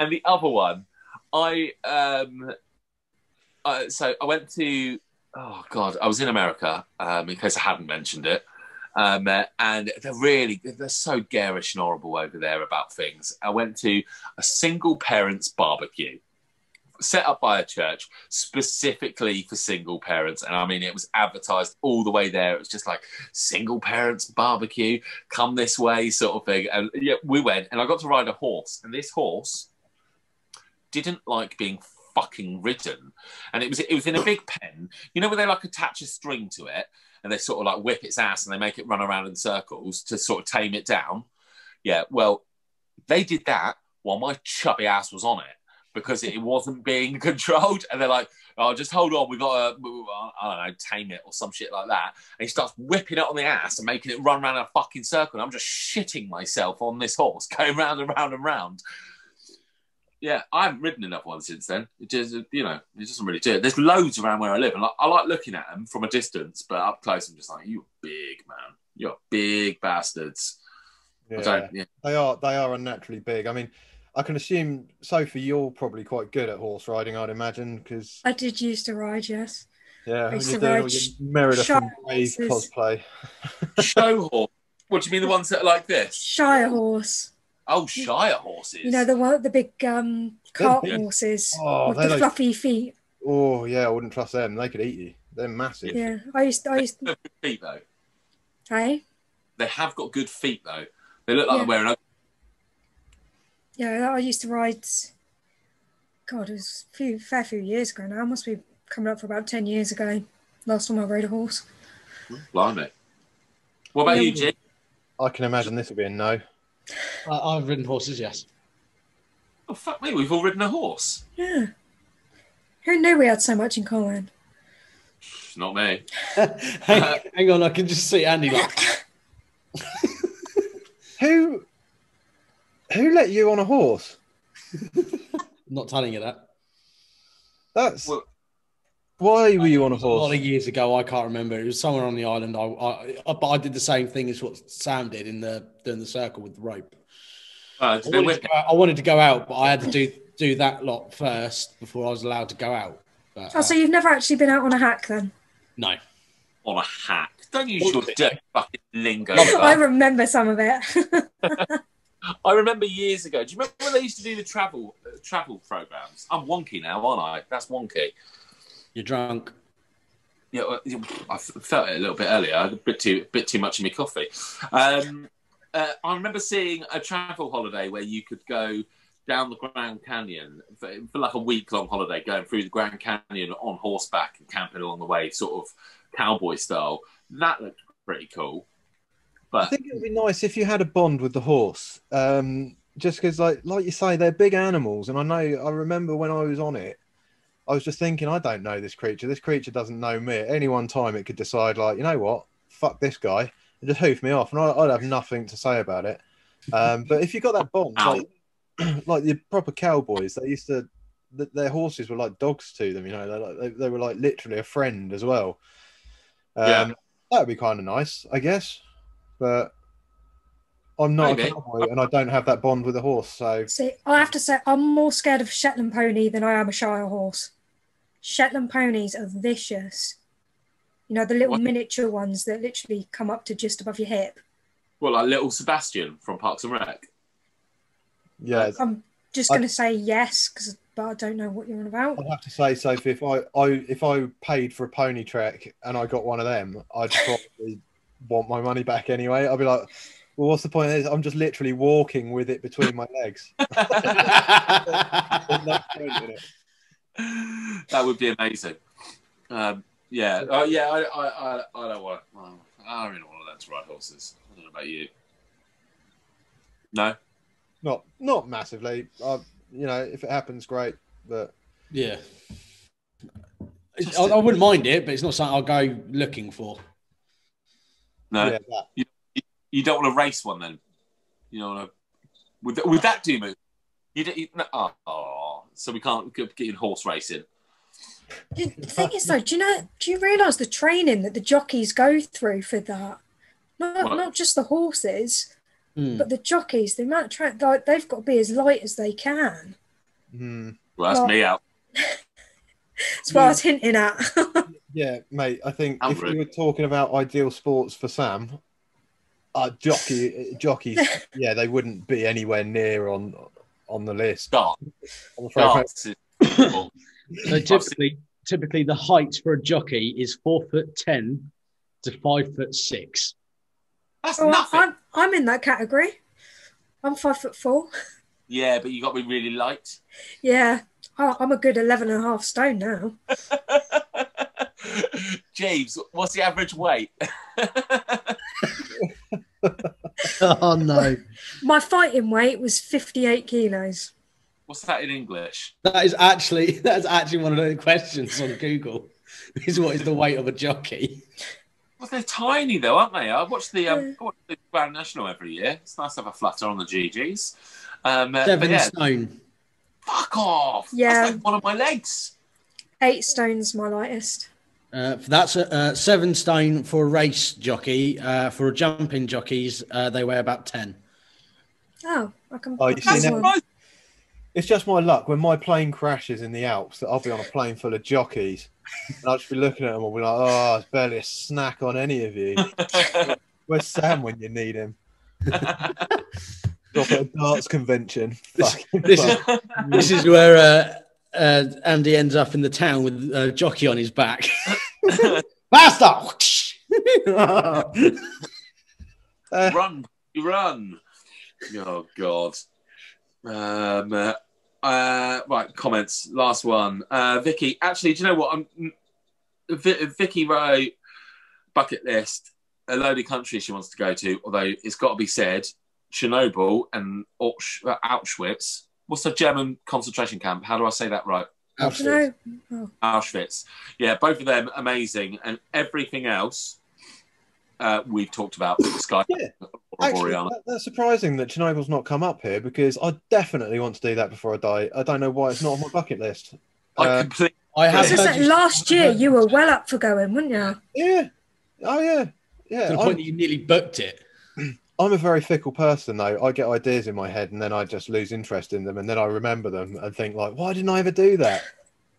and the other one, I um uh, so I went to oh god, I was in America. Um, in case I hadn't mentioned it, um, uh, and they're really they're so garish and horrible over there about things. I went to a single parents barbecue set up by a church specifically for single parents and i mean it was advertised all the way there it was just like single parents barbecue come this way sort of thing and yeah we went and i got to ride a horse and this horse didn't like being fucking ridden. And it was it was in a big pen. You know where they like attach a string to it and they sort of like whip its ass and they make it run around in circles to sort of tame it down. Yeah, well, they did that while my chubby ass was on it because it wasn't being controlled. And they're like, oh, just hold on, we've got to, I don't know, tame it or some shit like that. And he starts whipping it on the ass and making it run around a fucking circle. And I'm just shitting myself on this horse, going round and round and round yeah, I haven't ridden enough one since then. It just, you know, it doesn't really do it. There's loads around where I live, and I, I like looking at them from a distance, but up close, I'm just like, you're big, man. You're big bastards. Yeah, yeah, they are. They are unnaturally big. I mean, I can assume, Sophie, you're probably quite good at horse riding, I'd imagine, because I did used to ride. Yes. Yeah, you're doing all your Merida from Brave cosplay. Show horse. What do you mean, the ones that are like this? Shire horse. Oh, Shire horses. You know the one, the big um, cart yeah. horses oh, with the like, fluffy feet. Oh yeah, I wouldn't trust them. They could eat you. They're massive. Yeah, I used. To, I used. To... feet though. Hey. They have got good feet though. They look like yeah. they're wearing. Yeah, I used to ride. God, it was a few, fair few years ago now. It must be coming up for about ten years ago. Last time I rode a horse. Blimey. What about yeah. you, Jim? I can imagine this would be a no. I, have ridden horses, yes. Oh, fuck me, we've all ridden a horse. Yeah. Who knew we had so much in common? Not me. hang, hang, on, I can just see Andy like. who, who let you on a horse? Not telling you that. That's. Well, why were you on a horse? A lot of years ago, I can't remember. It was somewhere on the island. I, I, but I did the same thing as what Sam did in the doing the circle with the rope. Uh, I, wanted go, I, wanted to go out, but I had to do do that lot first before I was allowed to go out. But, oh, uh, so you've never actually been out on a hack then? No. On a hack? Don't use your dirty fucking lingo. I remember some of it. I remember years ago. Do you remember when they used to do the travel uh, travel programs? I'm wonky now, aren't I? That's wonky. You're drunk. Yeah, I felt it a little bit earlier. a bit too, bit too much in my coffee. Um, uh, I remember seeing a travel holiday where you could go down the Grand Canyon for, for like a week long holiday, going through the Grand Canyon on horseback and camping along the way, sort of cowboy style. That looked pretty cool. But I think it would be nice if you had a bond with the horse. Um, just because, like, like you say, they're big animals, and I know I remember when I was on it, I was just thinking, I don't know this creature. This creature doesn't know me. At any one time, it could decide, like, you know what, fuck this guy, and just hoof me off, and I'd have nothing to say about it. Um, but if you got that bond, like, like the proper cowboys, they used to, their horses were like dogs to them. You know, they, they were like literally a friend as well. Um, yeah. That would be kind of nice, I guess. But I'm not Maybe. a cowboy and I don't have that bond with a horse. So see, I have to say I'm more scared of Shetland pony than I am a Shire horse. Shetland ponies are vicious. You know, the little what? miniature ones that literally come up to just above your hip. Well, like little Sebastian from Parks and Rec. Yeah, I'm just going to say yes because, but I don't know what you're on about. I'd have to say, Sophie, if I, I if I paid for a pony trek and I got one of them, I'd probably want my money back anyway. I'd be like, well, what's the point? Is I'm just literally walking with it between my legs. that would be amazing. Um, yeah, uh, yeah. I, I, I, I don't want. Well, I don't really want to learn to ride horses. I don't know about you. No, not not massively. I, you know, if it happens, great. But yeah, I, I wouldn't mind it, but it's not something I'll go looking for. No, Yeah, that. you don't want to race one then. You know, wanna- would would that do move? You don't. You, no, oh, oh, so we can't get get in horse racing. The thing is, though, do you know? Do you realise the training that the jockeys go through for that? Not What? not just the horses, Hmm. but the jockeys. The amount of tra- like, they've got to be as light as they can. Hmm. Well, that's Well- me out. That's what I was hinting at. Yeah, mate. I think I'm if we were talking about ideal sports for Sam, uh, jockey jockeys, yeah, they wouldn't be anywhere near on on the list. Dart, I'm afraid, darts. So typically, typically the height for a jockey is four foot ten to five foot six. That's Oh, nothing. I'm I'm in that category. I'm five foot four. Yeah, but you got to be really light. Yeah, oh, I'm a good 11 and a half stone now. James, what's the average weight? Oh no, My My fighting weight was 58 kilos. what's that in English? that is actually that's actually one of the questions on Google. Is what is the weight of a jockey? Well, they're tiny though, aren't they? I watch the um, I watch the Grand National every year. It's nice to have a flutter on the GGs. Um, uh, Seven yeah, stone. fuck off. Yeah. That's like one of my legs. Eight stones, my lightest. Uh, that's a, uh, seven stone for a race jockey. Uh, for a jumping jockeys, uh, they weigh about ten. Oh, I can. Oh, you see now- It's just my luck when my plane crashes in the Alps that I'll be on a plane full of jockeys, and I'll just be looking at them. I'll be like, "Oh, it's barely a snack on any of you." Where's Sam when you need him? Stop at a darts convention. This- this is- This is where uh, Andy ends up in the town with a jockey on his back. Faster! Uh, run, run. Oh God. Um, uh, uh, right, comments. Last one. Uh, Vicky. Actually, do you know what? I'm, v- Vicky wrote bucket list. A load of countries she wants to go to. Although it's got to be said, Chernobyl and uh, Auschwitz. What's the German concentration camp? How do I say that right? Do you know? Oh, Auschwitz. Yeah, both of them amazing, and everything else uh, we've talked about. Sky, Yeah. Actually, that, that's surprising that Chernobyl's not come up here because I definitely want to do that before I die. I don't know why it's not on my bucket list. I Uh, completely. I I have was just heard saying, you, last year you were well up for going, weren't you? yeah. Oh yeah. to Yeah. the I'm, point that you nearly booked it. I'm a very fickle person though. I get ideas in my head and then I just lose interest in them and then I remember them and think like, why didn't I ever do that?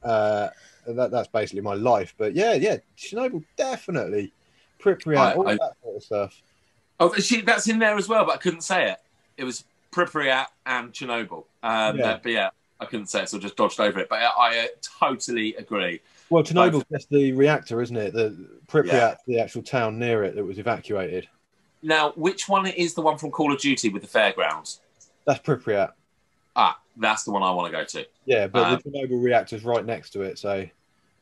Uh, that that's basically my life. But yeah, yeah, Chernobyl definitely. Pripyat, all I- that sort of stuff. Oh, she, that's in there as well, but I couldn't say it. It was Pripyat and Chernobyl. Um, Yeah. But yeah, I couldn't say it, so I just dodged over it. But I, I uh, totally agree. Well, Chernobyl's just the reactor, isn't it? The Pripyat, Yeah. the actual town near it that was evacuated. Now, which one is the one from Call of Duty with the fairgrounds? That's Pripyat. Ah, that's the one I want to go to. Yeah, but Um, the Chernobyl reactor's right next to it, so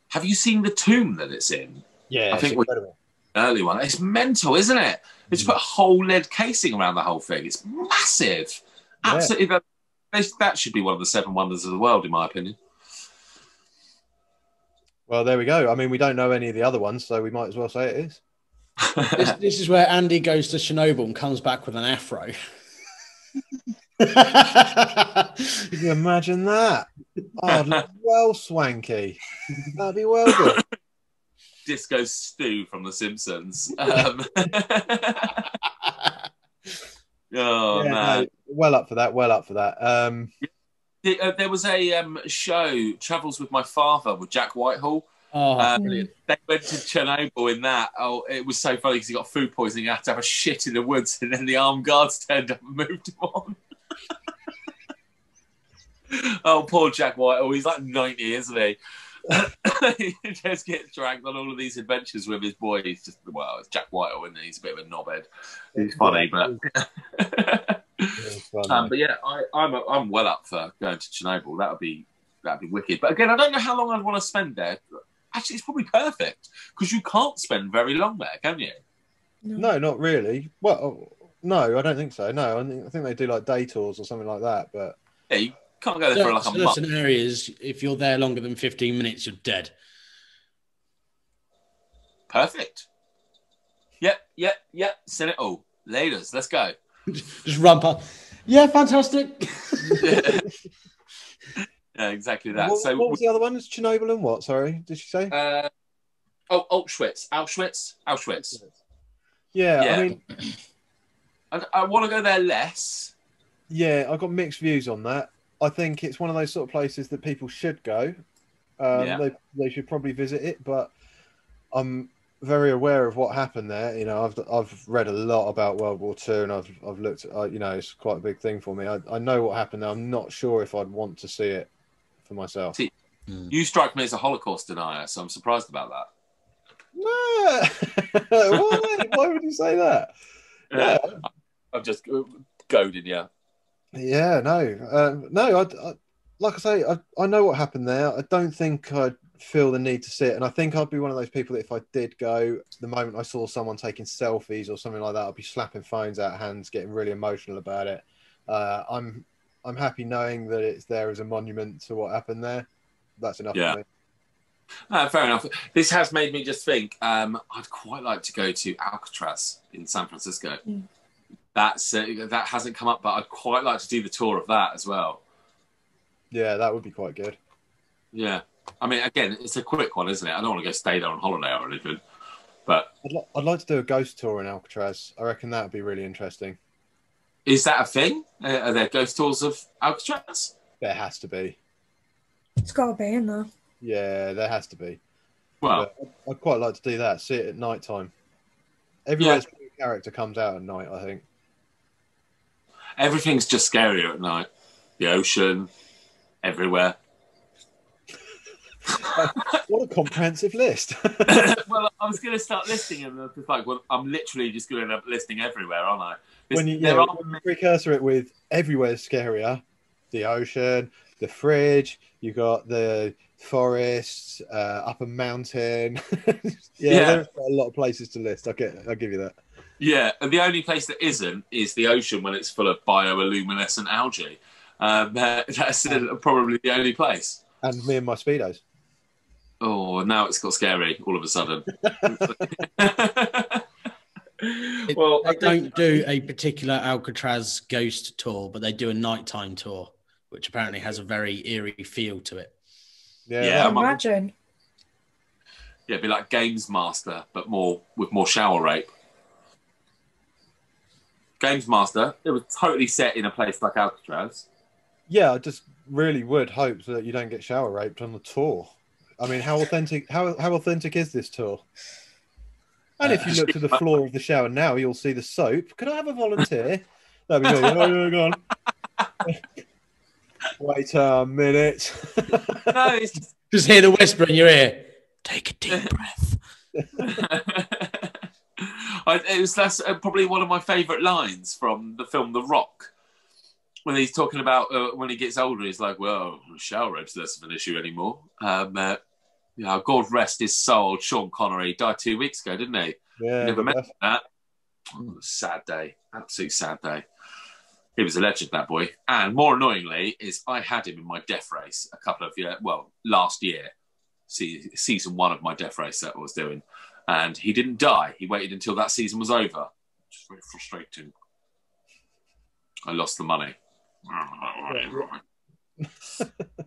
Have you seen the tomb that it's in? yeah, I think incredible. early one. It's mental, isn't it? It's put a whole lead casing around the whole thing. It's massive. Absolutely. That, that should be one of the seven wonders of the world, in my opinion. Well, there we go. I mean, we don't know any of the other ones, so we might as well say it is. This, this is where Andy goes to Chernobyl and comes back with an afro. Can you imagine that? Oh, well swanky. That'd be well good. Disco Stew from The Simpsons. Um, oh, Yeah, man. no, well up for that. Well up for that. Um, uh, there was a um, show, Travels with My Father, with Jack Whitehall. Oh, Um, brilliant. They went to Chernobyl in that. Oh, it was so funny because he got food poisoning. He had to have a shit in the woods, and then the armed guards turned up and moved him on. oh, poor Jack White. Oh, He's like 90, isn't he? he just gets dragged on all of these adventures with his boy. He's just, well, it's Jack Whitehall, isn't? He's a bit of a knobhead. He's funny, but. it Um, but yeah, I, I'm I'm well up for going to Chernobyl. That would be that'd be wicked. But again, I don't know how long I'd want to spend there. Actually, it's probably perfect because you can't spend very long there, can you? no, not really. Well, no, I don't think so. No, I think, I think they do like day tours or something like that. But Yeah, you can't go there for like a month. certain areas, if you're there longer than 15 minutes, you're dead. Perfect. Yep, yep, yep. Send it all. Laters. Let's go. Just run past. Yeah, fantastic. Yeah, exactly that. What, so, what was the other one? Chernobyl and what? Sorry, did she say? uh, oh, Auschwitz, Auschwitz, Auschwitz. yeah, yeah. I mean, I, I want to go there less. yeah, I've got mixed views on that. I think it's one of those sort of places that people should go. Um, Yeah. they, they should probably visit it, but I'm very aware of what happened there. You know, I've I've read a lot about World War Two, and I've I've looked. At, uh, you know, it's quite a big thing for me. I, I know what happened there. I'm not sure if I'd want to see it for myself. See- You strike me as a Holocaust denier, so I'm surprised about that. No, why? why would you say that? Yeah. I'm just goading you. Yeah, no, um, no. I, I, like I say, I, I know what happened there. I don't think I'd feel the need to see it, and I think I'd be one of those people that if I did go, the moment I saw someone taking selfies or something like that, I'd be slapping phones out of hands, getting really emotional about it. Uh, I'm I'm happy knowing that it's there as a monument to what happened there. That's enough Yeah. for me. Uh, fair enough. This has made me just think. Um, I'd quite like to go to Alcatraz in San Francisco. Mm. That's uh, that hasn't come up, but I'd quite like to do the tour of that as well. Yeah, that would be quite good. Yeah, I mean, again, it's a quick one, isn't it? I don't want to go stay there on holiday or anything, but I'd, li- I'd like to do a ghost tour in Alcatraz. I reckon that would be really interesting. Is that a thing? Uh, are there ghost tours of Alcatraz? There has to be. It's got to be in there. Yeah, there has to be. Well, But I'd- I'd quite like to do that. See it at night time. Everywhere's character comes out at night. I think. everything's just scarier at night. The ocean, everywhere. What a comprehensive list. well, I was going to start listing them. and It's like, well, I'm literally just going to end up listing everywhere, aren't I? There's- when you yeah, are when you precursor it with everywhere's scarier. The ocean, the fridge. You got the forests, uh, up a mountain. yeah, Yeah. there's a lot of places to list. I get. I'll give you that. Yeah, and the only place that isn't is the ocean when it's full of bioluminescent algae. Um, uh, that's uh, probably the only place. And me and my speedos. Oh, now it's got scary all of a sudden. It- well, they don't do a particular Alcatraz ghost tour, but they do a nighttime tour, which apparently has a very eerie feel to it. Yeah. Yeah, I'm- Imagine. yeah, it'd be like Games Master, but more with more shower rape. Games Master, it was totally set in a place like Alcatraz. yeah. I just really would hope that you don't get shower raped on the tour. I mean, how authentic? How how authentic is this tour? And if you look to the floor of the shower now, you'll see the soap. Could I have a volunteer? That'd be good. Oh, yeah, go on. Wait a minute. No, it's just Just hear the whisper in your ear. Take a deep breath. I, it was that's uh, probably one of my favourite lines from the film The Rock, when he's talking about uh, when he gets older. He's like, "Well, shower rape's less of an issue anymore." Um, uh, yeah, God rest his soul. Sean Connery died two weeks ago, didn't he? Yeah, Never stuff. that. Oh, sad day, absolute sad day. He was a legend, that boy. And more annoyingly, is I had him in my death race a couple of years, well, last year, see, season one of my death race that I was doing, and he didn't die. He waited until that season was over. Which is very frustrating. I lost the money.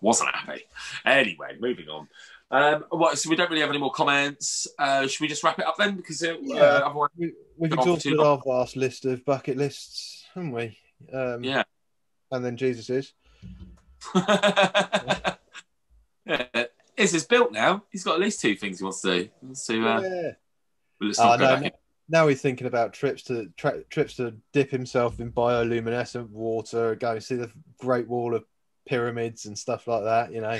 Wasn't happy. Anyway, moving on. Um, what, so we don't really have any more comments. Uh, should we just wrap it up then? Because uh, Yeah. uh, otherwise, We, we've for exhausted our vast list of bucket lists, haven't we? Um, yeah. And then Jeeves is. yeah. Is is built now? He's got at least two things he wants to do. Let's. Uh, yeah. let's not go no. Now he's thinking about trips to tra- trips to dip himself in bioluminescent water, go and see the Great Wall of Pyramids and stuff like that. You know.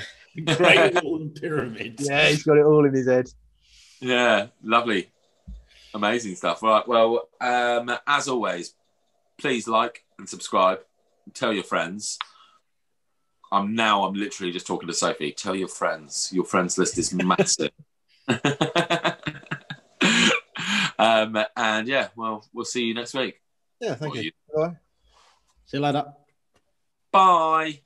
Great Wall and pyramids. Yeah, he's got it all in his head. Yeah, lovely, amazing stuff. Right, well, um, as always, please like and subscribe. Tell your friends. I'm now. I'm literally just talking to Sophie. Tell your friends. Your friends list is massive. um, and yeah, well, we'll see you next week. Yeah, thank you. you- Bye. See you later. Bye.